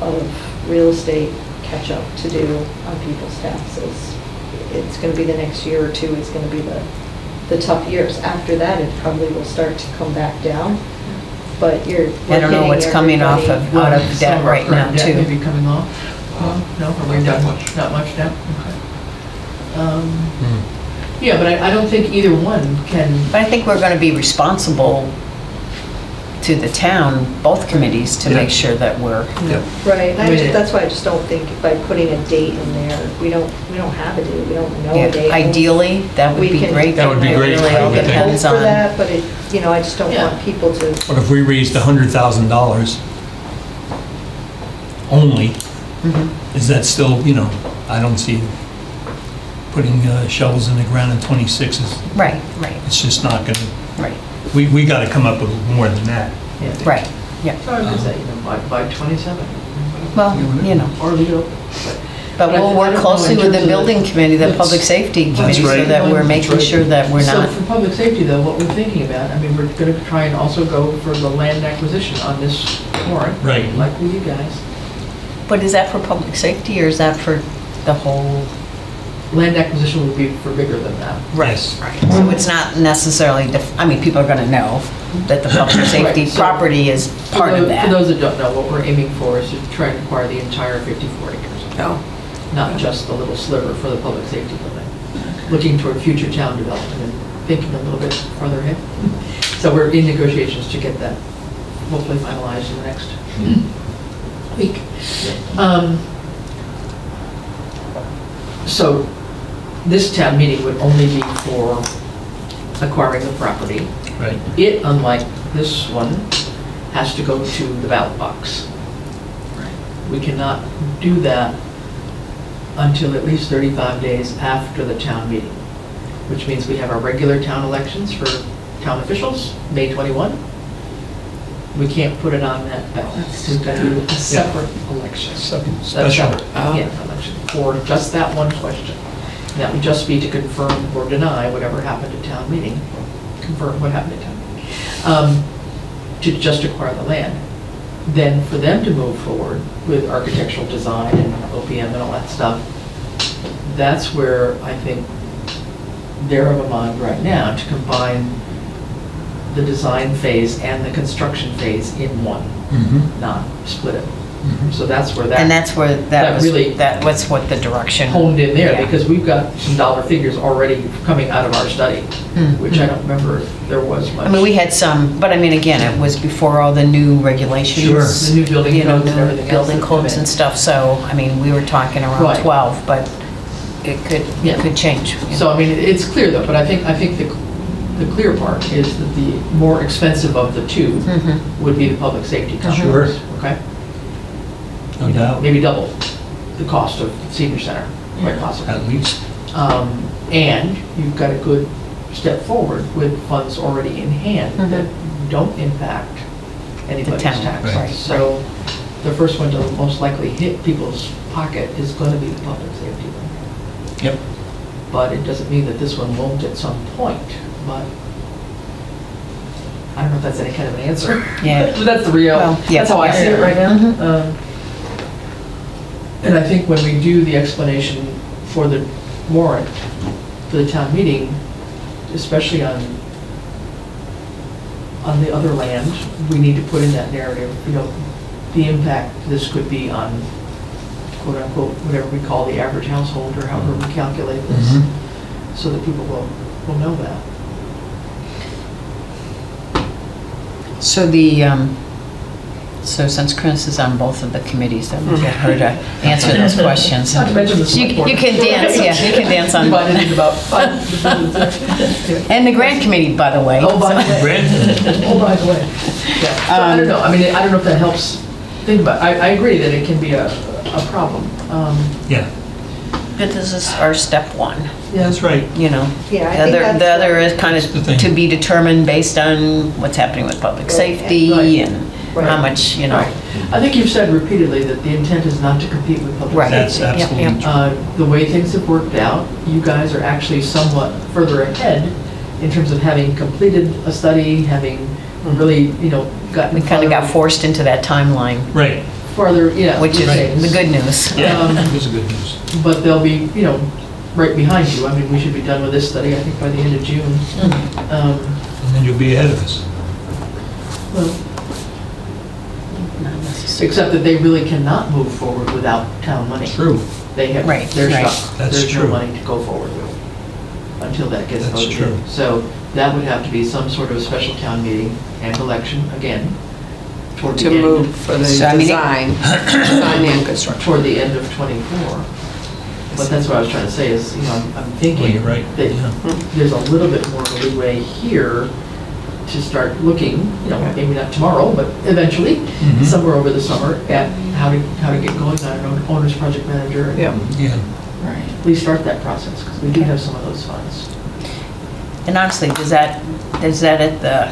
of real estate catch-up to do on people's taxes. It's gonna be the next year or two is gonna be the, the tough years. After that, it probably will start to come back down, but you're.
I don't know what's coming off of, out of
Some
debt right now
debt
too.
Maybe coming off? Uh, No, are we
Not
done?
much.
Not much debt? Okay. Um,
Hmm.
Yeah, but I, I don't think either one can,
But I think we're gonna be responsible to the town, both committees, to
Yeah.
make sure that we're,
Yep.
Right, and
I
I just, that's why I just don't think by putting a date in there, we don't, we don't have a date, we don't know a date.
ideally, that would
We
be
can-
great.
That would be
It
great,
really
I
all
would think.
Hope
depends
for
on,
that, but it, you know, I just don't
Yeah.
want people to,
But if we raised a hundred thousand dollars only,
Mhm.
is that still, you know, I don't see putting uh, shovels in the ground in twenty-six is,
right, right,
it's just not gonna,
right,
we, we gotta come up with more than that.
yeah.
right, yeah.
So I would say, you know, by, by 27.
Well, you know,
Or leave it open.
but
But I-
we'll work
don't know
closely
in
with the
of
building committee, the
That's-
public safety committee, so
right.
that we're
That's
making
right.
sure that we're not
So
not,
for public safety though, what we're thinking about, I mean, we're going to try and also go for the land acquisition on this warrant.
Right.
Like with you guys.
but is that for public safety or is that for the whole?
Land acquisition would be for bigger than that.
Yes.
So it's not necessarily, def- I mean, people are gonna know that the public safety
Right, so-
property is
For
part of
those- For those that don't know, what we're aiming for is to try and acquire the entire 54 acres.
No.
Not just the little sliver for the public safety building. Looking toward future town development and thinking a little bit further ahead. So we're in negotiations to get that hopefully finalized in the next week. Um, So this town meeting would only be for acquiring the property.
Right.
It, unlike this one, has to go to the ballot box. We cannot do that until at least 35 days after the town meeting, which means we have our regular town elections for town officials, May 21. We can't put it on that ballot. We've got to do a separate election.
Second, Special.
separate, yeah, election for just that one question. And That would just be to confirm or deny whatever happened at town meeting, confirm what happened at town meeting, um, to just acquire the land. Then for them to move forward with architectural design and OPM and all that stuff, that's where I think they're of a mind right now to combine the design phase and the construction phase in one,
Mhm.
not split it. So that's where that.
And that's where, that
that
was,
really
that was what the direction.
honed in there,
Yeah.
because we've got some dollar figures already coming out of our study,
Hmm.
which I don't remember if there was much.
I mean, we had some, but I mean, again, it was before all the new regulations.
Sure.
The new building
You know,
codes and
new
everything else
building
that come
codes
in.
and stuff, so, I mean, we were talking around
Right.
12, but it could, it
Yeah.
could change.
So, I mean, it's clear though, but I think, I think the, the clear part is that the more expensive of the two
Mhm.
would be the public safety
Sure.
okay?
No doubt,
Maybe double the cost of senior center, quite possibly.
at least.
Um, And you've got a good step forward with funds already in hand that don't impact anybody's
town,
right.
taxes. So the first one to most likely hit people's pocket is going to be the public safety one.
Yep.
But it doesn't mean that this one won't at some point, but I don't know if that's any kind of an answer.
Yeah.
But (laughs) that's the real,
Well, yeah.
that's how I see it right now.
Mhm.
Um, And I think when we do the explanation for the warrant, for the town meeting, especially on, on the other land, we need to put in that narrative, you know, the impact this could be on quote unquote, whatever we call the average household or however we calculate this,
Mhm.
so that people will, will know that.
So the, um, so since Chris is on both of the committees, then we'll get her to (laughs) answer those questions.
Not to mention the
You
select board.
you can dance, yeah, you can dance on.
Divided into about five (laughs) divisions.
And the grant committee, by the way.
Oh, by the way.
Brandon? (laughs)
Oh, by the way. Yeah, so I don't know, I mean, I don't know if that helps think about, I, I agree that it can be a, a problem. Um,
Yeah,
But this is our step one, Yeah,
that's right.
you know.
Yeah, I
The
think
other,
that's
the other
what-
is kind
That's the
of to be determined based on what's happening with public
Right.
safety
Right.
and how much, you know.
Right. I think you've said repeatedly that the intent is not to compete with public
Right.
safety.
That's
Yep,
absolutely
yep.
true.
Uh, The way things have worked out, you guys are actually somewhat further ahead in terms of having completed a study, having really, you know, gotten.
We kind of got forced into that timeline,
Right,
Farther, yeah.
which is
things.
the good news.
yeah,
Um,
it was a good news.
But they'll be, you know, right behind you. I mean, we should be done with this study, I think, by the end of June.
Mm-hmm.
Um,
And then you'll be ahead of us.
well,
Not.
Except that they really cannot move forward without town money.
True,
They have,
Right,
they're
right.
stuck.
That's
There's no
true.
money to go forward with until that gets
That's
voted.
true.
So that would have to be some sort of special town meeting and election again toward the
To
end.
move for the
So, I mean, it-
design, (coughs) design and construction.
Toward the end of '24. But that's what I was trying to say is, you know, I'm- I'm
well,
thinking
you're right.
that
yeah. Hmm.
there's a little bit more of a leeway here to start looking, you know, maybe not tomorrow, but eventually,
Mhm.
somewhere over the summer, at how to, how to get going on an own- owner's project manager. and
Yeah.
Yeah,
Right.
Please start that process, because we do have some of those funds.
And honestly, does that, is that at the,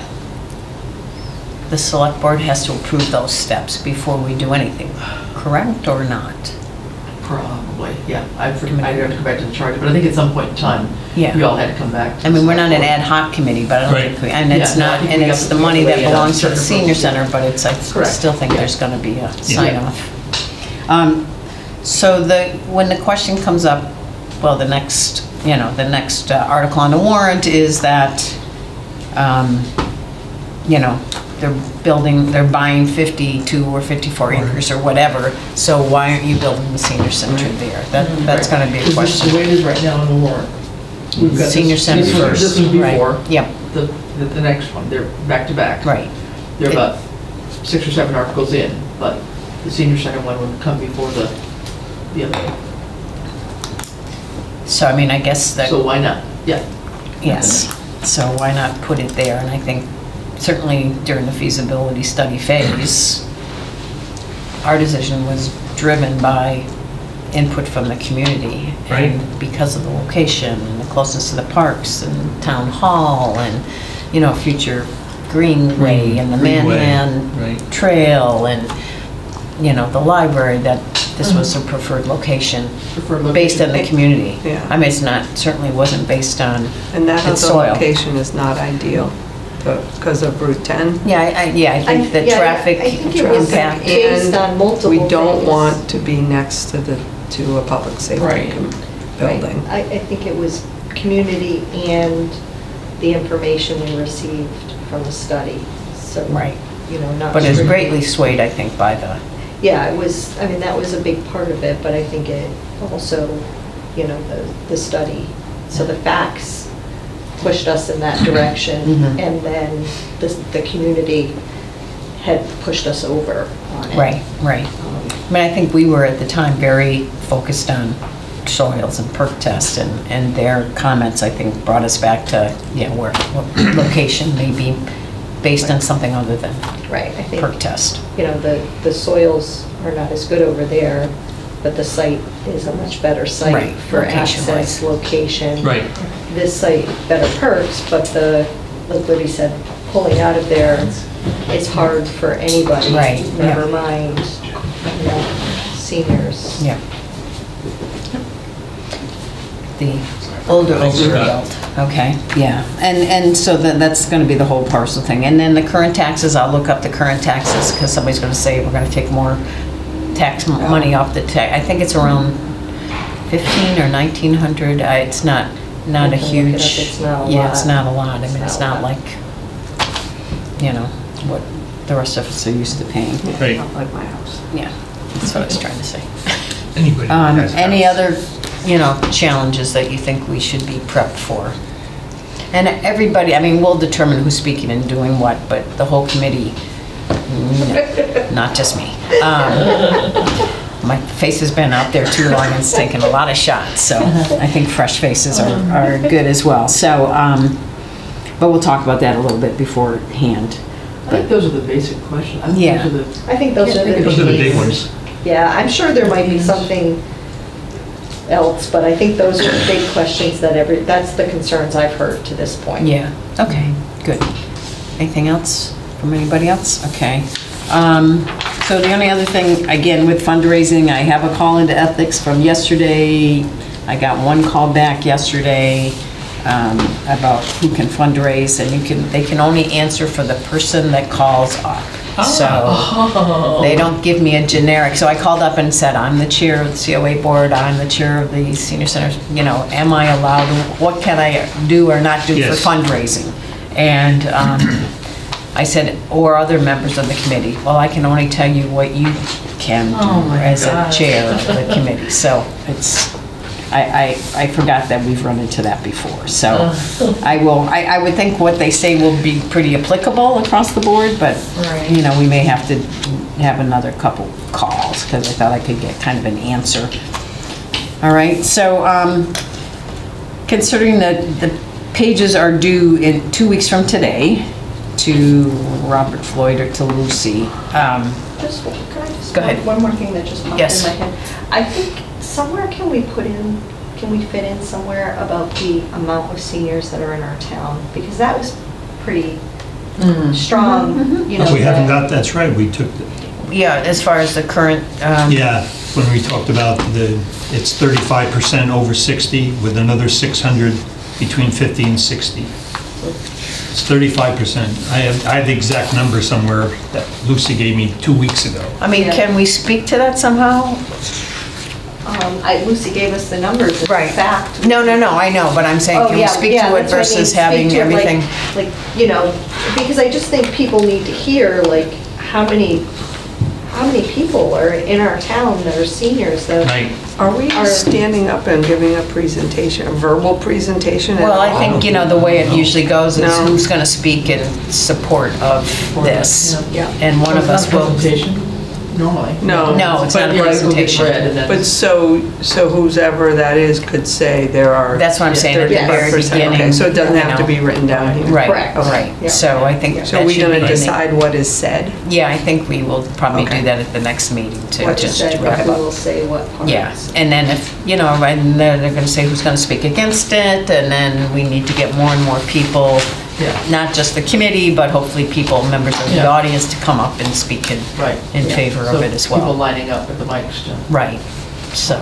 the select board has to approve those steps before we do anything, correct or not?
Probably, yeah. I'd, for- I'd have to come back to the charge, but I think at some point in time,
Yeah.
we all had to come back. to
I mean, we're not an
select
ad hoc committee, but I don't
Right.
think we, and it's
Yeah, no, I
not,
think
and
we
it's
have
the
to
money that
weigh on
belongs to the
certain
senior
approaches.
center, but it's, I
Correct.
still think
Yeah.
there's gonna be a sign off. Um, So the, when the question comes up, well, the next, you know, the next uh, article on the warrant is that, um, you know, they're building, they're buying 52 or 54 acres or whatever, so why aren't you building the senior center there? That, that's gonna be a
Because this is
question.
the way it is right now in the warrant. We've got this-
Senior center
this one-
first.
This was
right.
before,
Yep,
the, the the next one, they're back to back.
right.
They're about six or seven articles in, but the senior center one would come before the, the other one.
So I mean, I guess that.
So why not? Yeah.
Yes, so why not put it there? And I think certainly during the feasibility study phase, our decision was driven by input from the community.
Right.
And because of the location and the closeness to the parks and town hall and, you know, future greenway and the
Greenway,
Manhan
right.
Trail and, you know, the library, that this was mm-hmm. a preferred location
Preferred
based on the community.
Yeah.
I mean, it's not, certainly wasn't based on
And that
soil.
location is not ideal because of Route 10.
Yeah, I, I- yeah, I think the
yeah,
traffic
I think it was
impact.
based on multiple
We don't
things.
want to be next to the, to a public safety
Right.
com-
Right.
building.
I, I think it was community and the information we received from the study, so.
Right.
You know, not.
But it's
strictly-
greatly swayed, I think, by the,
Yeah, it was, I mean, that was a big part of it, but I think it also, you know, the, the study, so the facts pushed us in that direction,
Mhm.
and then the, the community had pushed us over on it.
right, right.
Um,
I mean, I think we were at the time very focused on soils and perc test, and, and their comments, I think, brought us back to, yeah, where, location may be based on something other than
Right, I think,
perc test.
you know, the, the soils are not as good over there, but the site is a much better
Right,
site for
location-wise.
access, location.
Right.
This site, better percs, but the, like Libby said, pulling out of there is it's hard for anybody.
Right, yeah.
Never mind, you know, seniors.
Yeah. The older overbuilt, okay, yeah. And, and so then that's gonna be the whole parcel thing. And then the current taxes, I'll look up the current taxes, because somebody's gonna say we're gonna take more tax m- money off the tax. I think it's around fifteen or nineteen hundred, it's not, not a
I can look it up.
huge.
It's not a
Yeah, it's
lot.
not a lot, I
It's
mean,
not
it's
a
not
lot.
like, you know, what the rest of us are used to paying.
Right.
Not like my house.
Yeah, that's what I was trying to say. (laughs)
Anybody
Um,
has
Any
house.
other, you know, challenges that you think we should be prepped for? And everybody, I mean, we'll determine who's speaking and doing what, but the whole committee, no, not just me. Um, My face has been out there too long and it's taken a lot of shots, so I think fresh faces are, are good as well. So, um, but we'll talk about that a little bit beforehand.
I think those are the basic questions. I think
Yeah.
those are the-
I think those are the.
Those are the big ones.
Yeah, I'm sure there might be something else, but I think those are the big questions that every, that's the concerns I've heard to this point.
Yeah, okay, good. Anything else from anybody else? Okay. Um, So the only other thing, again, with fundraising, I have a call into ethics from yesterday. I got one call back yesterday um, about who can fundraise, and you can, they can only answer for the person that calls up. So they don't give me a generic, so I called up and said, I'm the chair of the COA board, I'm the chair of the senior center, you know, am I allowed, what can I do or not do for
Yes.
fundraising? And um, I said, or other members of the committee, well, I can only tell you what you can
Oh
do
my
as a
gosh.
chair of the (laughs) committee, so it's, I, I, I forgot that we've run into that before, so I will, I, I would think what they say will be pretty applicable across the board, but,
Right.
you know, we may have to have another couple calls, because I thought I could get kind of an answer. All right, so, um, considering that the pages are due in two weeks from today to Robert Floyd or to Lucy, um,
Just, one- can I just,
Go
one-
ahead.
one more thing that just popped
Yes.
in my head. I think somewhere can we put in, can we fit in somewhere about the amount of seniors that are in our town? Because that was pretty
Mm.
strong, you know.
We haven't got, that's right, we took, the-
yeah, as far as the current, um,
yeah, when we talked about the, it's 35% over 60 with another 600 between 50 and 60. It's 35%. I have, I have the exact number somewhere that Lucy gave me two weeks ago.
I mean, can we speak to that somehow?
Um, I, Lucy gave us the numbers, it's a
Right.
fact.
No, no, no, I know, but I'm saying,
Oh,
can we
yeah,
speak
yeah,
to it
that's what I mean,
versus
speak
having
to it, like-
everything?
Like, you know, because I just think people need to hear, like, how many, how many people are in our town that are seniors that.
Right.
Are we standing up and giving a presentation, a verbal presentation at
Well, I
all?
think, you know, the way it usually goes is
No.
who's gonna speak in support of this.
Yeah.
And one of us will,
presentation, normally.
No.
No, it's not a
But, yeah, it'll get
presentation.
read and then-
But so, so whoever that is could say there are.
that's what I'm saying at the very
35%.
beginning.
Okay, so it doesn't
you
have to
know.
be written down here.
Right,
Correct.
right.
Yeah.
So I think
So
that
we
should
gonna
be in the-
decide what is said?
Yeah, I think we will probably do that at the next meeting to
What to
just
say,
wrap
but we
up.
will say what parts.
Yeah, and then if, you know, and then they're gonna say who's gonna speak against it, and then we need to get more and more people,
Yeah.
not just the committee, but hopefully people, members of the
Yeah.
audience to come up and speak in,
Right.
in
yeah.
favor
So
of it as well.
People
well.
lining up at the mics to.
Right, so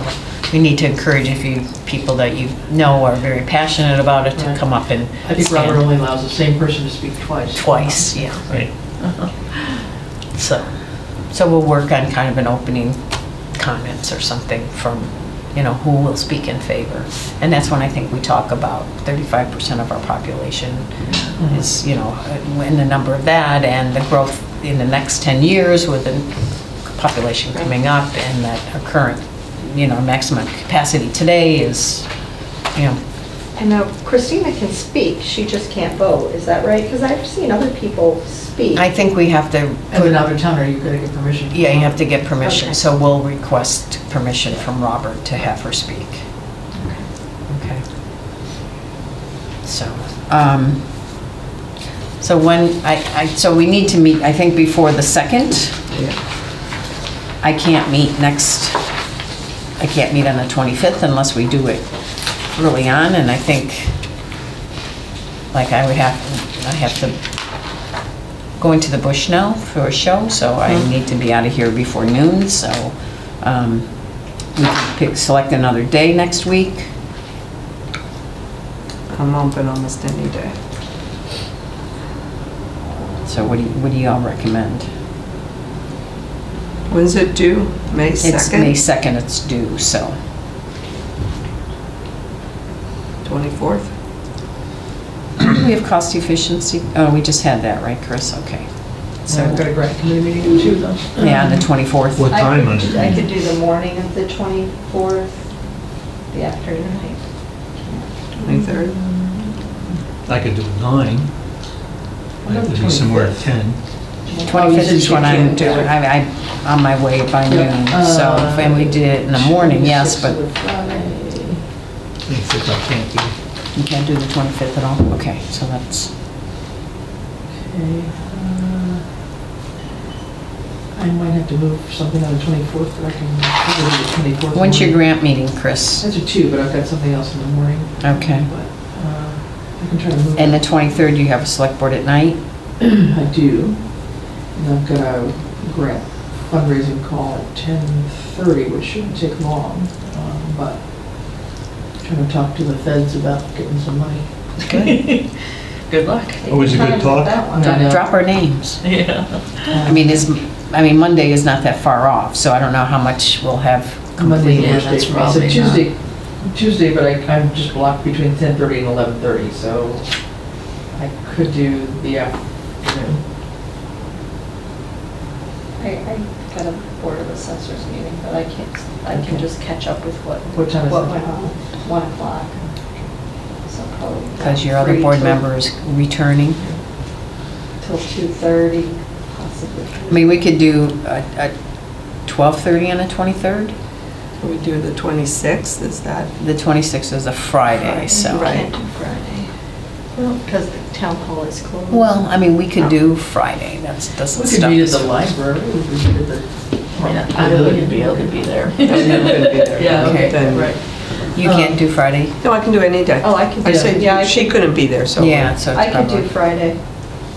we need to encourage if you, people that you know are very passionate about it to
Right.
come up and
I think Robert
stand
only allows the same person to speak twice.
twice, yeah.
Right.
So, so we'll work on kind of an opening comments or something from, you know, who will speak in favor. And that's when I think we talk about thirty-five percent of our population mm-hmm. is, you know, in the number of that and the growth in the next ten years with the population coming up and that our current, you know, maximum capacity today is, you know,
and now Christina can speak, she just can't vote, is that right? Because I've seen other people speak.
I think we have to,
As an out-of-town, are you going to get permission?
yeah, you have to get permission, so we'll request permission from Robert to have her speak. Okay. So, um, so when, I, I, so we need to meet, I think before the second. Yeah. I can't meet next, I can't meet on the 25th unless we do it early on, and I think, like, I would have, I have to go into the bush now for a show, so I need to be out of here before noon, so um, we can pick, select another day next week.
I'm open almost any day.
So what do you, what do y'all recommend?
When's it due? May 2nd?
It's May 2nd it's due, so.
24th?
We have cost efficiency? Oh, we just had that, right, Chris? Okay.
So I've got a grant committee meeting in too, though.
yeah, on the 24th.
What
I
time
could-
on it?
I could do the morning of the 24th, the afternoon.
23rd?
I could do nine. I have to be somewhere at 10.
25th is when I'm
can't do
doing. I'm on my way by noon, so if and we did it in the uh, morning, yes, but
25th I can't do.
you can't do the 25th at all? Okay, so that's,
Okay, uh, I might have to move something on the 24th, but I can, probably do the 24th.
when's your
morning.
grant meeting, Chris?
That's a two, but I've got something else in the morning.
Okay.
But, uh, I can try to move.
And the 23rd, you have a select board at night? (clears throat)
I do. And I've got a grant fundraising call at 10:30, which shouldn't take long, um, but trying to talk to the feds about getting some money. (laughs)
Good luck.
Always a good talk.
That one.
I.
Drop our names.
Yeah.
I mean, is, I mean, Monday is not that far off, so I don't know how much we'll have
Monday,
completed.
Yeah, that's
It's a
probably not-
Tuesday, Tuesday, but I, I'm just blocked between 10:30 and 11:30, so I could do the afternoon.
I, I got a board of assessors meeting, but I can't, I can just catch up with what,
What time is
what
it?
went on, one o'clock. So probably.
Because your other
three
board
till-
member is returning.
Till two thirty, possibly.
I mean, we could do a, a 12:30 on the 23rd?
Can we do the 26th? Is that?
The 26th is a Friday,
Friday,
so.
I Can't do Friday. Well, because the town hall is closed.
Well, I mean, we could do Friday, that's, doesn't
We
stop.
could meet at the library, we could meet at the.
I mean, I wouldn't be able to be there. (laughs)
I'm not gonna be there.
Yeah, okay,
Then-
right.
You um, can't do Friday?
No, I can do any day.
Oh, I can
I
do-
said,
yeah, I
she
could-
couldn't be there, so.
Yeah, so
I
it's
could do
probably,
Friday.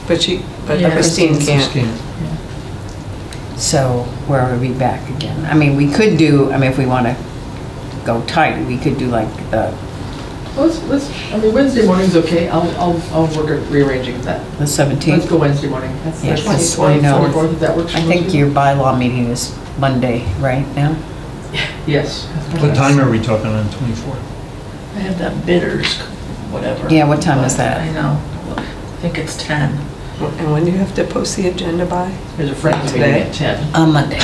But she, but
Yeah,
Christine can't.
So where are we back again? I mean, we could do, I mean, if we want to go tight, we could do like the,
Let's, let's, I mean, Wednesday morning's okay, I'll, I'll, I'll work at rearranging that.
the
Let's
17th.
go Wednesday morning. That's,
Yeah,
that's
because
the
I know-
24th, if that works for
I
most
think
people.
your bylaw meeting is Monday, right now? (laughs)
Yes.
What time are we talking on 24th?
I have that bitters, whatever.
Yeah, what time is that?
I know. I think it's 10.
And when do you have to post the agenda by?
There's a friends meeting
Today?
at 10.
On Monday.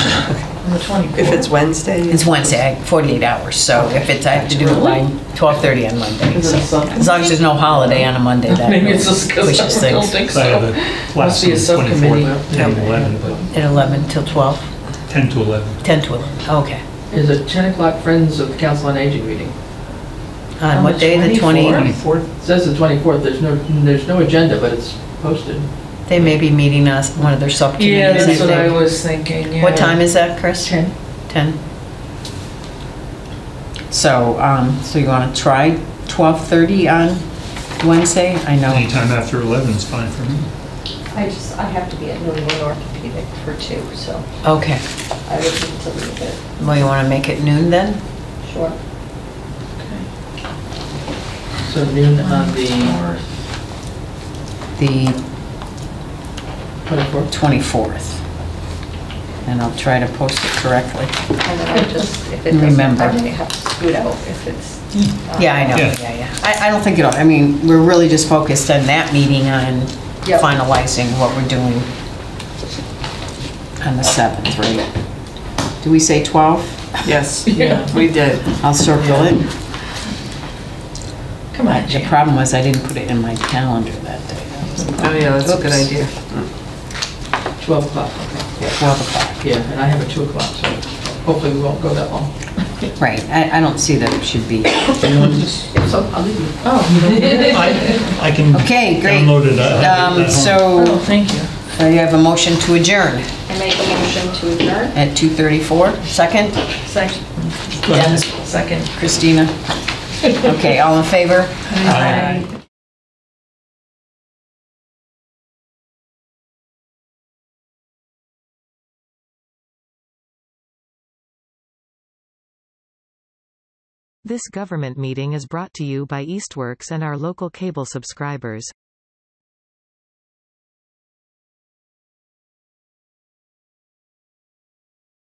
On the 24th.
If it's Wednesday?
It's Wednesday, I- 48 hours, so if it's, I have to do it by 12:30 on Monday.
Is it
so-
something?
As long as there's no holiday on a Monday, that
Maybe it's just because
pushes
I don't
things.
think
So I have
so.
a class
Must be a
the
subcommittee.
24th, 10 to 11,
At 11 till 12?
10 to 11.
10 to 11, okay.
Is a 10 o'clock Friends of the Council on Aging meeting.
On
On
what
the
day, the 20?
24th?
It says the 24th, there's no, there's no agenda, but it's posted.
They may be meeting us, one of their
Yeah,
subcommittees, I
that's what I
think.
was thinking, yeah.
What time is that, Chris?
10.
10? So, um, so you want to try 12:30 on Wednesday? I know,
Anytime after 11 is fine for me.
I just, I have to be at New England Orthopedic for two, so
okay.
I would need to leave it.
Well, you want to make it noon then?
Sure. Okay.
So noon on the
The
24th.
24th. And I'll try to post it correctly.
And then I just, if it doesn't,
Remember.
I may have to scoot out if it's. uh,
Yeah, I know,
Yeah.
yeah, yeah. I, I don't think it'll, I mean, we're really just focused on that meeting on
Yep.
finalizing what we're doing on the 7th, right? Do we say 12?
Yes,
Yeah.
we did.
I'll circle it.
Come on,
The
Jim.
problem was I didn't put it in my calendar that day. That was the
Oh, yeah, that's a good idea.
12 o'clock, okay.
12 o'clock.
Yeah, and I have a 2 o'clock, so hopefully we won't go that long.
Right, I, I don't see that it should be.
You want this?
If so, I'll leave you.
Oh,
I, I can
Okay, great.
download it. I have it
Um,
at home.
so,
oh, thank you.
uh, you have a motion to adjourn
I make a motion to adjourn.
at 2:34. Second,
Second.
Go.
Second.
Christina. Okay, all in favor?
Aye.
This government meeting is brought to you by Eastworks and our local cable subscribers.